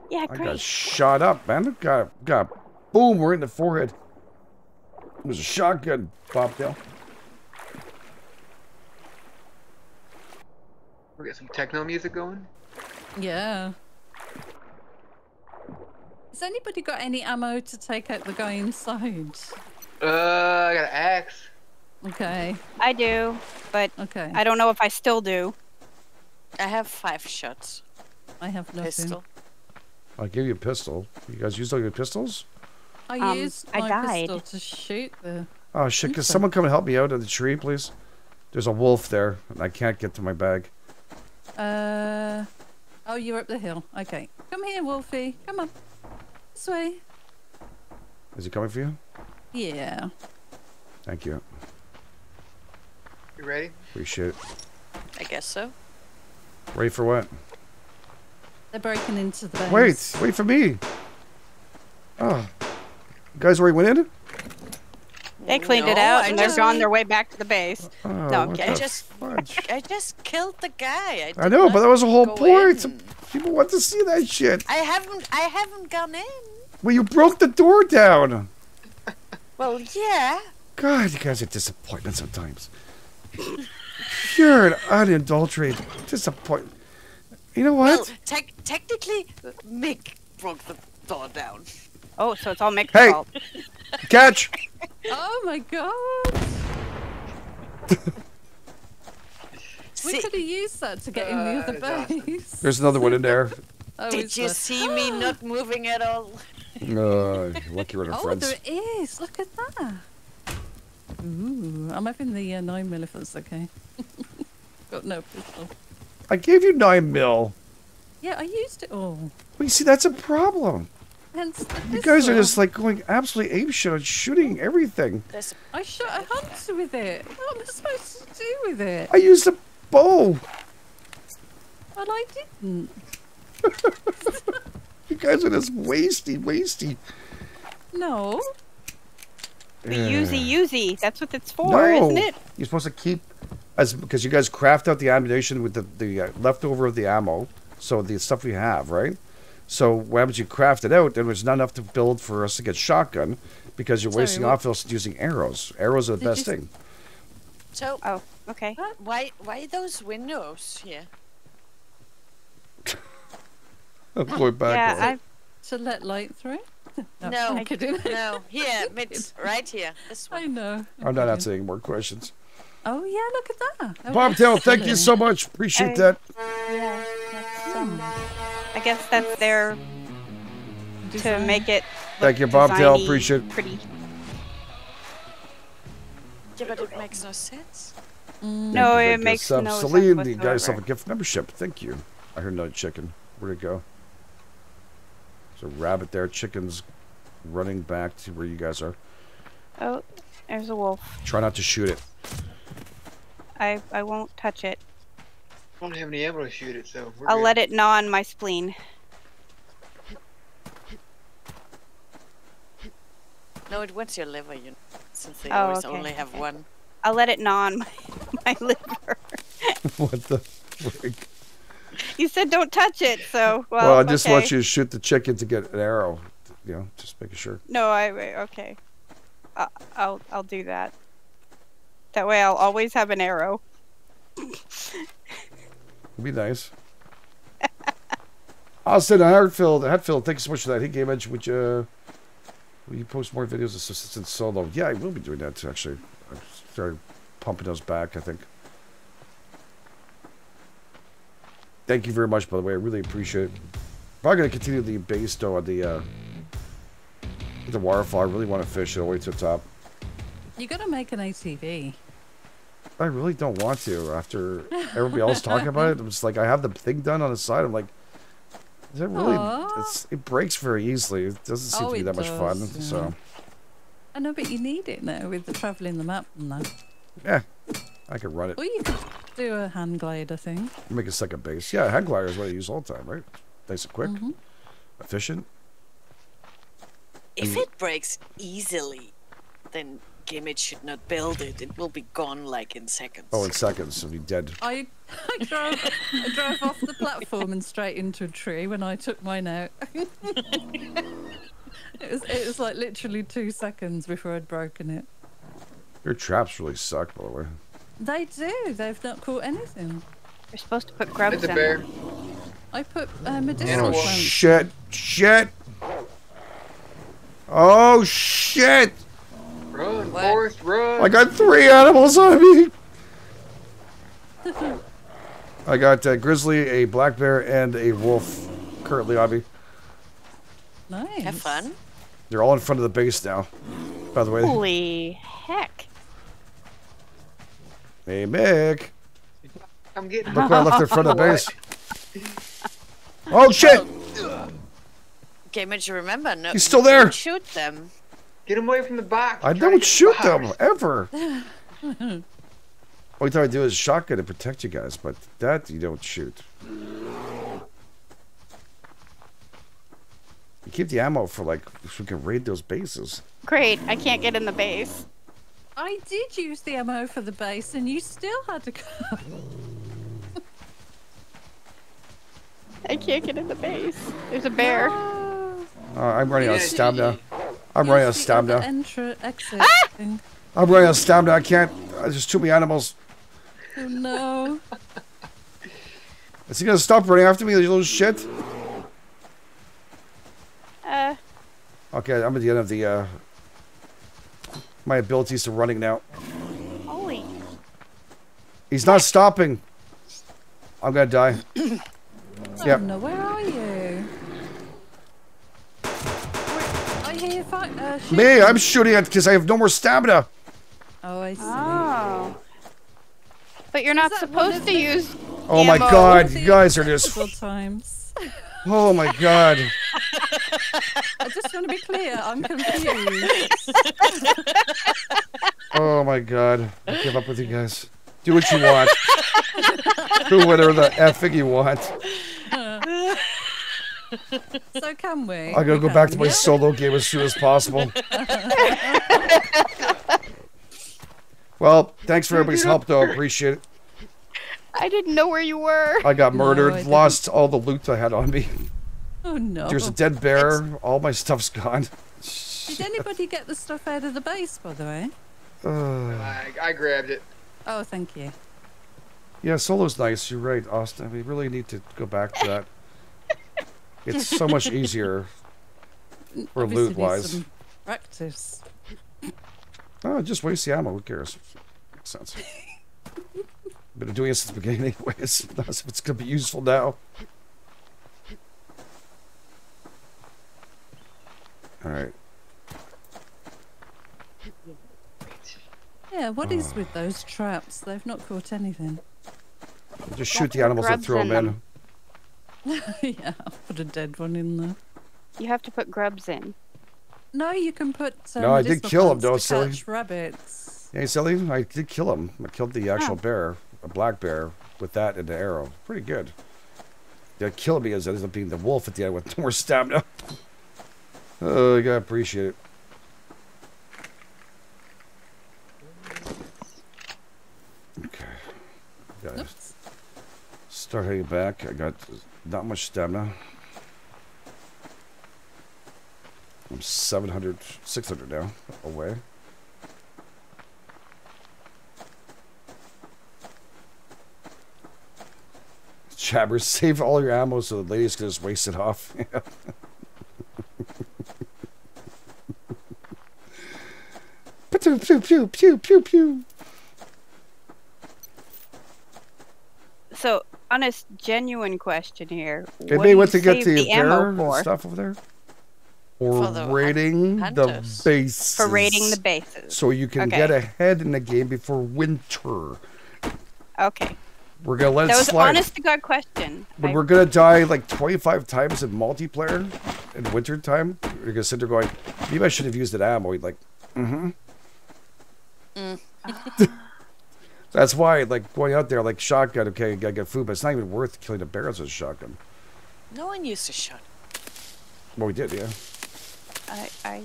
Speaker 4: Yeah,
Speaker 1: I got
Speaker 4: great.
Speaker 1: shot up, man. Got got boom right in the forehead. It was a shotgun, Bobtail.
Speaker 3: We got some techno music going.
Speaker 2: yeah. Has anybody got any ammo to take out the guy inside?
Speaker 3: Uh, I got an axe.
Speaker 2: Okay,
Speaker 4: I do, but
Speaker 2: okay.
Speaker 4: I don't know if I still do.
Speaker 5: I have five shots.
Speaker 2: I have nothing.
Speaker 5: Pistol.
Speaker 1: I'll give you a pistol. You guys use all your pistols?
Speaker 2: I
Speaker 4: Um,
Speaker 2: used
Speaker 4: I
Speaker 2: my
Speaker 4: died.
Speaker 2: pistol to shoot the.
Speaker 1: Oh shit! Can someone come and help me out of the tree, please? There's a wolf there, and I can't get to my bag.
Speaker 2: Uh. Oh, you're up the hill. Okay. Come here, Wolfie. Come on. This way.
Speaker 1: Is he coming for you?
Speaker 2: Yeah.
Speaker 1: Thank you.
Speaker 3: You ready?
Speaker 1: Appreciate it.
Speaker 5: I guess so.
Speaker 1: Ready for what?
Speaker 2: They're breaking into the base.
Speaker 1: Wait, wait for me. Oh, you guys already went in?
Speaker 4: They cleaned it out and they're
Speaker 5: just-
Speaker 4: on their way back to the base.
Speaker 1: Oh,
Speaker 4: No,
Speaker 1: what
Speaker 4: okay.
Speaker 1: the
Speaker 5: Just-
Speaker 1: fudge?
Speaker 5: I just killed the guy. I,
Speaker 1: I know, but that was the whole point.
Speaker 5: in.
Speaker 1: People want to see that shit.
Speaker 5: I haven't. I haven't gone in.
Speaker 1: Well, you broke the door down.
Speaker 5: Well, yeah.
Speaker 1: God, you guys are disappointment sometimes. Pure and unadulterated disappointment. You know what?
Speaker 5: Well, tec- technically, Mick broke the door down.
Speaker 4: Oh, so it's all Mick's
Speaker 1: Hey.
Speaker 4: fault.
Speaker 1: Catch!
Speaker 2: Oh my god. We
Speaker 5: See-
Speaker 2: could have used that to get in the
Speaker 3: Uh,
Speaker 2: other
Speaker 3: that's awesome.
Speaker 2: base.
Speaker 1: There's another one in there.
Speaker 2: Oh,
Speaker 5: Did you
Speaker 2: there?
Speaker 5: see me not moving at all?
Speaker 1: Uh, lucky we're
Speaker 2: Oh,
Speaker 1: friends.
Speaker 2: Oh, there is. Look at that. Ooh, I'm having the uh, nine millifers. Okay. Got no pistol.
Speaker 1: I gave you nine mil.
Speaker 2: Yeah, I used it all.
Speaker 1: Well, you see, that's a problem.
Speaker 2: Hence
Speaker 1: You guys are just like going absolutely apeshit on shooting everything.
Speaker 2: I shot a hunter with it. What am I supposed to do with it?
Speaker 1: I used a bow.
Speaker 2: Well, I didn't.
Speaker 1: You guys are just wasty, wasty.
Speaker 2: No.
Speaker 4: The Uzi Uzi. That's what it's for,
Speaker 1: no,
Speaker 4: isn't it?
Speaker 1: you're supposed to keep as because you guys craft out the ammunition with the the uh, leftover of the ammo. So the stuff we have, right? So what happens? You craft it out, then there's not enough to build for us to get shotgun because you're
Speaker 2: Sorry,
Speaker 1: wasting
Speaker 2: what-
Speaker 1: off us using arrows. Arrows are the
Speaker 2: Did
Speaker 1: best thing.
Speaker 5: So
Speaker 4: Oh, okay.
Speaker 5: why why those windows here?
Speaker 1: Going back.
Speaker 4: Yeah,
Speaker 1: on it.
Speaker 4: I
Speaker 2: To let light through?
Speaker 5: No.
Speaker 2: I'm kidding.
Speaker 5: No, here, mid, right here. This
Speaker 2: I
Speaker 5: one.
Speaker 2: know.
Speaker 1: I'm not
Speaker 2: kidding.
Speaker 1: answering more questions.
Speaker 2: Oh yeah, look at that.
Speaker 1: Bobtail, thank you so much. Appreciate
Speaker 4: I-
Speaker 1: that.
Speaker 4: yeah, um, I guess that's there to make it.
Speaker 1: Thank you, Bobtail.
Speaker 4: designy,
Speaker 1: Appreciate it.
Speaker 4: Pretty.
Speaker 5: Yeah, but it makes no sense.
Speaker 2: Mm,
Speaker 4: No,
Speaker 1: Thank you,
Speaker 4: it makes
Speaker 1: Sub-
Speaker 4: no sense
Speaker 1: Celine, you got yourself a gift membership. Thank you. I heard no chicken. Where'd it go? There's a rabbit there. Chicken's running back to where you guys are.
Speaker 4: Oh, there's a wolf.
Speaker 1: Try not to shoot it.
Speaker 4: I I won't touch it.
Speaker 3: I don't have any ammo to shoot it, so we're
Speaker 4: I'll
Speaker 3: good.
Speaker 4: let it gnaw on my spleen.
Speaker 5: No, it wants your liver, you know, since they
Speaker 4: Oh,
Speaker 5: always
Speaker 4: okay,
Speaker 5: only have one.
Speaker 4: I'll let it gnaw on my, my liver.
Speaker 1: what the frick?
Speaker 4: You said don't touch it, so well.
Speaker 1: Well, I just want you to shoot the chicken to get an arrow. You know, just making sure.
Speaker 4: No, I okay. I, I'll I'll do that. That way, I'll always have an arrow.
Speaker 1: It'd be nice. Austin Hartfield, Hatfield, thank you so much for that. Hey, Game Edge, would you, will you post more videos of Subsistence Solo? Yeah, I will be doing that, to actually. I started pumping those back, I think. Thank you very much, by the way. I really appreciate it. Probably going to continue the base, though, on the, uh, the waterfall. I really want to fish it all the way to the top.
Speaker 2: You gotta make an ATV.
Speaker 1: I really don't want to. After everybody else talking about it, I'm just like, I have the thing done on the side. I'm like, is it really? It's, it breaks very easily. It doesn't seem
Speaker 2: Oh,
Speaker 1: to be that much fun.
Speaker 2: yeah.
Speaker 1: So
Speaker 2: I know, but you need it now with the travelling the map and that.
Speaker 1: yeah, I could run it.
Speaker 2: Or you could do a hand glider thing.
Speaker 1: Make a second base. Yeah, hand glider is what I use all the time, right? Nice and quick,
Speaker 2: Mhm.
Speaker 1: efficient.
Speaker 5: If it breaks easily, then Game Edge should not build it. It will be gone like in seconds.
Speaker 1: Oh, in seconds, it'll be dead.
Speaker 2: I, I drove I drove off the platform and straight into a tree when I took mine out. it was it was like literally two seconds before I'd broken it.
Speaker 1: Your traps really suck, by the way.
Speaker 2: They do. They've not caught anything.
Speaker 4: You're supposed to put grubs
Speaker 3: It's a
Speaker 4: in
Speaker 3: bear.
Speaker 2: I put uh, medicinal
Speaker 1: Oh shit! Shit! Oh shit!
Speaker 3: Run,
Speaker 5: What?
Speaker 3: Forrest, run!
Speaker 1: I got three animals on me. I got a grizzly, a black bear, and a wolf currently on me.
Speaker 2: Nice.
Speaker 5: Have fun.
Speaker 1: They're all in front of the base now. By the way,
Speaker 4: Holy heck!
Speaker 1: Hey Mick,
Speaker 3: I'm getting
Speaker 1: look what I left in front of the base. Oh shit!
Speaker 5: Game Edge, remember, no.
Speaker 1: He's still there.
Speaker 5: don't Shoot them.
Speaker 3: Get him away from the box.
Speaker 1: I
Speaker 3: I'm trying to
Speaker 1: don't shoot
Speaker 3: the
Speaker 1: them
Speaker 3: box.
Speaker 1: ever. Only time I do is shotgun to protect you guys, but that you don't shoot. You keep the ammo for like so we can raid those bases.
Speaker 4: Great, I can't get in the base.
Speaker 2: I did use the ammo for the base, and you still had to come.
Speaker 4: I can't get in the base. There's a bear.
Speaker 1: Uh, I'm running out of
Speaker 3: Yeah,
Speaker 1: stamina. I'm running out of
Speaker 2: the other
Speaker 1: stamina.
Speaker 2: Entra exit
Speaker 4: Ah!
Speaker 2: thing.
Speaker 1: I'm running out of stamina. I can't. uh, There's too many animals.
Speaker 2: Oh no.
Speaker 1: Is he gonna stop running after me, you little shit?
Speaker 4: Uh,
Speaker 1: Okay, I'm at the end of the uh, my abilities to running now.
Speaker 4: holy.
Speaker 1: He's not stopping. I'm gonna die. Yep.
Speaker 2: Oh no, where are you? Where, I hear you fight. Uh, shooting.
Speaker 1: Me, I'm shooting it because I have no more stamina.
Speaker 2: Oh, I see.
Speaker 4: Oh. But you're not supposed to
Speaker 2: the-
Speaker 4: use.
Speaker 1: Oh my god, you guys are just.
Speaker 2: Several times.
Speaker 1: Oh my god.
Speaker 2: I just want to be clear. I'm confused.
Speaker 1: Oh my god. I give up with you guys. Do what you want. Do whatever the effing you want.
Speaker 2: So can we?
Speaker 1: I gotta go back to my
Speaker 2: yeah?
Speaker 1: solo game as soon as possible. well, thanks for everybody's help, though. I appreciate it.
Speaker 4: I didn't know where you were.
Speaker 1: I got
Speaker 2: No,
Speaker 1: murdered,
Speaker 2: I
Speaker 1: lost all the loot I had on me.
Speaker 2: Oh no.
Speaker 1: There's a dead bear. All my stuff's gone.
Speaker 2: Did anybody get the stuff out of the base, by the way?
Speaker 1: Uh,
Speaker 3: I, I grabbed it.
Speaker 2: Oh, thank you.
Speaker 1: yeah, solo's nice. You're right, Austin. We really need to go back to that. It's so much easier. Or
Speaker 2: Obviously
Speaker 1: loot wise.
Speaker 2: Practice.
Speaker 1: Oh, just waste the ammo. Who cares? Makes sense. Been doing it since the beginning, anyways. Not as if it's gonna be useful now. All right.
Speaker 2: Yeah, what is with those traps? They've not caught anything.
Speaker 1: Just shoot the animals and throw
Speaker 4: in
Speaker 1: them in.
Speaker 2: yeah, I'll put a dead one in there.
Speaker 4: You have to put grubs in.
Speaker 2: No, you can put. Um,
Speaker 1: No, I did
Speaker 2: kill
Speaker 1: kill 'em,
Speaker 2: plants
Speaker 1: though, silly.
Speaker 2: rabbits.
Speaker 1: Hey, silly, I did kill him. I killed the actual
Speaker 4: Oh.
Speaker 1: bear, a black bear, with that and the arrow. Pretty good. Yeah, killed me as it ends up being the wolf at the end with more stamina. Oh, you gotta appreciate it. Okay. Gotta
Speaker 2: Oops.
Speaker 1: start heading back. I got not much stamina. I'm 700, 600 now away. Chabbers, save all your ammo so the ladies can just waste it off. pew, pew, pew, pew, pew, pew.
Speaker 4: So, honest, genuine question here.
Speaker 1: It
Speaker 4: what
Speaker 1: may
Speaker 4: do
Speaker 1: want to get
Speaker 4: save
Speaker 1: the,
Speaker 4: the ammo
Speaker 1: and
Speaker 4: for?
Speaker 1: stuff over there. Or
Speaker 5: For the hun-
Speaker 1: raiding the
Speaker 5: hunters.
Speaker 1: base.
Speaker 4: For raiding the bases.
Speaker 1: So you can
Speaker 4: Okay.
Speaker 1: get ahead in the game before winter.
Speaker 4: Okay.
Speaker 1: We're gonna let
Speaker 4: That
Speaker 1: it
Speaker 4: was
Speaker 1: slide.
Speaker 4: honest to God question.
Speaker 1: But
Speaker 4: I-
Speaker 1: we're gonna die like 25 times in multiplayer in winter time. You're gonna sit there going, maybe I should have used that ammo. You're like, mm-hmm. That's why, like, going out there, like, shotgun, okay, you gotta get food, but it's not even worth killing the bears with a shotgun.
Speaker 5: No one used a shot.
Speaker 1: Well, we did, yeah.
Speaker 4: I, I,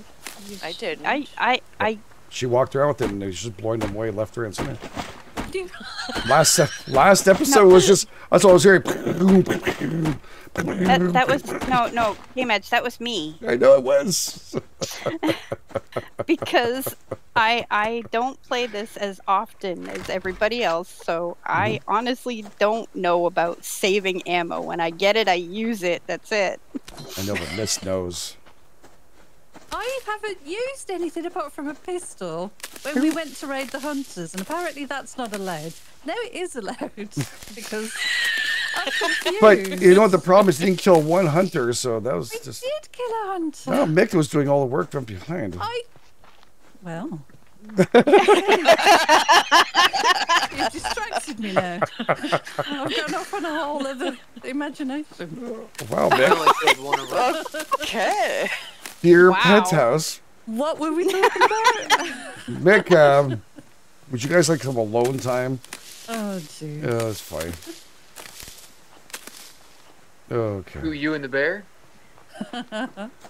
Speaker 5: I did.
Speaker 4: I, I, I,
Speaker 1: She walked around with it and it was just blowing them away left, right, and center. Last last episode was just, that's all I was hearing.
Speaker 4: that, that was no, no, Game Edge. That was me
Speaker 1: I know it was.
Speaker 4: because I, I don't play this as often as everybody else. So I
Speaker 1: Mm-hmm.
Speaker 4: honestly don't know about saving ammo. When I get it, I use it. That's it.
Speaker 1: I know, but Miss knows.
Speaker 2: I haven't used anything apart from a pistol when we went to raid the hunters, and apparently that's not allowed. No, it is allowed because
Speaker 1: But you know what the problem is? He didn't kill one hunter, so that was
Speaker 2: I
Speaker 1: just.
Speaker 2: did kill a hunter.
Speaker 1: No, Mick was doing all the work from behind.
Speaker 2: I. Well. you distracted me now. I've gone off on a whole other imagination.
Speaker 1: Wow,
Speaker 3: I
Speaker 1: Mick.
Speaker 3: only killed one of them.
Speaker 5: Okay.
Speaker 1: Dear
Speaker 4: Wow.
Speaker 1: penthouse.
Speaker 2: What were we talking about?
Speaker 1: Mick, um, would you guys like some alone time?
Speaker 2: oh, dear.
Speaker 1: Yeah, that's fine. Okay.
Speaker 3: Who, you and the bear?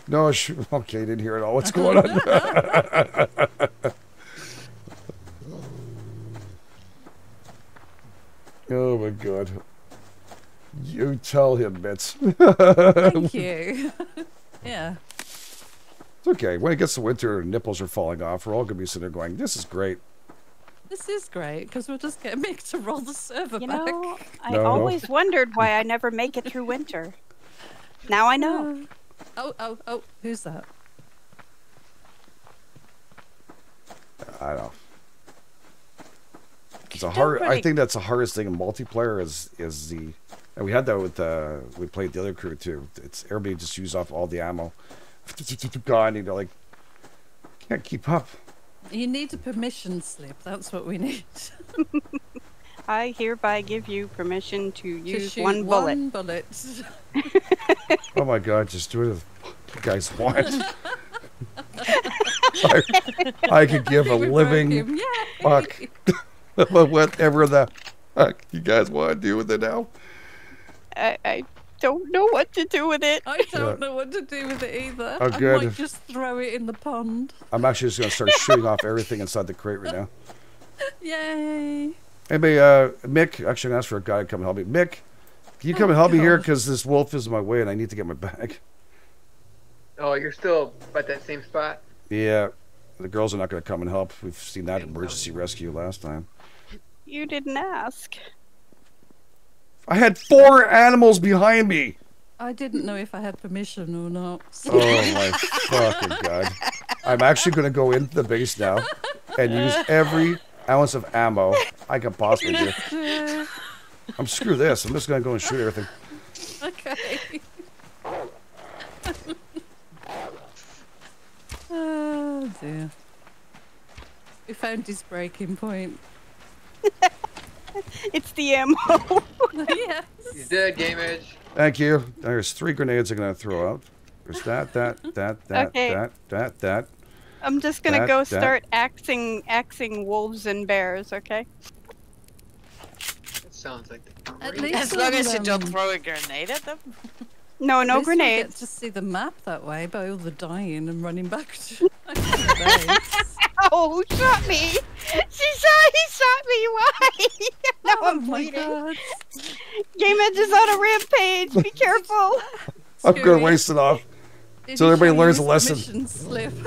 Speaker 1: No, sh- okay, didn't hear it all. What's going on? oh my god. You tell him, Mitz.
Speaker 2: Thank you. yeah.
Speaker 1: It's okay. When it gets to winter and nipples are falling off, we're all gonna be sitting there going, "This is great."
Speaker 2: This is great because we'll just get Mick to roll the server
Speaker 4: You
Speaker 2: back.
Speaker 4: know, I
Speaker 1: No.
Speaker 4: always wondered why I never make it through winter. Now I know.
Speaker 2: Oh, oh, oh, who's that?
Speaker 1: I don't know. It's a hard. I think that's the hardest thing in multiplayer is is the, and we had that with uh we played the other crew too. It's everybody just used off all the ammo, gone. You know, like can't keep up.
Speaker 2: You need a permission slip. That's what we need.
Speaker 4: I hereby give you permission to
Speaker 2: to
Speaker 4: use
Speaker 2: shoot
Speaker 4: one bullet.
Speaker 2: One bullet.
Speaker 1: Oh my god, just do it you guys want. I, I could give a living
Speaker 2: him. Yay!
Speaker 1: fuck. whatever the fuck you guys want to do with it now.
Speaker 4: I, I don't know what to do with it.
Speaker 2: I don't know what to do with it either.
Speaker 1: Oh,
Speaker 2: I might just throw it in the pond.
Speaker 1: I'm actually just gonna start shooting off everything inside the crate right now.
Speaker 2: Yay!
Speaker 1: Anybody, uh, Mick? Actually, I'm gonna ask for a guy to come and help me. Mick, can you come and help me here? Because this wolf is in my way and I need to get my bag.
Speaker 3: Oh, you're still at that same spot?
Speaker 1: Yeah, the girls are not gonna come and help. We've seen that emergency rescue last time.
Speaker 4: You didn't ask.
Speaker 1: I had four animals behind me.
Speaker 2: I didn't know if I had permission or not. so-
Speaker 1: Oh my fucking god! I'm actually gonna go into the base now and use every ounce of ammo I can possibly do. I'm screw this. I'm just gonna go and shoot everything.
Speaker 2: okay. oh dear. We found his breaking point.
Speaker 4: It's the ammo.
Speaker 2: yes.
Speaker 3: He's dead, Game Edge.
Speaker 1: Thank you. There's three grenades I'm gonna throw out. There's that, that, that, that,
Speaker 4: Okay.
Speaker 1: that, that, that.
Speaker 4: I'm just gonna
Speaker 1: That-
Speaker 4: go
Speaker 1: that-
Speaker 4: start axing axing wolves and bears. Okay.
Speaker 3: That sounds like the
Speaker 2: At least
Speaker 5: As long as you don't throw a grenade at them.
Speaker 4: No, no
Speaker 2: least we get
Speaker 4: grenades.
Speaker 2: to see the map that way by all the dying and running back to back the base.
Speaker 4: Oh, who shot me? She shot. He shot me. Why? now
Speaker 2: oh
Speaker 4: I'm
Speaker 2: my
Speaker 4: bleeding.
Speaker 2: god.
Speaker 4: Game Edge is on a rampage. Be careful.
Speaker 1: I'm gonna waste it off.
Speaker 2: Did
Speaker 1: So everybody learns a lesson.
Speaker 2: permission slip?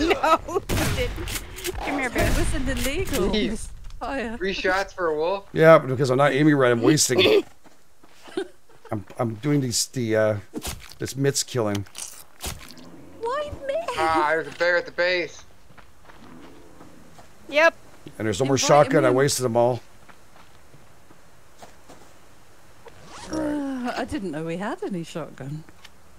Speaker 4: no, he didn't. Come here,
Speaker 2: it
Speaker 4: bear.
Speaker 2: was an illegal
Speaker 3: Please.
Speaker 2: fire.
Speaker 3: Three shots for a wolf?
Speaker 1: Yeah, but because I'm not aiming right, I'm wasting it. I'm I'm doing these the uh this mitts killing.
Speaker 2: Why me?
Speaker 3: Ah, there's a bear at the base.
Speaker 4: Yep.
Speaker 1: And there's no more shotgun, I wasted them all.
Speaker 2: I didn't know we had any shotgun.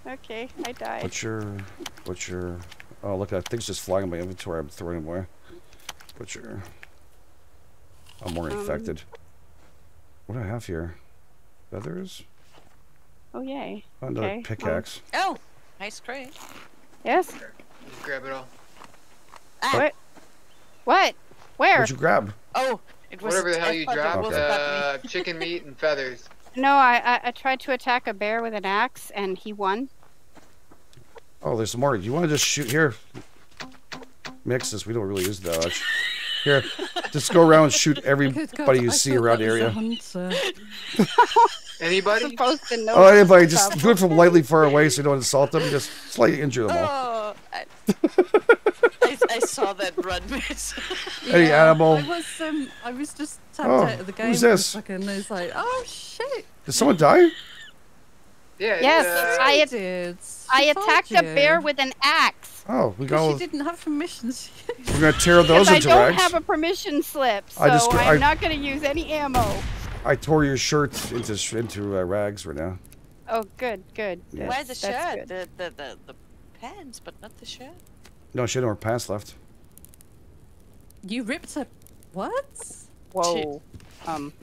Speaker 4: Okay, I died.
Speaker 1: what's your? Oh, look, that thing's just flying in my inventory. I'm throwing them away. Butcher. I'm more
Speaker 4: Um,
Speaker 1: infected. What do I have here? Feathers?
Speaker 4: Oh yay.
Speaker 1: Another
Speaker 4: Okay,
Speaker 1: pickaxe.
Speaker 5: Oh, nice crate.
Speaker 4: Yes.
Speaker 3: Just grab it all.
Speaker 5: Ah,
Speaker 4: What? What? Where?
Speaker 1: What'd you grab?
Speaker 5: Oh, it was.
Speaker 3: Whatever the hell
Speaker 5: I
Speaker 3: you
Speaker 5: thought
Speaker 3: dropped,
Speaker 5: was
Speaker 3: uh, chicken meat and feathers.
Speaker 4: No, I, I I tried to attack a bear with an axe and he won.
Speaker 1: Oh, there's some more. You want to just shoot here? Mix this. We don't really use that much. Here, just go around and shoot everybody you see around the area.
Speaker 2: hunter.
Speaker 3: Anybody?
Speaker 4: Supposed to know.
Speaker 1: Oh, anybody, just do it from lightly far away so you don't insult them. Just slightly injure them all.
Speaker 5: Oh, I, I, I saw that run miss.
Speaker 1: Any animal.
Speaker 2: I was um, I was just tapped
Speaker 1: Oh,
Speaker 2: out of the game
Speaker 1: who's
Speaker 2: for a
Speaker 1: this?
Speaker 2: second. And it's like, oh shit!
Speaker 1: Did someone die?
Speaker 3: Yeah.
Speaker 4: Yes,
Speaker 3: uh,
Speaker 4: I
Speaker 2: I did.
Speaker 4: I
Speaker 2: She told
Speaker 4: attacked a bear with an axe
Speaker 1: Oh, we
Speaker 2: Because
Speaker 1: go.
Speaker 2: she didn't have permissions.
Speaker 1: We're gonna tear those
Speaker 4: because I
Speaker 1: into
Speaker 4: don't
Speaker 1: rags.
Speaker 4: have a permission slip, so
Speaker 1: I just-
Speaker 4: I'm
Speaker 1: I-
Speaker 4: not going to use any ammo.
Speaker 1: I tore your shirt into into uh, rags right now.
Speaker 4: Oh, good, good.
Speaker 1: Yeah.
Speaker 5: Why the shirt?
Speaker 4: good.
Speaker 5: The, the, the, the pants, but not the shirt.
Speaker 1: No, she had no more pants left.
Speaker 2: you ripped her. What?
Speaker 4: Whoa. Um.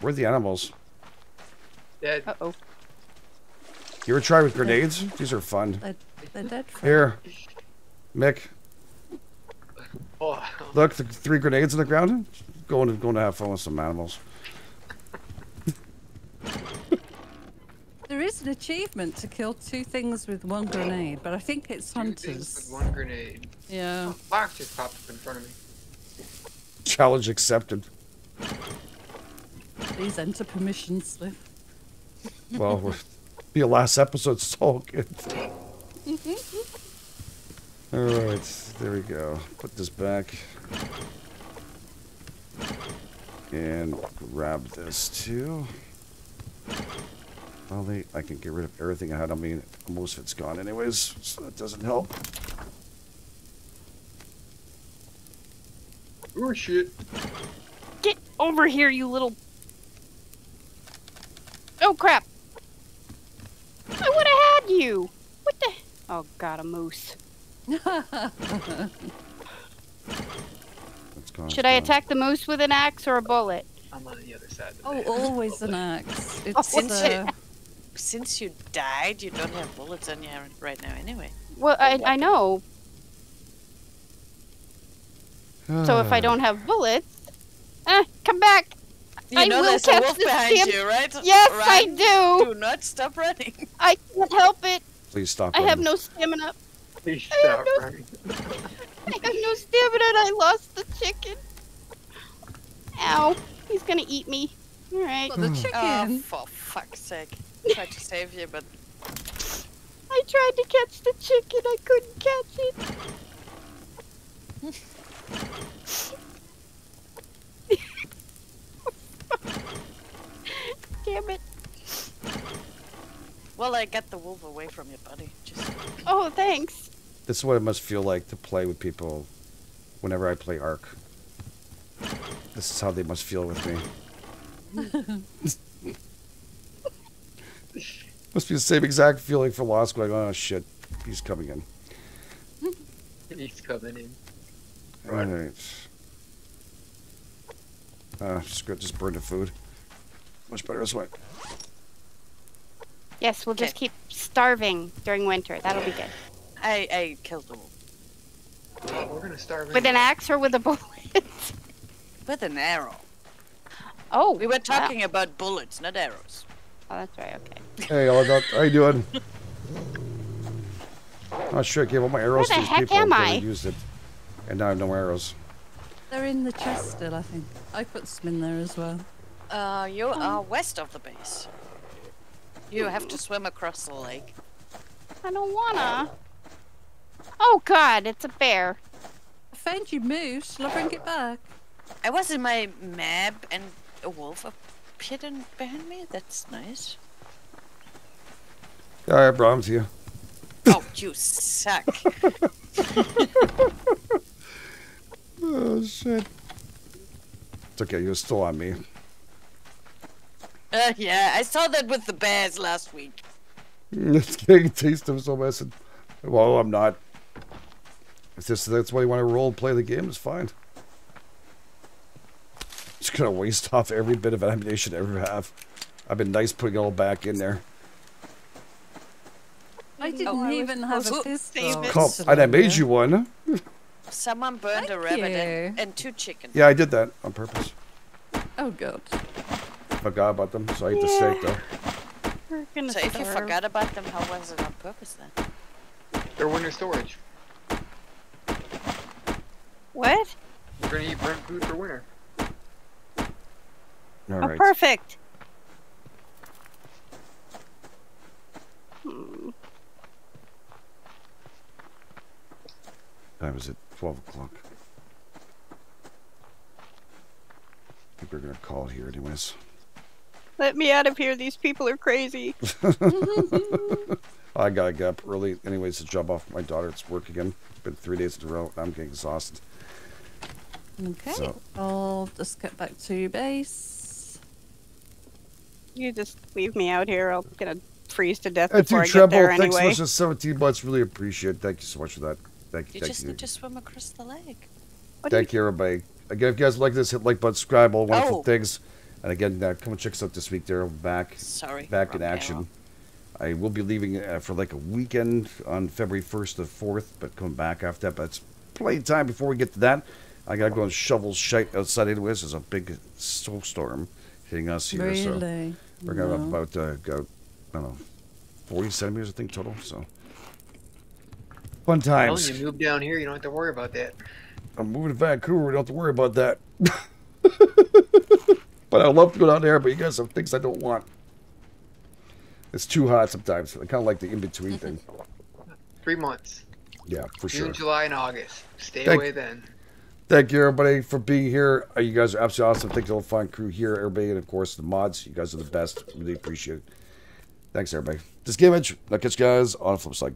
Speaker 1: Where are the animals?
Speaker 3: yeah,
Speaker 4: Uh oh.
Speaker 1: You ever try with grenades? These are fun.
Speaker 2: They're, they're dead.
Speaker 1: Here, Mick,
Speaker 3: oh,
Speaker 1: look, the three grenades on the ground. Going to going to have fun with some animals.
Speaker 2: There is an achievement to kill two things with one grenade, but I think it's
Speaker 3: two
Speaker 2: hunters.
Speaker 3: with one grenade.
Speaker 2: Yeah.
Speaker 3: Box just popped up in front of me.
Speaker 1: Challenge accepted.
Speaker 2: Please enter permission slip.
Speaker 1: Well, we're, be a last episode, so good. All right, there we go. Put this back. And grab this too. Well, they, I can get rid of everything I had I mean, Most of it's gone anyways, so that doesn't help.
Speaker 3: Ooh, shit.
Speaker 4: Get over here, you little. Oh crap! I would have had you. What the? Oh god, a moose.
Speaker 1: It's gone. it's
Speaker 4: Should I
Speaker 1: gone.
Speaker 4: attack the moose with an axe or a bullet?
Speaker 3: I'm on the other side. Of the
Speaker 2: Oh, always an axe. It's
Speaker 5: Since
Speaker 2: uh,
Speaker 5: Since you died, you don't have bullets on you right now anyway.
Speaker 4: Well, I I know. So if I don't have bullets, eh, come back.
Speaker 5: You
Speaker 4: I
Speaker 5: know
Speaker 4: will
Speaker 5: there's a
Speaker 4: catch
Speaker 5: wolf behind
Speaker 4: stamp-
Speaker 5: you, right?
Speaker 4: Yes, I do.
Speaker 5: Do not stop running.
Speaker 4: I can't help it.
Speaker 1: Please stop.
Speaker 4: I have no stamina.
Speaker 3: Please
Speaker 4: I have
Speaker 3: stop
Speaker 4: no-
Speaker 3: running.
Speaker 4: I have no stamina and I lost the chicken. Ow. He's gonna eat me. Alright.
Speaker 2: Got the hmm.
Speaker 5: Oh,
Speaker 2: chicken.
Speaker 5: for fuck's sake. Tried to save you, but
Speaker 4: I tried to catch the chicken. I couldn't catch it. Damn it.
Speaker 5: well, I got the wolf away from you, buddy. Just
Speaker 4: Oh, thanks.
Speaker 1: This is what it must feel like to play with people whenever I play ARK. This is how they must feel with me. must be the same exact feeling for Lost going, oh shit, he's coming in.
Speaker 3: He's coming in.
Speaker 1: Alright. Uh, screw it, just burn the food. Much better this way.
Speaker 4: Yes, we'll just keep starving during winter. That'll be good.
Speaker 5: I I killed the wolf
Speaker 3: Oh, we're gonna starve.
Speaker 4: With an axe or with a bullet?
Speaker 5: with an arrow.
Speaker 4: oh,
Speaker 5: We were
Speaker 4: wow.
Speaker 5: talking about bullets, not arrows.
Speaker 4: Oh, that's right. Okay.
Speaker 1: Hey, all that, how you doing? Oh sure I gave all my arrows
Speaker 4: Where
Speaker 1: to
Speaker 4: the
Speaker 1: these
Speaker 4: heck
Speaker 1: people.
Speaker 4: am I?
Speaker 1: used it. And now I have no arrows.
Speaker 2: They're in the chest still, I think. I put some in there as well.
Speaker 5: Uh, you are west of the base. You have to swim across the lake.
Speaker 4: I don't wanna. Oh God, it's a bear.
Speaker 2: I found you moose. Shall I bring it back?
Speaker 5: I was in my map and a wolf appeared in behind me. That's nice.
Speaker 1: Bro, I'm to you.
Speaker 5: Oh, you suck.
Speaker 1: Oh shit. It's okay, you're still on me.
Speaker 5: Uh, yeah, I saw that with the bears last week.
Speaker 1: It's getting a taste of some acid. Well, I'm not. If this that's why you want to roll and play the game, it's fine. Just gonna waste off every bit of ammunition I ever have. I've been nice putting it all back in there.
Speaker 2: I oh, didn't
Speaker 4: I was
Speaker 2: even have a
Speaker 4: supposed to
Speaker 2: pistol.
Speaker 4: save it.
Speaker 1: Come, and I made you one.
Speaker 5: Someone burned a rabbit and, and two chickens.
Speaker 1: Yeah, I did that on purpose.
Speaker 2: Oh god.
Speaker 1: Forgot about them, so I ate the steak though.
Speaker 4: We're gonna
Speaker 5: So if you forgot about them, how was it on purpose then?
Speaker 3: They're winter storage.
Speaker 4: What?
Speaker 3: We're gonna eat burnt food for winter.
Speaker 1: All
Speaker 4: Oh, perfect. Hmm.
Speaker 1: Time is it? Twelve o'clock. I think we're gonna call it here, anyways.
Speaker 4: Let me out of here. These people are crazy.
Speaker 1: I gotta get up early, anyways, to jump off my daughter. It's work again. It's been three days in a row. and I'm getting exhausted.
Speaker 2: Okay.
Speaker 1: So-
Speaker 2: I'll just get back to base.
Speaker 4: You just leave me out here. I'm gonna freeze to death
Speaker 1: And
Speaker 4: before
Speaker 1: to
Speaker 4: I
Speaker 1: Treble,
Speaker 4: get there
Speaker 1: thanks so
Speaker 4: anyway.
Speaker 1: much for 17 months. Really appreciate it. Thank you so much for that. Thank you.
Speaker 5: You
Speaker 1: thank
Speaker 5: just
Speaker 1: you.
Speaker 5: need to swim across the lake.
Speaker 4: What
Speaker 1: Thank you, everybody. Again, if you guys like this, hit like button, subscribe, all wonderful
Speaker 5: Oh.
Speaker 1: things. And again, uh, come and check us out this week. There, back,
Speaker 5: Sorry.
Speaker 1: back in action.
Speaker 5: arrow.
Speaker 1: I will be leaving uh, for like a weekend on February 1st to 4th, but coming back after that. But it's plenty of time before we get to that. I gotta go and shovel shite outside anyways. There's a big snowstorm hitting us here, so
Speaker 2: Really?
Speaker 1: We're gonna
Speaker 2: No.
Speaker 1: about uh, go, I don't know, 40 centimeters I think total. So fun
Speaker 3: Telling
Speaker 1: times.
Speaker 3: you, move down here, you don't have to worry about that.
Speaker 1: I'm moving to Vancouver. We don't have to worry about that. but I love to go down there. But you guys have things I don't want. It's too hot sometimes. I kind of like the in between thing.
Speaker 3: Three months.
Speaker 1: Yeah, for
Speaker 3: June,
Speaker 1: sure.
Speaker 3: July, and August. Stay
Speaker 1: Thank-
Speaker 3: away then.
Speaker 1: Thank you, everybody, for being here. Uh, You guys are absolutely awesome. Thank you to the fine crew here, everybody, and of course the mods. You guys are the best. Really appreciate it. Thanks, everybody. This is Game Edge. I'll catch you guys on the flip side.